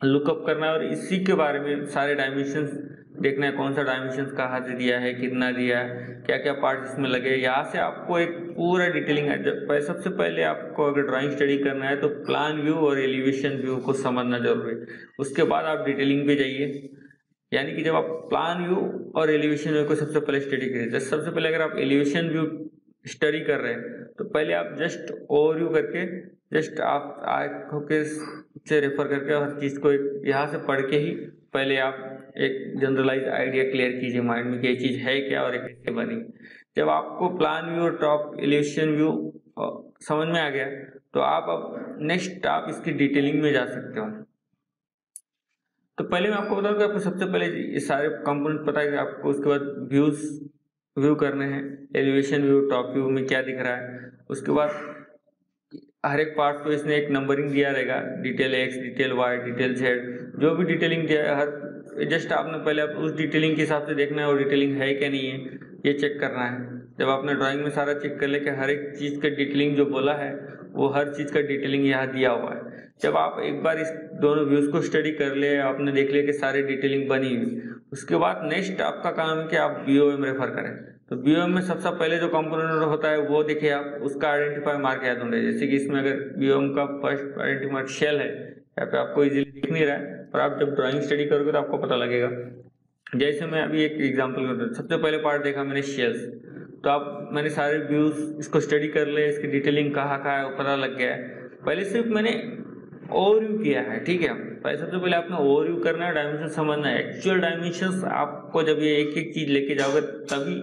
लुकअप करना है और इसी के बारे में सारे डायमेंशन देखना है कौन सा डायमेंशन कहाँ से दिया है, कितना दिया है क्या क्या पार्ट इसमें लगे यहाँ से आपको एक पूरा डिटेलिंग है। सबसे पहले आपको अगर ड्राइंग स्टडी करना है तो प्लान व्यू और एलिवेशन व्यू को समझना ज़रूरी है। उसके बाद आप डिटेलिंग पे जाइए। यानी कि जब आप प्लान व्यू और एलिवेशन व्यू को सबसे पहले स्टडी करिए। सबसे पहले अगर आप एलिवेशन व्यू स्टडी कर रहे हैं। तो पहले आप जस्ट ओवरव्यू करके जस्ट आप आँखों के से रेफर करके हर चीज़ को एक यहाँ से पढ़ के ही पहले आप एक जनरलाइज आइडिया क्लियर कीजिए। माइंड में कि ये चीज़ है क्या और कैसे बनी। जब आपको प्लान व्यू और टॉप एलिवेशन व्यू समझ में आ गया तो आप अब नेक्स्ट आप इसकी डिटेलिंग में जा सकते हो। तो पहले मैं आपको बताऊँ कि आपको सबसे पहले ये सारे कंपोनेंट पता है आपको उसके बाद व्यूज़ व्यू करने हैं एलिवेशन व्यू टॉप व्यू में क्या दिख रहा है। उसके बाद हर एक पार्ट को इसने एक नंबरिंग दिया रहेगा detail X detail Y detail Z जो भी डिटेलिंग दिया है, हर जस्ट आपने पहले आप उस डिटेलिंग के हिसाब से देखना है और डिटेलिंग है क्या नहीं है, ये चेक करना है। जब आपने ड्राइंग में सारा चेक कर ले कि हर एक चीज़ का डिटेलिंग जो बोला है वो हर चीज़ का डिटेलिंग यहाँ दिया हुआ है। जब आप एक बार इस दोनों व्यूज़ को स्टडी कर ले, आपने देख लिया कि सारी डिटेलिंग बनी हुई उसके बाद नेक्स्ट आपका काम है कि आप बी रेफर करें। तो बी में सबसे पहले जो कंपोनेंट होता है, वो देखिए आप, उसका आइडेंटिफाई मार्क याद होंगे जैसे कि इसमें अगर बी का फ़र्स्ट आइडेंटिफाई शेल है, यहाँ पे आपको इजीली दिख नहीं रहा है, पर आप जब ड्राइंग स्टडी करोगे तो आपको पता लगेगा। जैसे मैं अभी एक एग्जांपल करता हूँ सबसे पहले पार्ट देखा मैंने शेल्स तो आप मैंने सारे व्यूज़ इसको स्टडी कर ले, इसकी डिटेलिंग कहाँ कहाँ है पता लग गया है। पहले सिर्फ़ मैंने ओवरव्यू किया है, ठीक है? पहले सबसे पहले आपने ओवरव्यू करना है डायमेंशन समझना है। एक्चुअल डायमेंशन आपको जब ये एक एक चीज़ लेके जाओगे, तभी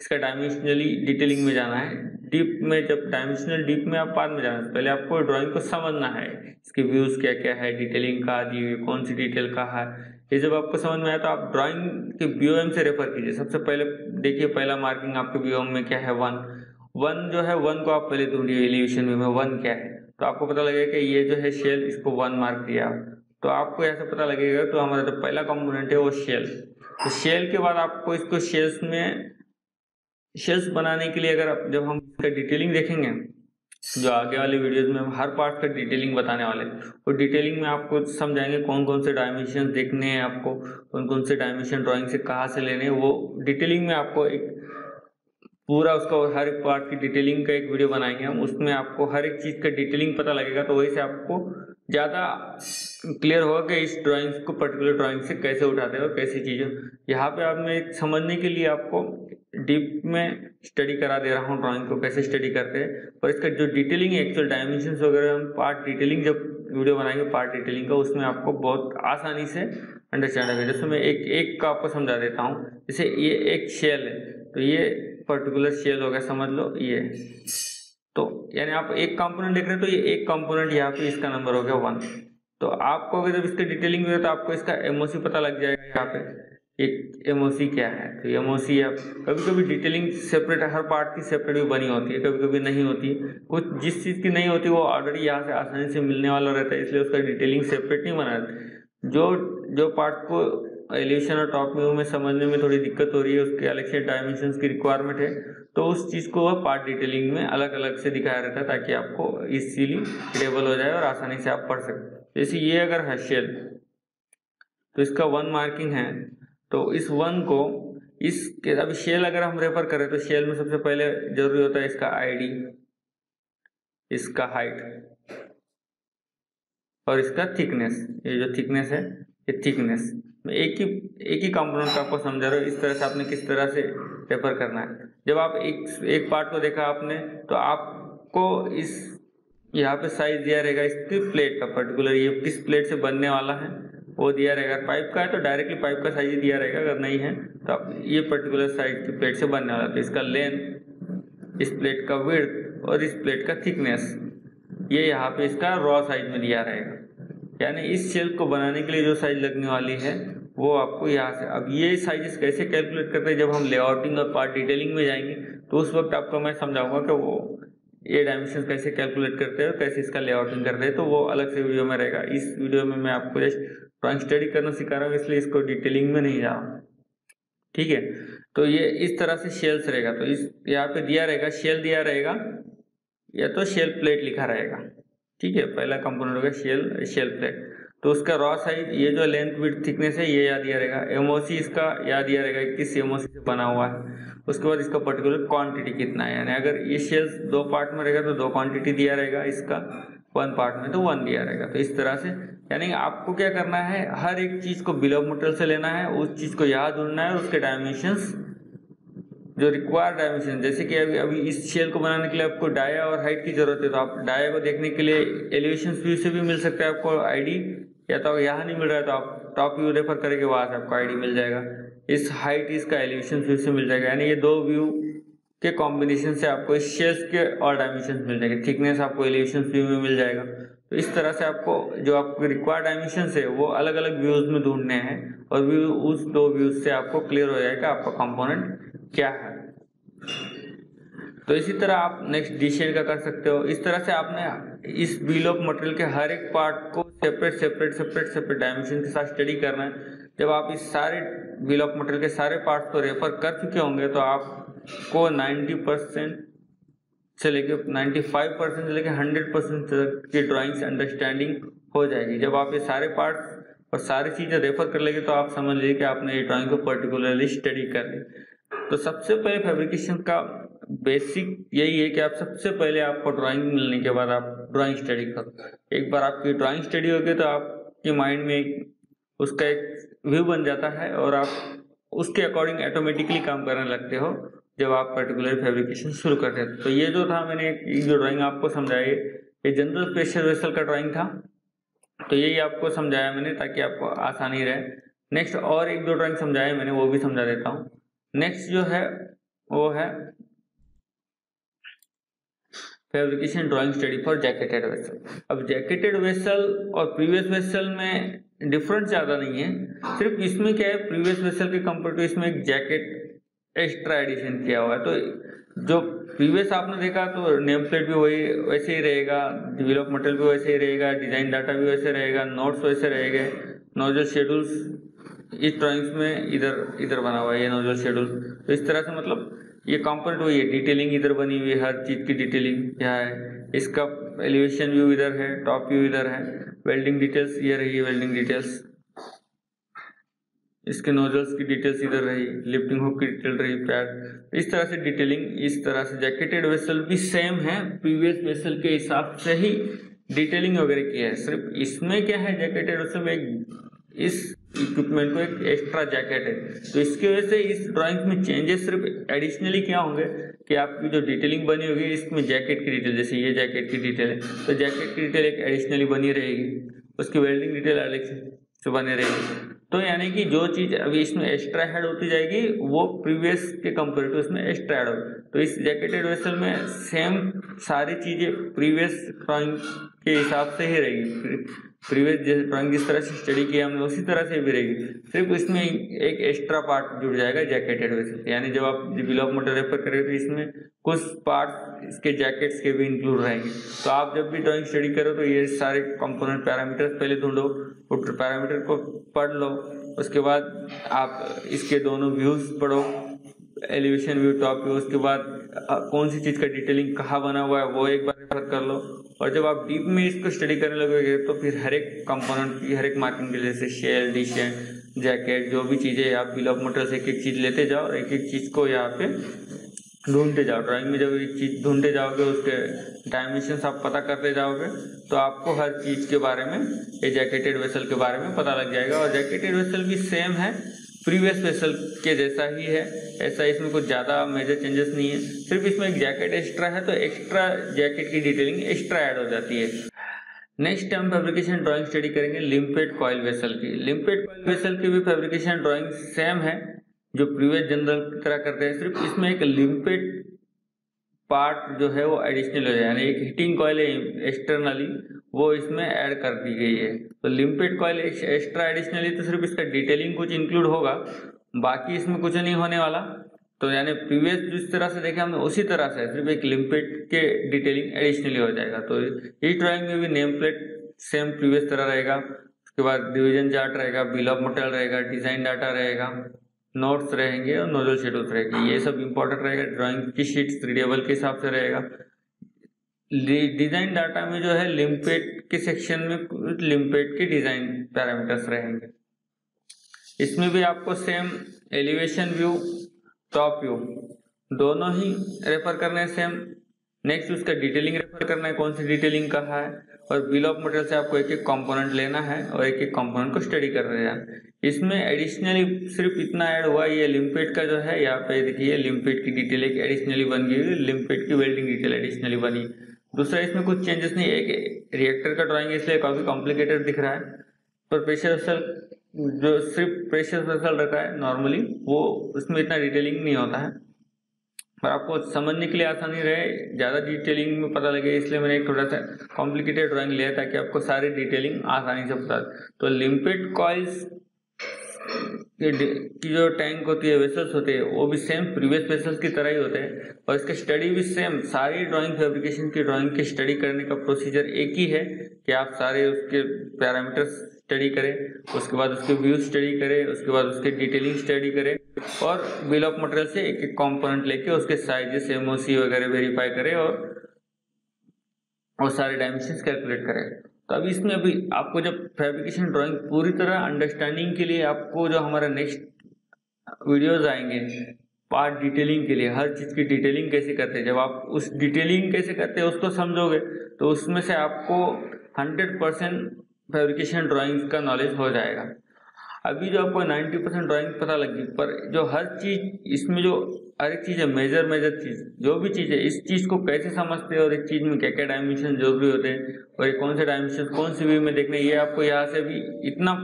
इसका डायमेंशनली डिटेलिंग में जाना है। डीप में जब डायमेंशनल डीप में आप बाद में जाना है, पहले आपको ड्राइंग को समझना है। इसके व्यूज़ क्या क्या है डिटेलिंग कहाँ दी हुई कौन सी डिटेल कहाँ है। ये जब आपको समझ में आया तो आप ड्राइंग के बी से रेफर कीजिए। सबसे पहले देखिए, पहला मार्किंग आपके बी में क्या है? वन वन जो है वन को आप पहले ढूंढिए एलिवेशन में वन क्या है? तो आपको पता लगेगा कि ये जो है शेल इसको वन मार्क दिया। तो आपको ऐसा पता लगेगा तो हमारा जो पहला कंपोनेंट है वो शेल तो शेल के बाद आपको इसको शेल्स में शेल्स बनाने के लिए अगर जब हम इसका डिटेलिंग देखेंगे जो आगे वाले वीडियोस में हम हर पार्ट का डिटेलिंग बताने वाले हैं। और डिटेलिंग में आपको समझाएँगे कौन कौन से डायमेंशन देखने हैं आपको कौन कौन से डायमेंशन ड्राइंग से कहाँ से लेने हैं। वो डिटेलिंग में आपको एक पूरा उसका हर एक पार्ट की डिटेलिंग का एक वीडियो बनाएँगे हम। उसमें आपको हर एक चीज़ का डिटेलिंग पता लगेगा तो वही से आपको ज़्यादा क्लियर होगा कि इस ड्राइंग को पर्टिकुलर ड्राइंग से कैसे उठाते हैं और कैसी चीज़ें यहाँ पे आप मैं समझने के लिए आपको डीप में स्टडी करा दे रहा हूँ ड्राइंग को, कैसे स्टडी करते हैं। और इसका जो डिटेलिंग एक्चुअल डायमेंशन वगैरह हम पार्ट डिटेलिंग जब वीडियो बनाएँगे पार्ट डिटेलिंग का, उसमें आपको बहुत आसानी से अंडरस्टैंड होगा। जैसे मैं एक एक का आपको समझा देता हूँ। जैसे ये एक शेल है तो ये पर्टिकुलर शेल हो गया, समझ लो ये। तो यानी आप एक कंपोनेंट देख रहे हैं तो ये एक कंपोनेंट यहाँ पे इसका नंबर हो गया वन तो आपको अगर जब इसका डिटेलिंग हुई तो आपको इसका एमओसी पता लग जाएगा यहाँ पे एक एमओसी क्या है। तो एमओसी आप कभी कभी डिटेलिंग सेपरेट हर पार्ट की सेपरेट भी बनी होती है कभी कभी नहीं होती। है कुछ जिस चीज़ की नहीं होती, वो ऑलरेडी यहाँ से आसानी से मिलने वाला रहता है, इसलिए उसका डिटेलिंग सेपरेट नहीं बना जो जो पार्ट को एलिवेशन और टॉप व्यू में समझने में थोड़ी दिक्कत हो रही है, उसके अलग से डायमेंशन की रिक्वायरमेंट है। तो उस चीज़ को वह पार्ट डिटेलिंग में अलग अलग से दिखाया रहता है, ताकि आपको इजीली टेबल हो जाए और आसानी से आप पढ़ सकें। जैसे ये अगर है शेल तो इसका वन मार्किंग है। तो इस वन को इस अभी शेल अगर हम रेफर करें तो शेल में सबसे पहले ज़रूरी होता है इसका आईडी इसका हाइट और इसका थिकनेस ये जो थिकनेस है, ये थिकनेस एक ही एक ही कंपोनेंट आपको समझा रहा हूँ, इस तरह से आपने किस तरह से रेफर करना है। जब आप एक एक पार्ट को देखा आपने तो आपको इस, यहाँ पे साइज़ दिया रहेगा इसकी प्लेट का पर्टिकुलर ये किस प्लेट से बनने वाला है, वो दिया रहेगा। पाइप का है तो डायरेक्टली पाइप का साइज़ दिया रहेगा, अगर नहीं है तो आप ये पर्टिकुलर साइज़ की प्लेट से बनने वाला तो इसका लेंथ इस प्लेट का विर्थ और इस प्लेट का थिकनेस ये यहाँ पे इसका रॉ साइज़ में दिया रहेगा। यानी इस शेल्फ को बनाने के लिए जो साइज़ लगने वाली है, वो आपको यहाँ से अब ये साइजेस कैसे कैलकुलेट करते हैं? जब हम लेआउटिंग और पार्ट डिटेलिंग में जाएँगे तो उस वक्त आपको मैं समझाऊँगा कि वो ये डायमेंशन कैसे कैलकुलेट करते हैं और कैसे इसका लेआउटिंग करते हैं। तो वो अलग से वीडियो में रहेगा। इस वीडियो में मैं आपको जस्ट ड्राइंग स्टडी करना सिखा रहा हूँ, इसलिए इसको डिटेलिंग में नहीं जा ठीक है? तो ये इस तरह से शेल्स रहेगा। तो इस यहाँ पे दिया रहेगा शेल दिया रहेगा, या तो शेल प्लेट लिखा रहेगा। ठीक है, पहला कंपोनेंट हो गया शेल शेल प्लेट तो उसका रॉ साइज़ ये जो लेंथ विथ थिकनेस है, ये याद दिया रहेगा. एमओसी इसका याद दिया रहेगा किस एमओसी से बना हुआ है. उसके बाद इसका पर्टिकुलर क्वांटिटी कितना है. यानी अगर ये शेल्स दो पार्ट में रहेगा तो दो क्वांटिटी दिया रहेगा इसका वन पार्ट में तो वन दिया रहेगा. तो इस तरह से, यानी आपको क्या करना है? हर एक चीज़ को बिलो मटेरियल से लेना है, उस चीज़ को याद ढूंढना है उसके डायमेंशंस जो रिक्वायर्ड डायमेंशन जैसे कि अभी अभी इस शेल को बनाने के लिए आपको डाया और हाइट की ज़रूरत है तो आप डाया को देखने के लिए एलिवेशन व्यू से भी मिल सकता है आपको आईडी या तो यहाँ नहीं मिल रहा है तो आप टॉप व्यू रेफर करेंगे, वहाँ से आपको आईडी मिल जाएगा। इस हाइट इसका एलिवेशन व्यू से मिल जाएगा, यानी ये दो व्यू के कॉम्बिनेशन से आपको इस शेल्स के और डायमेंशन मिल जाएँगे। थिकनेस आपको एलिवेशन व्यू में मिल जाएगा। तो इस तरह से आपको, जो आपके रिक्वायर्ड डायमेंशन है, वो अलग अलग व्यूज़ में ढूँढने हैं, और व्यू उस दो व्यूज़ से आपको क्लियर हो जाएगा, आपका कंपोनेंट क्या है? तो इसी तरह आप नेक्स्ट डिशन का कर सकते हो। इस तरह से आपने इस बिल ऑफ़ मटेरियल के हर एक पार्ट को separate separate separate separate dimension के साथ स्टडी करना है। जब आप इस सारे बिल ऑफ़ मटेरियल के सारे पार्ट्स को रेफर कर चुके होंगे तो आपको 90 परसेंट से लेके 95 परसेंट से लेके 100 परसेंट की ड्राइंग्स अंडरस्टैंडिंग हो जाएगी। जब आप ये सारे पार्ट्स और सारी चीज़ें रेफर कर लेंगे तो आप समझ लीजिए कि आपने ये ड्राइंग को पर्टिकुलरली स्टडी कर ली। तो सबसे पहले फैब्रिकेशन का बेसिक यही है कि आप सबसे पहले आपको ड्राइंग मिलने के बाद आप ड्राइंग स्टडी करो। एक बार आपकी ड्राइंग स्टडी होगी तो आपके माइंड में एक उसका एक व्यू बन जाता है और आप उसके अकॉर्डिंग ऑटोमेटिकली काम करने लगते हो जब आप पर्टिकुलर फैब्रिकेशन शुरू करते हैं। तो ये जो था मैंने जो ड्राइंग आपको समझाई, ये जनरल प्रेशर वेसल का ड्राइंग था। तो यही आपको समझाया मैंने ताकि आपको आसानी रहे। नेक्स्ट और एक दो ड्राइंग समझाया मैंने, वो भी समझा देता हूँ। नेक्स्ट जो है, वो है fabrication drawing study for jacketed vessel अब जैकेटेड वेसल और प्रीवियस वेसल में डिफरेंस ज़्यादा नहीं है। सिर्फ़ इसमें क्या है प्रीवियस वेसल के कंपेयर टू इसमें एक जैकेट एक्स्ट्रा एडिशन किया हुआ है। तो जो प्रीवियस आपने देखा तो नेम प्लेट भी वही, वैसे ही रहेगा डिवेलप मटेरियल भी वैसे ही रहेगा डिज़ाइन डाटा भी वैसे रहेगा नोट्स वैसे रहेगा। नोजल शेड्यूल्स इस ड्राइंग्स में इधर इधर बना हुआ है, ये नोजल शेड्यूल तो इस तरह से मतलब ये कंपोनेंट वही है डिटेलिंग इधर बनी हुई है, हर चीज़ की डिटेलिंग क्या है। इसका एलिवेशन व्यू इधर है टॉप व्यू इधर है। वेल्डिंग डिटेल्स ये रही है वेल्डिंग डिटेल्स इसके नोजल्स की डिटेल्स इधर रही लिफ्टिंग हुक की डिटेल रही पैड इस तरह से डिटेलिंग इस तरह से जैकेटेड वेसल भी सेम है प्रीवियस वेसल के हिसाब से ही डिटेलिंग वगैरह किया है। सिर्फ़ इसमें क्या है जैकेटेड वेसल में इस इक्विपमेंट को एक एक्स्ट्रा जैकेट है। तो इसकी वजह से इस ड्राइंग में चेंजेस सिर्फ़ एडिशनली क्या होंगे कि आपकी जो डिटेलिंग बनी होगी, इसमें जैकेट की डिटेल जैसे ये जैकेट की डिटेल है तो जैकेट की डिटेल एक एडिशनली बनी रहेगी। उसकी वेल्डिंग डिटेल अलग से बनी रहेगी। तो यानी कि जो चीज़ अभी इसमें एक्स्ट्रा ऐड होती जाएगी, वो प्रीवियस के कंपेरेटिव इसमें एक्स्ट्रा ऐड होगी। तो इस जैकेटेड वेसल में सेम सारी चीज़ें प्रीवियस ड्राइंग के हिसाब से ही रहेगी। प्रीवियस जैसे ड्राइंग जिस तरह से स्टडी किया हमने उसी तरह से भी रहेगी सिर्फ़ इसमें एक एक्स्ट्रा पार्ट जुड़ जाएगा जैकेटेड वेसल यानी जब आप बिल ऑफ़ मोटर रेफर करेंगे तो इसमें कुछ पार्ट इसके जैकेट्स के भी इंक्लूड रहेंगे। तो आप जब भी ड्राइंग स्टडी करो तो ये सारे कंपोनेंट पैरामीटर्स पहले ढूंढो पैरामीटर को पढ़ लो, उसके बाद आप इसके दोनों व्यूज़ पढ़ो एलिवेशन व्यू टॉप व्यू उसके बाद कौन सी चीज़ का डिटेलिंग कहाँ बना हुआ है वो एक बार रेफर कर लो। और जब आप डीप में इसको स्टडी करने लगोगे तो फिर हर एक कंपोनेंट की, हर एक मार्किंग के जैसे शेल डिशन जैकेट जो भी चीज़ें आप बिल ऑफ़ मटेरियल से एक एक चीज़ लेते जाओ, एक एक चीज़ को यहाँ पे ढूंढते जाओ। ड्राइंग में जब एक चीज़ ढूंढते जाओगे, उसके डायमेंशन आप पता करते जाओगे तो आपको हर चीज़ के बारे में ये जैकेटेड वेसल के बारे में पता लग जाएगा। और जैकेटेड वेसल भी सेम है प्रीवियस वेसल के जैसा ही है, ऐसा इसमें कुछ ज़्यादा मेजर चेंजेस नहीं है। सिर्फ़ इसमें एक जैकेट एक्स्ट्रा है तो एक्स्ट्रा जैकेट की डिटेलिंग एक्स्ट्रा ऐड हो जाती है। नेक्स्ट हम फैब्रिकेशन ड्राइंग स्टडी करेंगे लिम्पेड कॉयल वेसल की। लिम्पेड कॉयल वेसल की भी फैब्रिकेशन ड्राइंग सेम है, जो प्रीवियस जनरल की तरह करते हैं। सिर्फ़ इसमें एक लिम्पेड पार्ट जो है, वो एडिशनल हो जाए, यानी एक हीटिंग कॉयल है एक्सटर्नली वो इसमें ऐड कर दी गई है। तो लिम्पेड कॉयल एक्स्ट्रा एडिशनली तो सिर्फ़ इसका डिटेलिंग कुछ इंक्लूड होगा, बाकी इसमें कुछ नहीं होने वाला। तो यानी प्रीवियस जिस तरह से देखे हमने, उसी तरह से सिर्फ़ एक लिम्पेड के डिटेलिंग एडिशनली हो जाएगा। तो इस ड्राइंग में भी नेम प्लेट सेम प्रीवियस तरह रहेगा। उसके बाद डिवीज़न चार्ट रहेगा बिल ऑफ़ मटेरियल रहेगा डिज़ाइन डाटा रहेगा नोट्स रहेंगे और नोजल शेड्यूल्स रहेंगे। ये सब इंपॉर्टेंट रहेगा ड्राइंग की शीट्स रीडेबल के हिसाब से रहेगा। डिज़ाइन डाटा में जो है लिम्पेट के सेक्शन में लिम्पेट के डिज़ाइन पैरामीटर्स रहेंगे। इसमें भी आपको same elevation view, top view, दोनों ही रेफर करने सेम। नेक्स्ट उसका डिटेलिंग रेफर करना है, कौन सी डिटेलिंग कहा है, और बिल ऑफ़ मटेरियल से आपको एक एक कंपोनेंट लेना है और एक एक कंपोनेंट को स्टडी कर रहे हैं। इसमें एडिशनली सिर्फ़ इतना ऐड हुआ, ये लिम्पेट का जो है, यहाँ पे देखिए लिम्पेट की डिटेल एक एडिशनली बन गई लिम्पेट की वेल्डिंग डिटेल एडिशनली बनी। दूसरा, इसमें कुछ चेंजेस नहीं है एक रिएक्टर का ड्राइंग इसलिए काफ़ी कॉम्प्लिकेटेड दिख रहा है। पर प्रेशर वेसल जो सिर्फ़ प्रेशर वेसल रखा है नॉर्मली वो उसमें इतना डिटेलिंग नहीं होता है। पर आपको समझने के लिए आसानी रहे, ज़्यादा डिटेलिंग में पता लगे, इसलिए मैंने एक थोड़ा सा कॉम्प्लिकेटेड ड्राइंग लिया ताकि आपको सारी डिटेलिंग आसानी से पता तो लिम्पेड कॉइल्स की जो टैंक होती है वेसल्स होते हैं, वो भी सेम प्रीवियस वेसल्स की तरह ही होते हैं। और इसके स्टडी भी सेम सारी ड्राइंग फैब्रिकेशन की ड्राइंग की स्टडी करने का प्रोसीजर एक ही है कि आप सारे उसके पैरामीटर्स स्टडी करें, उसके बाद उसके व्यू स्टडी करें, उसके बाद उसके डिटेलिंग स्टडी करें और बिल ऑफ़ मटेरियल से एक एक कॉम्पोनेंट लेके उसके साइजेस एमओसी वगैरह वेरीफाई करें और और सारे डायमेंशन कैलकुलेट करें। तो अभी इसमें अभी आपको जब फैब्रिकेशन ड्राइंग पूरी तरह अंडरस्टैंडिंग के लिए आपको जो हमारा नेक्स्ट वीडियोज़ आएँगे पार्ट डिटेलिंग के लिए, हर चीज़ की डिटेलिंग कैसे करते हैं? जब आप उस डिटेलिंग कैसे करते हैं, उसको समझोगे तो उसमें से आपको हंड्रेड परसेंट फैब्रिकेशन ड्राइंग का नॉलेज हो जाएगा। अभी जो आपको 90 परसेंट ड्राइंग पता लगी, पर जो हर चीज़, इसमें जो हर एक चीज़ है मेजर मेजर चीज़। जो भी चीज़ है, इस चीज़ को कैसे समझते हैं और इस चीज़ में क्या क्या डायमेंशन ज़रूरी होते हैं, और ये कौन से डायमेंशन कौन सी व्यू में देखने ये आपको यहाँ से भी इतना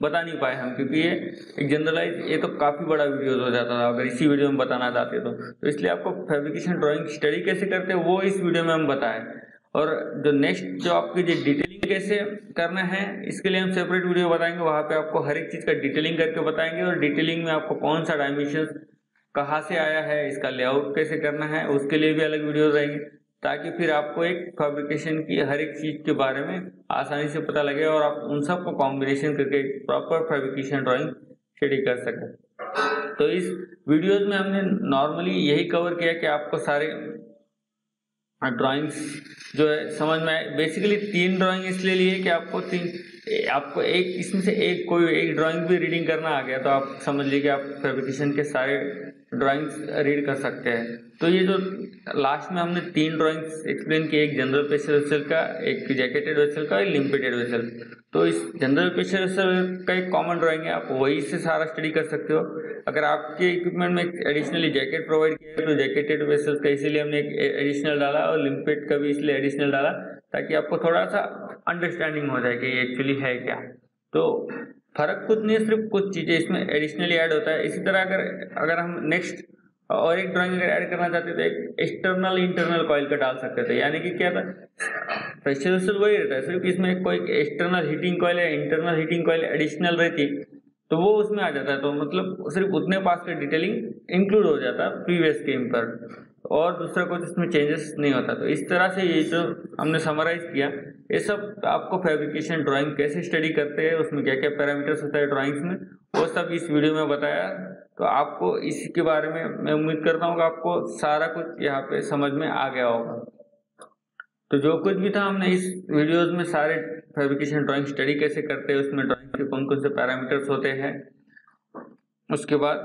बता नहीं पाए हम, क्योंकि ये एक जनरलाइज ये तो काफ़ी बड़ा वीडियो हो जाता था, अगर इसी वीडियो में बताना चाहते तो। तो इसलिए आपको फैब्रिकेशन ड्राइंग स्टडी कैसे करते हैं, वो इस वीडियो में हम बताएँ। और जो नेक्स्ट जो आपकी जो डिटेलिंग कैसे करना है, इसके लिए हम सेपरेट वीडियो बताएँगे, वहाँ पे आपको हर एक चीज़ का डिटेलिंग करके बताएँगे, और डिटेलिंग में आपको कौन सा डायमेंशन कहाँ से आया है, इसका लेआउट कैसे करना है, उसके लिए भी अलग वीडियो रहेंगे, ताकि फिर आपको एक फैब्रिकेशन की, हर एक चीज़ के बारे में आसानी से पता लगे और आप उन सबको कॉम्बिनेशन करके प्रॉपर फैब्रिकेशन ड्राइंग स्टडी कर सकें। तो इस वीडियोज़ में हमने नॉर्मली यही कवर किया कि आपको सारे ड्राइंग्स जो है, समझ में आए। बेसिकली तीन ड्राइंग इसलिए लिए कि आपको तीन आपको एक, इसमें से एक कोई एक ड्राइंग भी रीडिंग करना आ गया तो आप समझ लीजिए कि आप फैब्रिकेशन के सारे ड्राइंग्स रीड कर सकते हैं। तो ये जो लास्ट में हमने तीन ड्राइंग्स एक्सप्लेन किए, एक जनरल प्रेशर वेसल का, एक जैकेटेड वेसल का, एक लिमिटेड वेसल तो इस जनरल प्रेशर वेसल का एक कॉमन ड्राइंग है, आप वही से सारा स्टडी कर सकते हो। अगर आपके इक्विपमेंट में एडिशनली जैकेट प्रोवाइड किया है तो जैकेटेड वेसल का इसीलिए हमने एक एडिशनल डाला और लिमिटेड का भी इसलिए एडिशनल डाला, ताकि आपको थोड़ा सा अंडरस्टैंडिंग हो जाए कि ये एक्चुअली है क्या। तो फ़र्क कुछ नहीं, सिर्फ़ कुछ चीज़ें इसमें एडिशनली ऐड होता है। इसी तरह अगर अगर हम नेक्स्ट और एक ड्राइंग अगर ऐड करना चाहते तो एक एक्सटर्नल इंटरनल कॉइल का डाल सकते थे। यानी कि क्या था? प्रेशर वही रहता है, सिर्फ़ इसमें कोई एक्सटर्नल हीटिंग कॉइल या इंटरनल हीटिंग कॉइल एडिशनल रहती तो वो उसमें आ जाता है। तो मतलब सिर्फ़ उतने पास का डिटेलिंग इंक्लूड हो जाता है प्रीवियस गेम पर। और दूसरा कुछ इसमें चेंजेस नहीं होता। तो इस तरह से ये जो हमने समराइज किया, ये सब आपको फैब्रिकेशन ड्राइंग कैसे स्टडी करते हैं, उसमें क्या क्या पैरामीटर्स होता है ड्राइंग्स में, वो सब इस वीडियो में बताया। तो आपको इसी के बारे में मैं उम्मीद करता हूँ कि आपको सारा कुछ यहाँ पे समझ में आ गया होगा। तो जो कुछ भी था हमने इस वीडियोस में सारे फैब्रिकेशन ड्राइंग स्टडी कैसे करते हैं, उसमें ड्राइंग के कौन कौन से पैरामीटर्स होते हैं, उसके बाद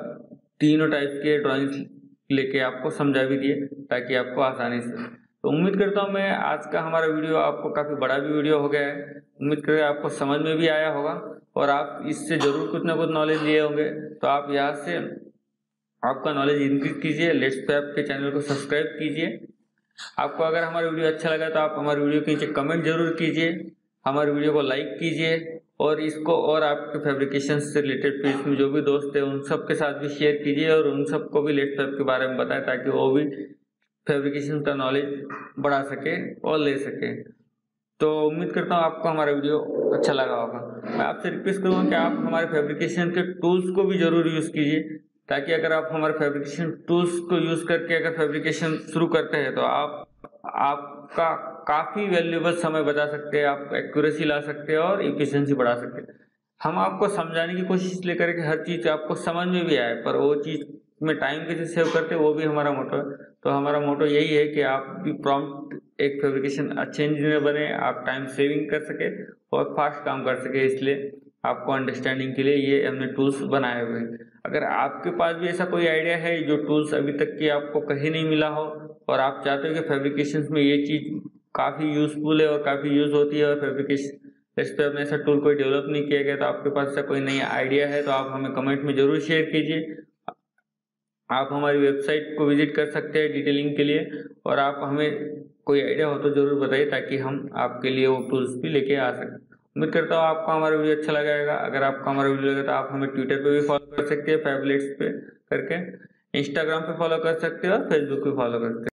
तीनों टाइप के ड्राइंग्स लेके आपको समझा भी दिए ताकि आपको आसानी से। तो उम्मीद करता हूँ मैं आज का हमारा वीडियो आपको काफ़ी बड़ा भी वीडियो हो गया है। उम्मीद करके आपको समझ में भी आया होगा और आप इससे ज़रूर कुछ ना कुछ नॉलेज लिए होंगे। तो आप यहाँ से आपका नॉलेज इंक्रीज कीजिए लेट्स पैप आपके चैनल को सब्सक्राइब कीजिए। आपको अगर हमारा वीडियो अच्छा लगा तो आप हमारे वीडियो के नीचे कमेंट ज़रूर कीजिए। हमारे वीडियो को लाइक कीजिए। और इसको और आपके फैब्रिकेशन से रिलेटेड पेज में जो भी दोस्त है, उन सब के साथ भी शेयर कीजिए और उन सबको भी लेट के बारे में बताएँ ताकि वो भी फैब्रिकेशन का नॉलेज बढ़ा सके और ले सके। तो उम्मीद करता हूँ आपको हमारा वीडियो अच्छा लगा होगा। मैं आपसे रिक्वेस्ट करूँगा कि आप हमारे फैब्रिकेशन के टूल्स को भी ज़रूर यूज़ कीजिए, ताकि अगर आप हमारे फैब्रिकेशन टूल्स को यूज़ करके अगर फैब्रिकेशन शुरू करते हैं तो आप, आपका काफ़ी वैल्यूबल समय बचा सकते हैं, आप एक्यूरेसी ला सकते हैं और इफिशेंसी बढ़ा सकते हैं। हम आपको समझाने की कोशिश लेकर के हर चीज़ आपको समझ में भी आए, पर वो चीज़ में टाइम कैसे सेव करते हैं, वो भी हमारा मोटो है। तो हमारा मोटो यही है कि आप भी प्रॉम्प्ट एक फेब्रिकेशन अच्छे इंजीनियर बने, आप टाइम सेविंग कर सके और फास्ट काम कर सके। इसलिए आपको अंडरस्टैंडिंग के लिए ये हमने टूल्स बनाए हुए हैं। अगर आपके पास भी ऐसा कोई आइडिया है जो टूल्स अभी तक की आपको कहीं नहीं मिला हो और आप चाहते हो कि फेब्रिकेशन में ये चीज़ काफ़ी यूजफुल है और काफ़ी यूज़ होती है और फैब्रिकेशन इस पर अपने ऐसा टूल कोई डेवलप नहीं किया गया तो आपके पास ऐसा कोई नई आइडिया है तो आप हमें कमेंट में ज़रूर शेयर कीजिए। आप हमारी वेबसाइट को विज़िट कर सकते हैं डिटेलिंग के लिए और आप हमें कोई आइडिया हो तो ज़रूर बताइए ताकि हम आपके लिए वो टूल्स भी लेके आ सकें। उम्मीद करता हूँ आपको हमारा वीडियो अच्छा लगेगा अगर आपको हमारा वीडियो लगे तो आप हमें ट्विटर पे भी फॉलो कर सकते हैं फैबलेट्स पे करके इंस्टाग्राम पे फॉलो कर सकते हो और फेसबुक पे फॉलो कर सकते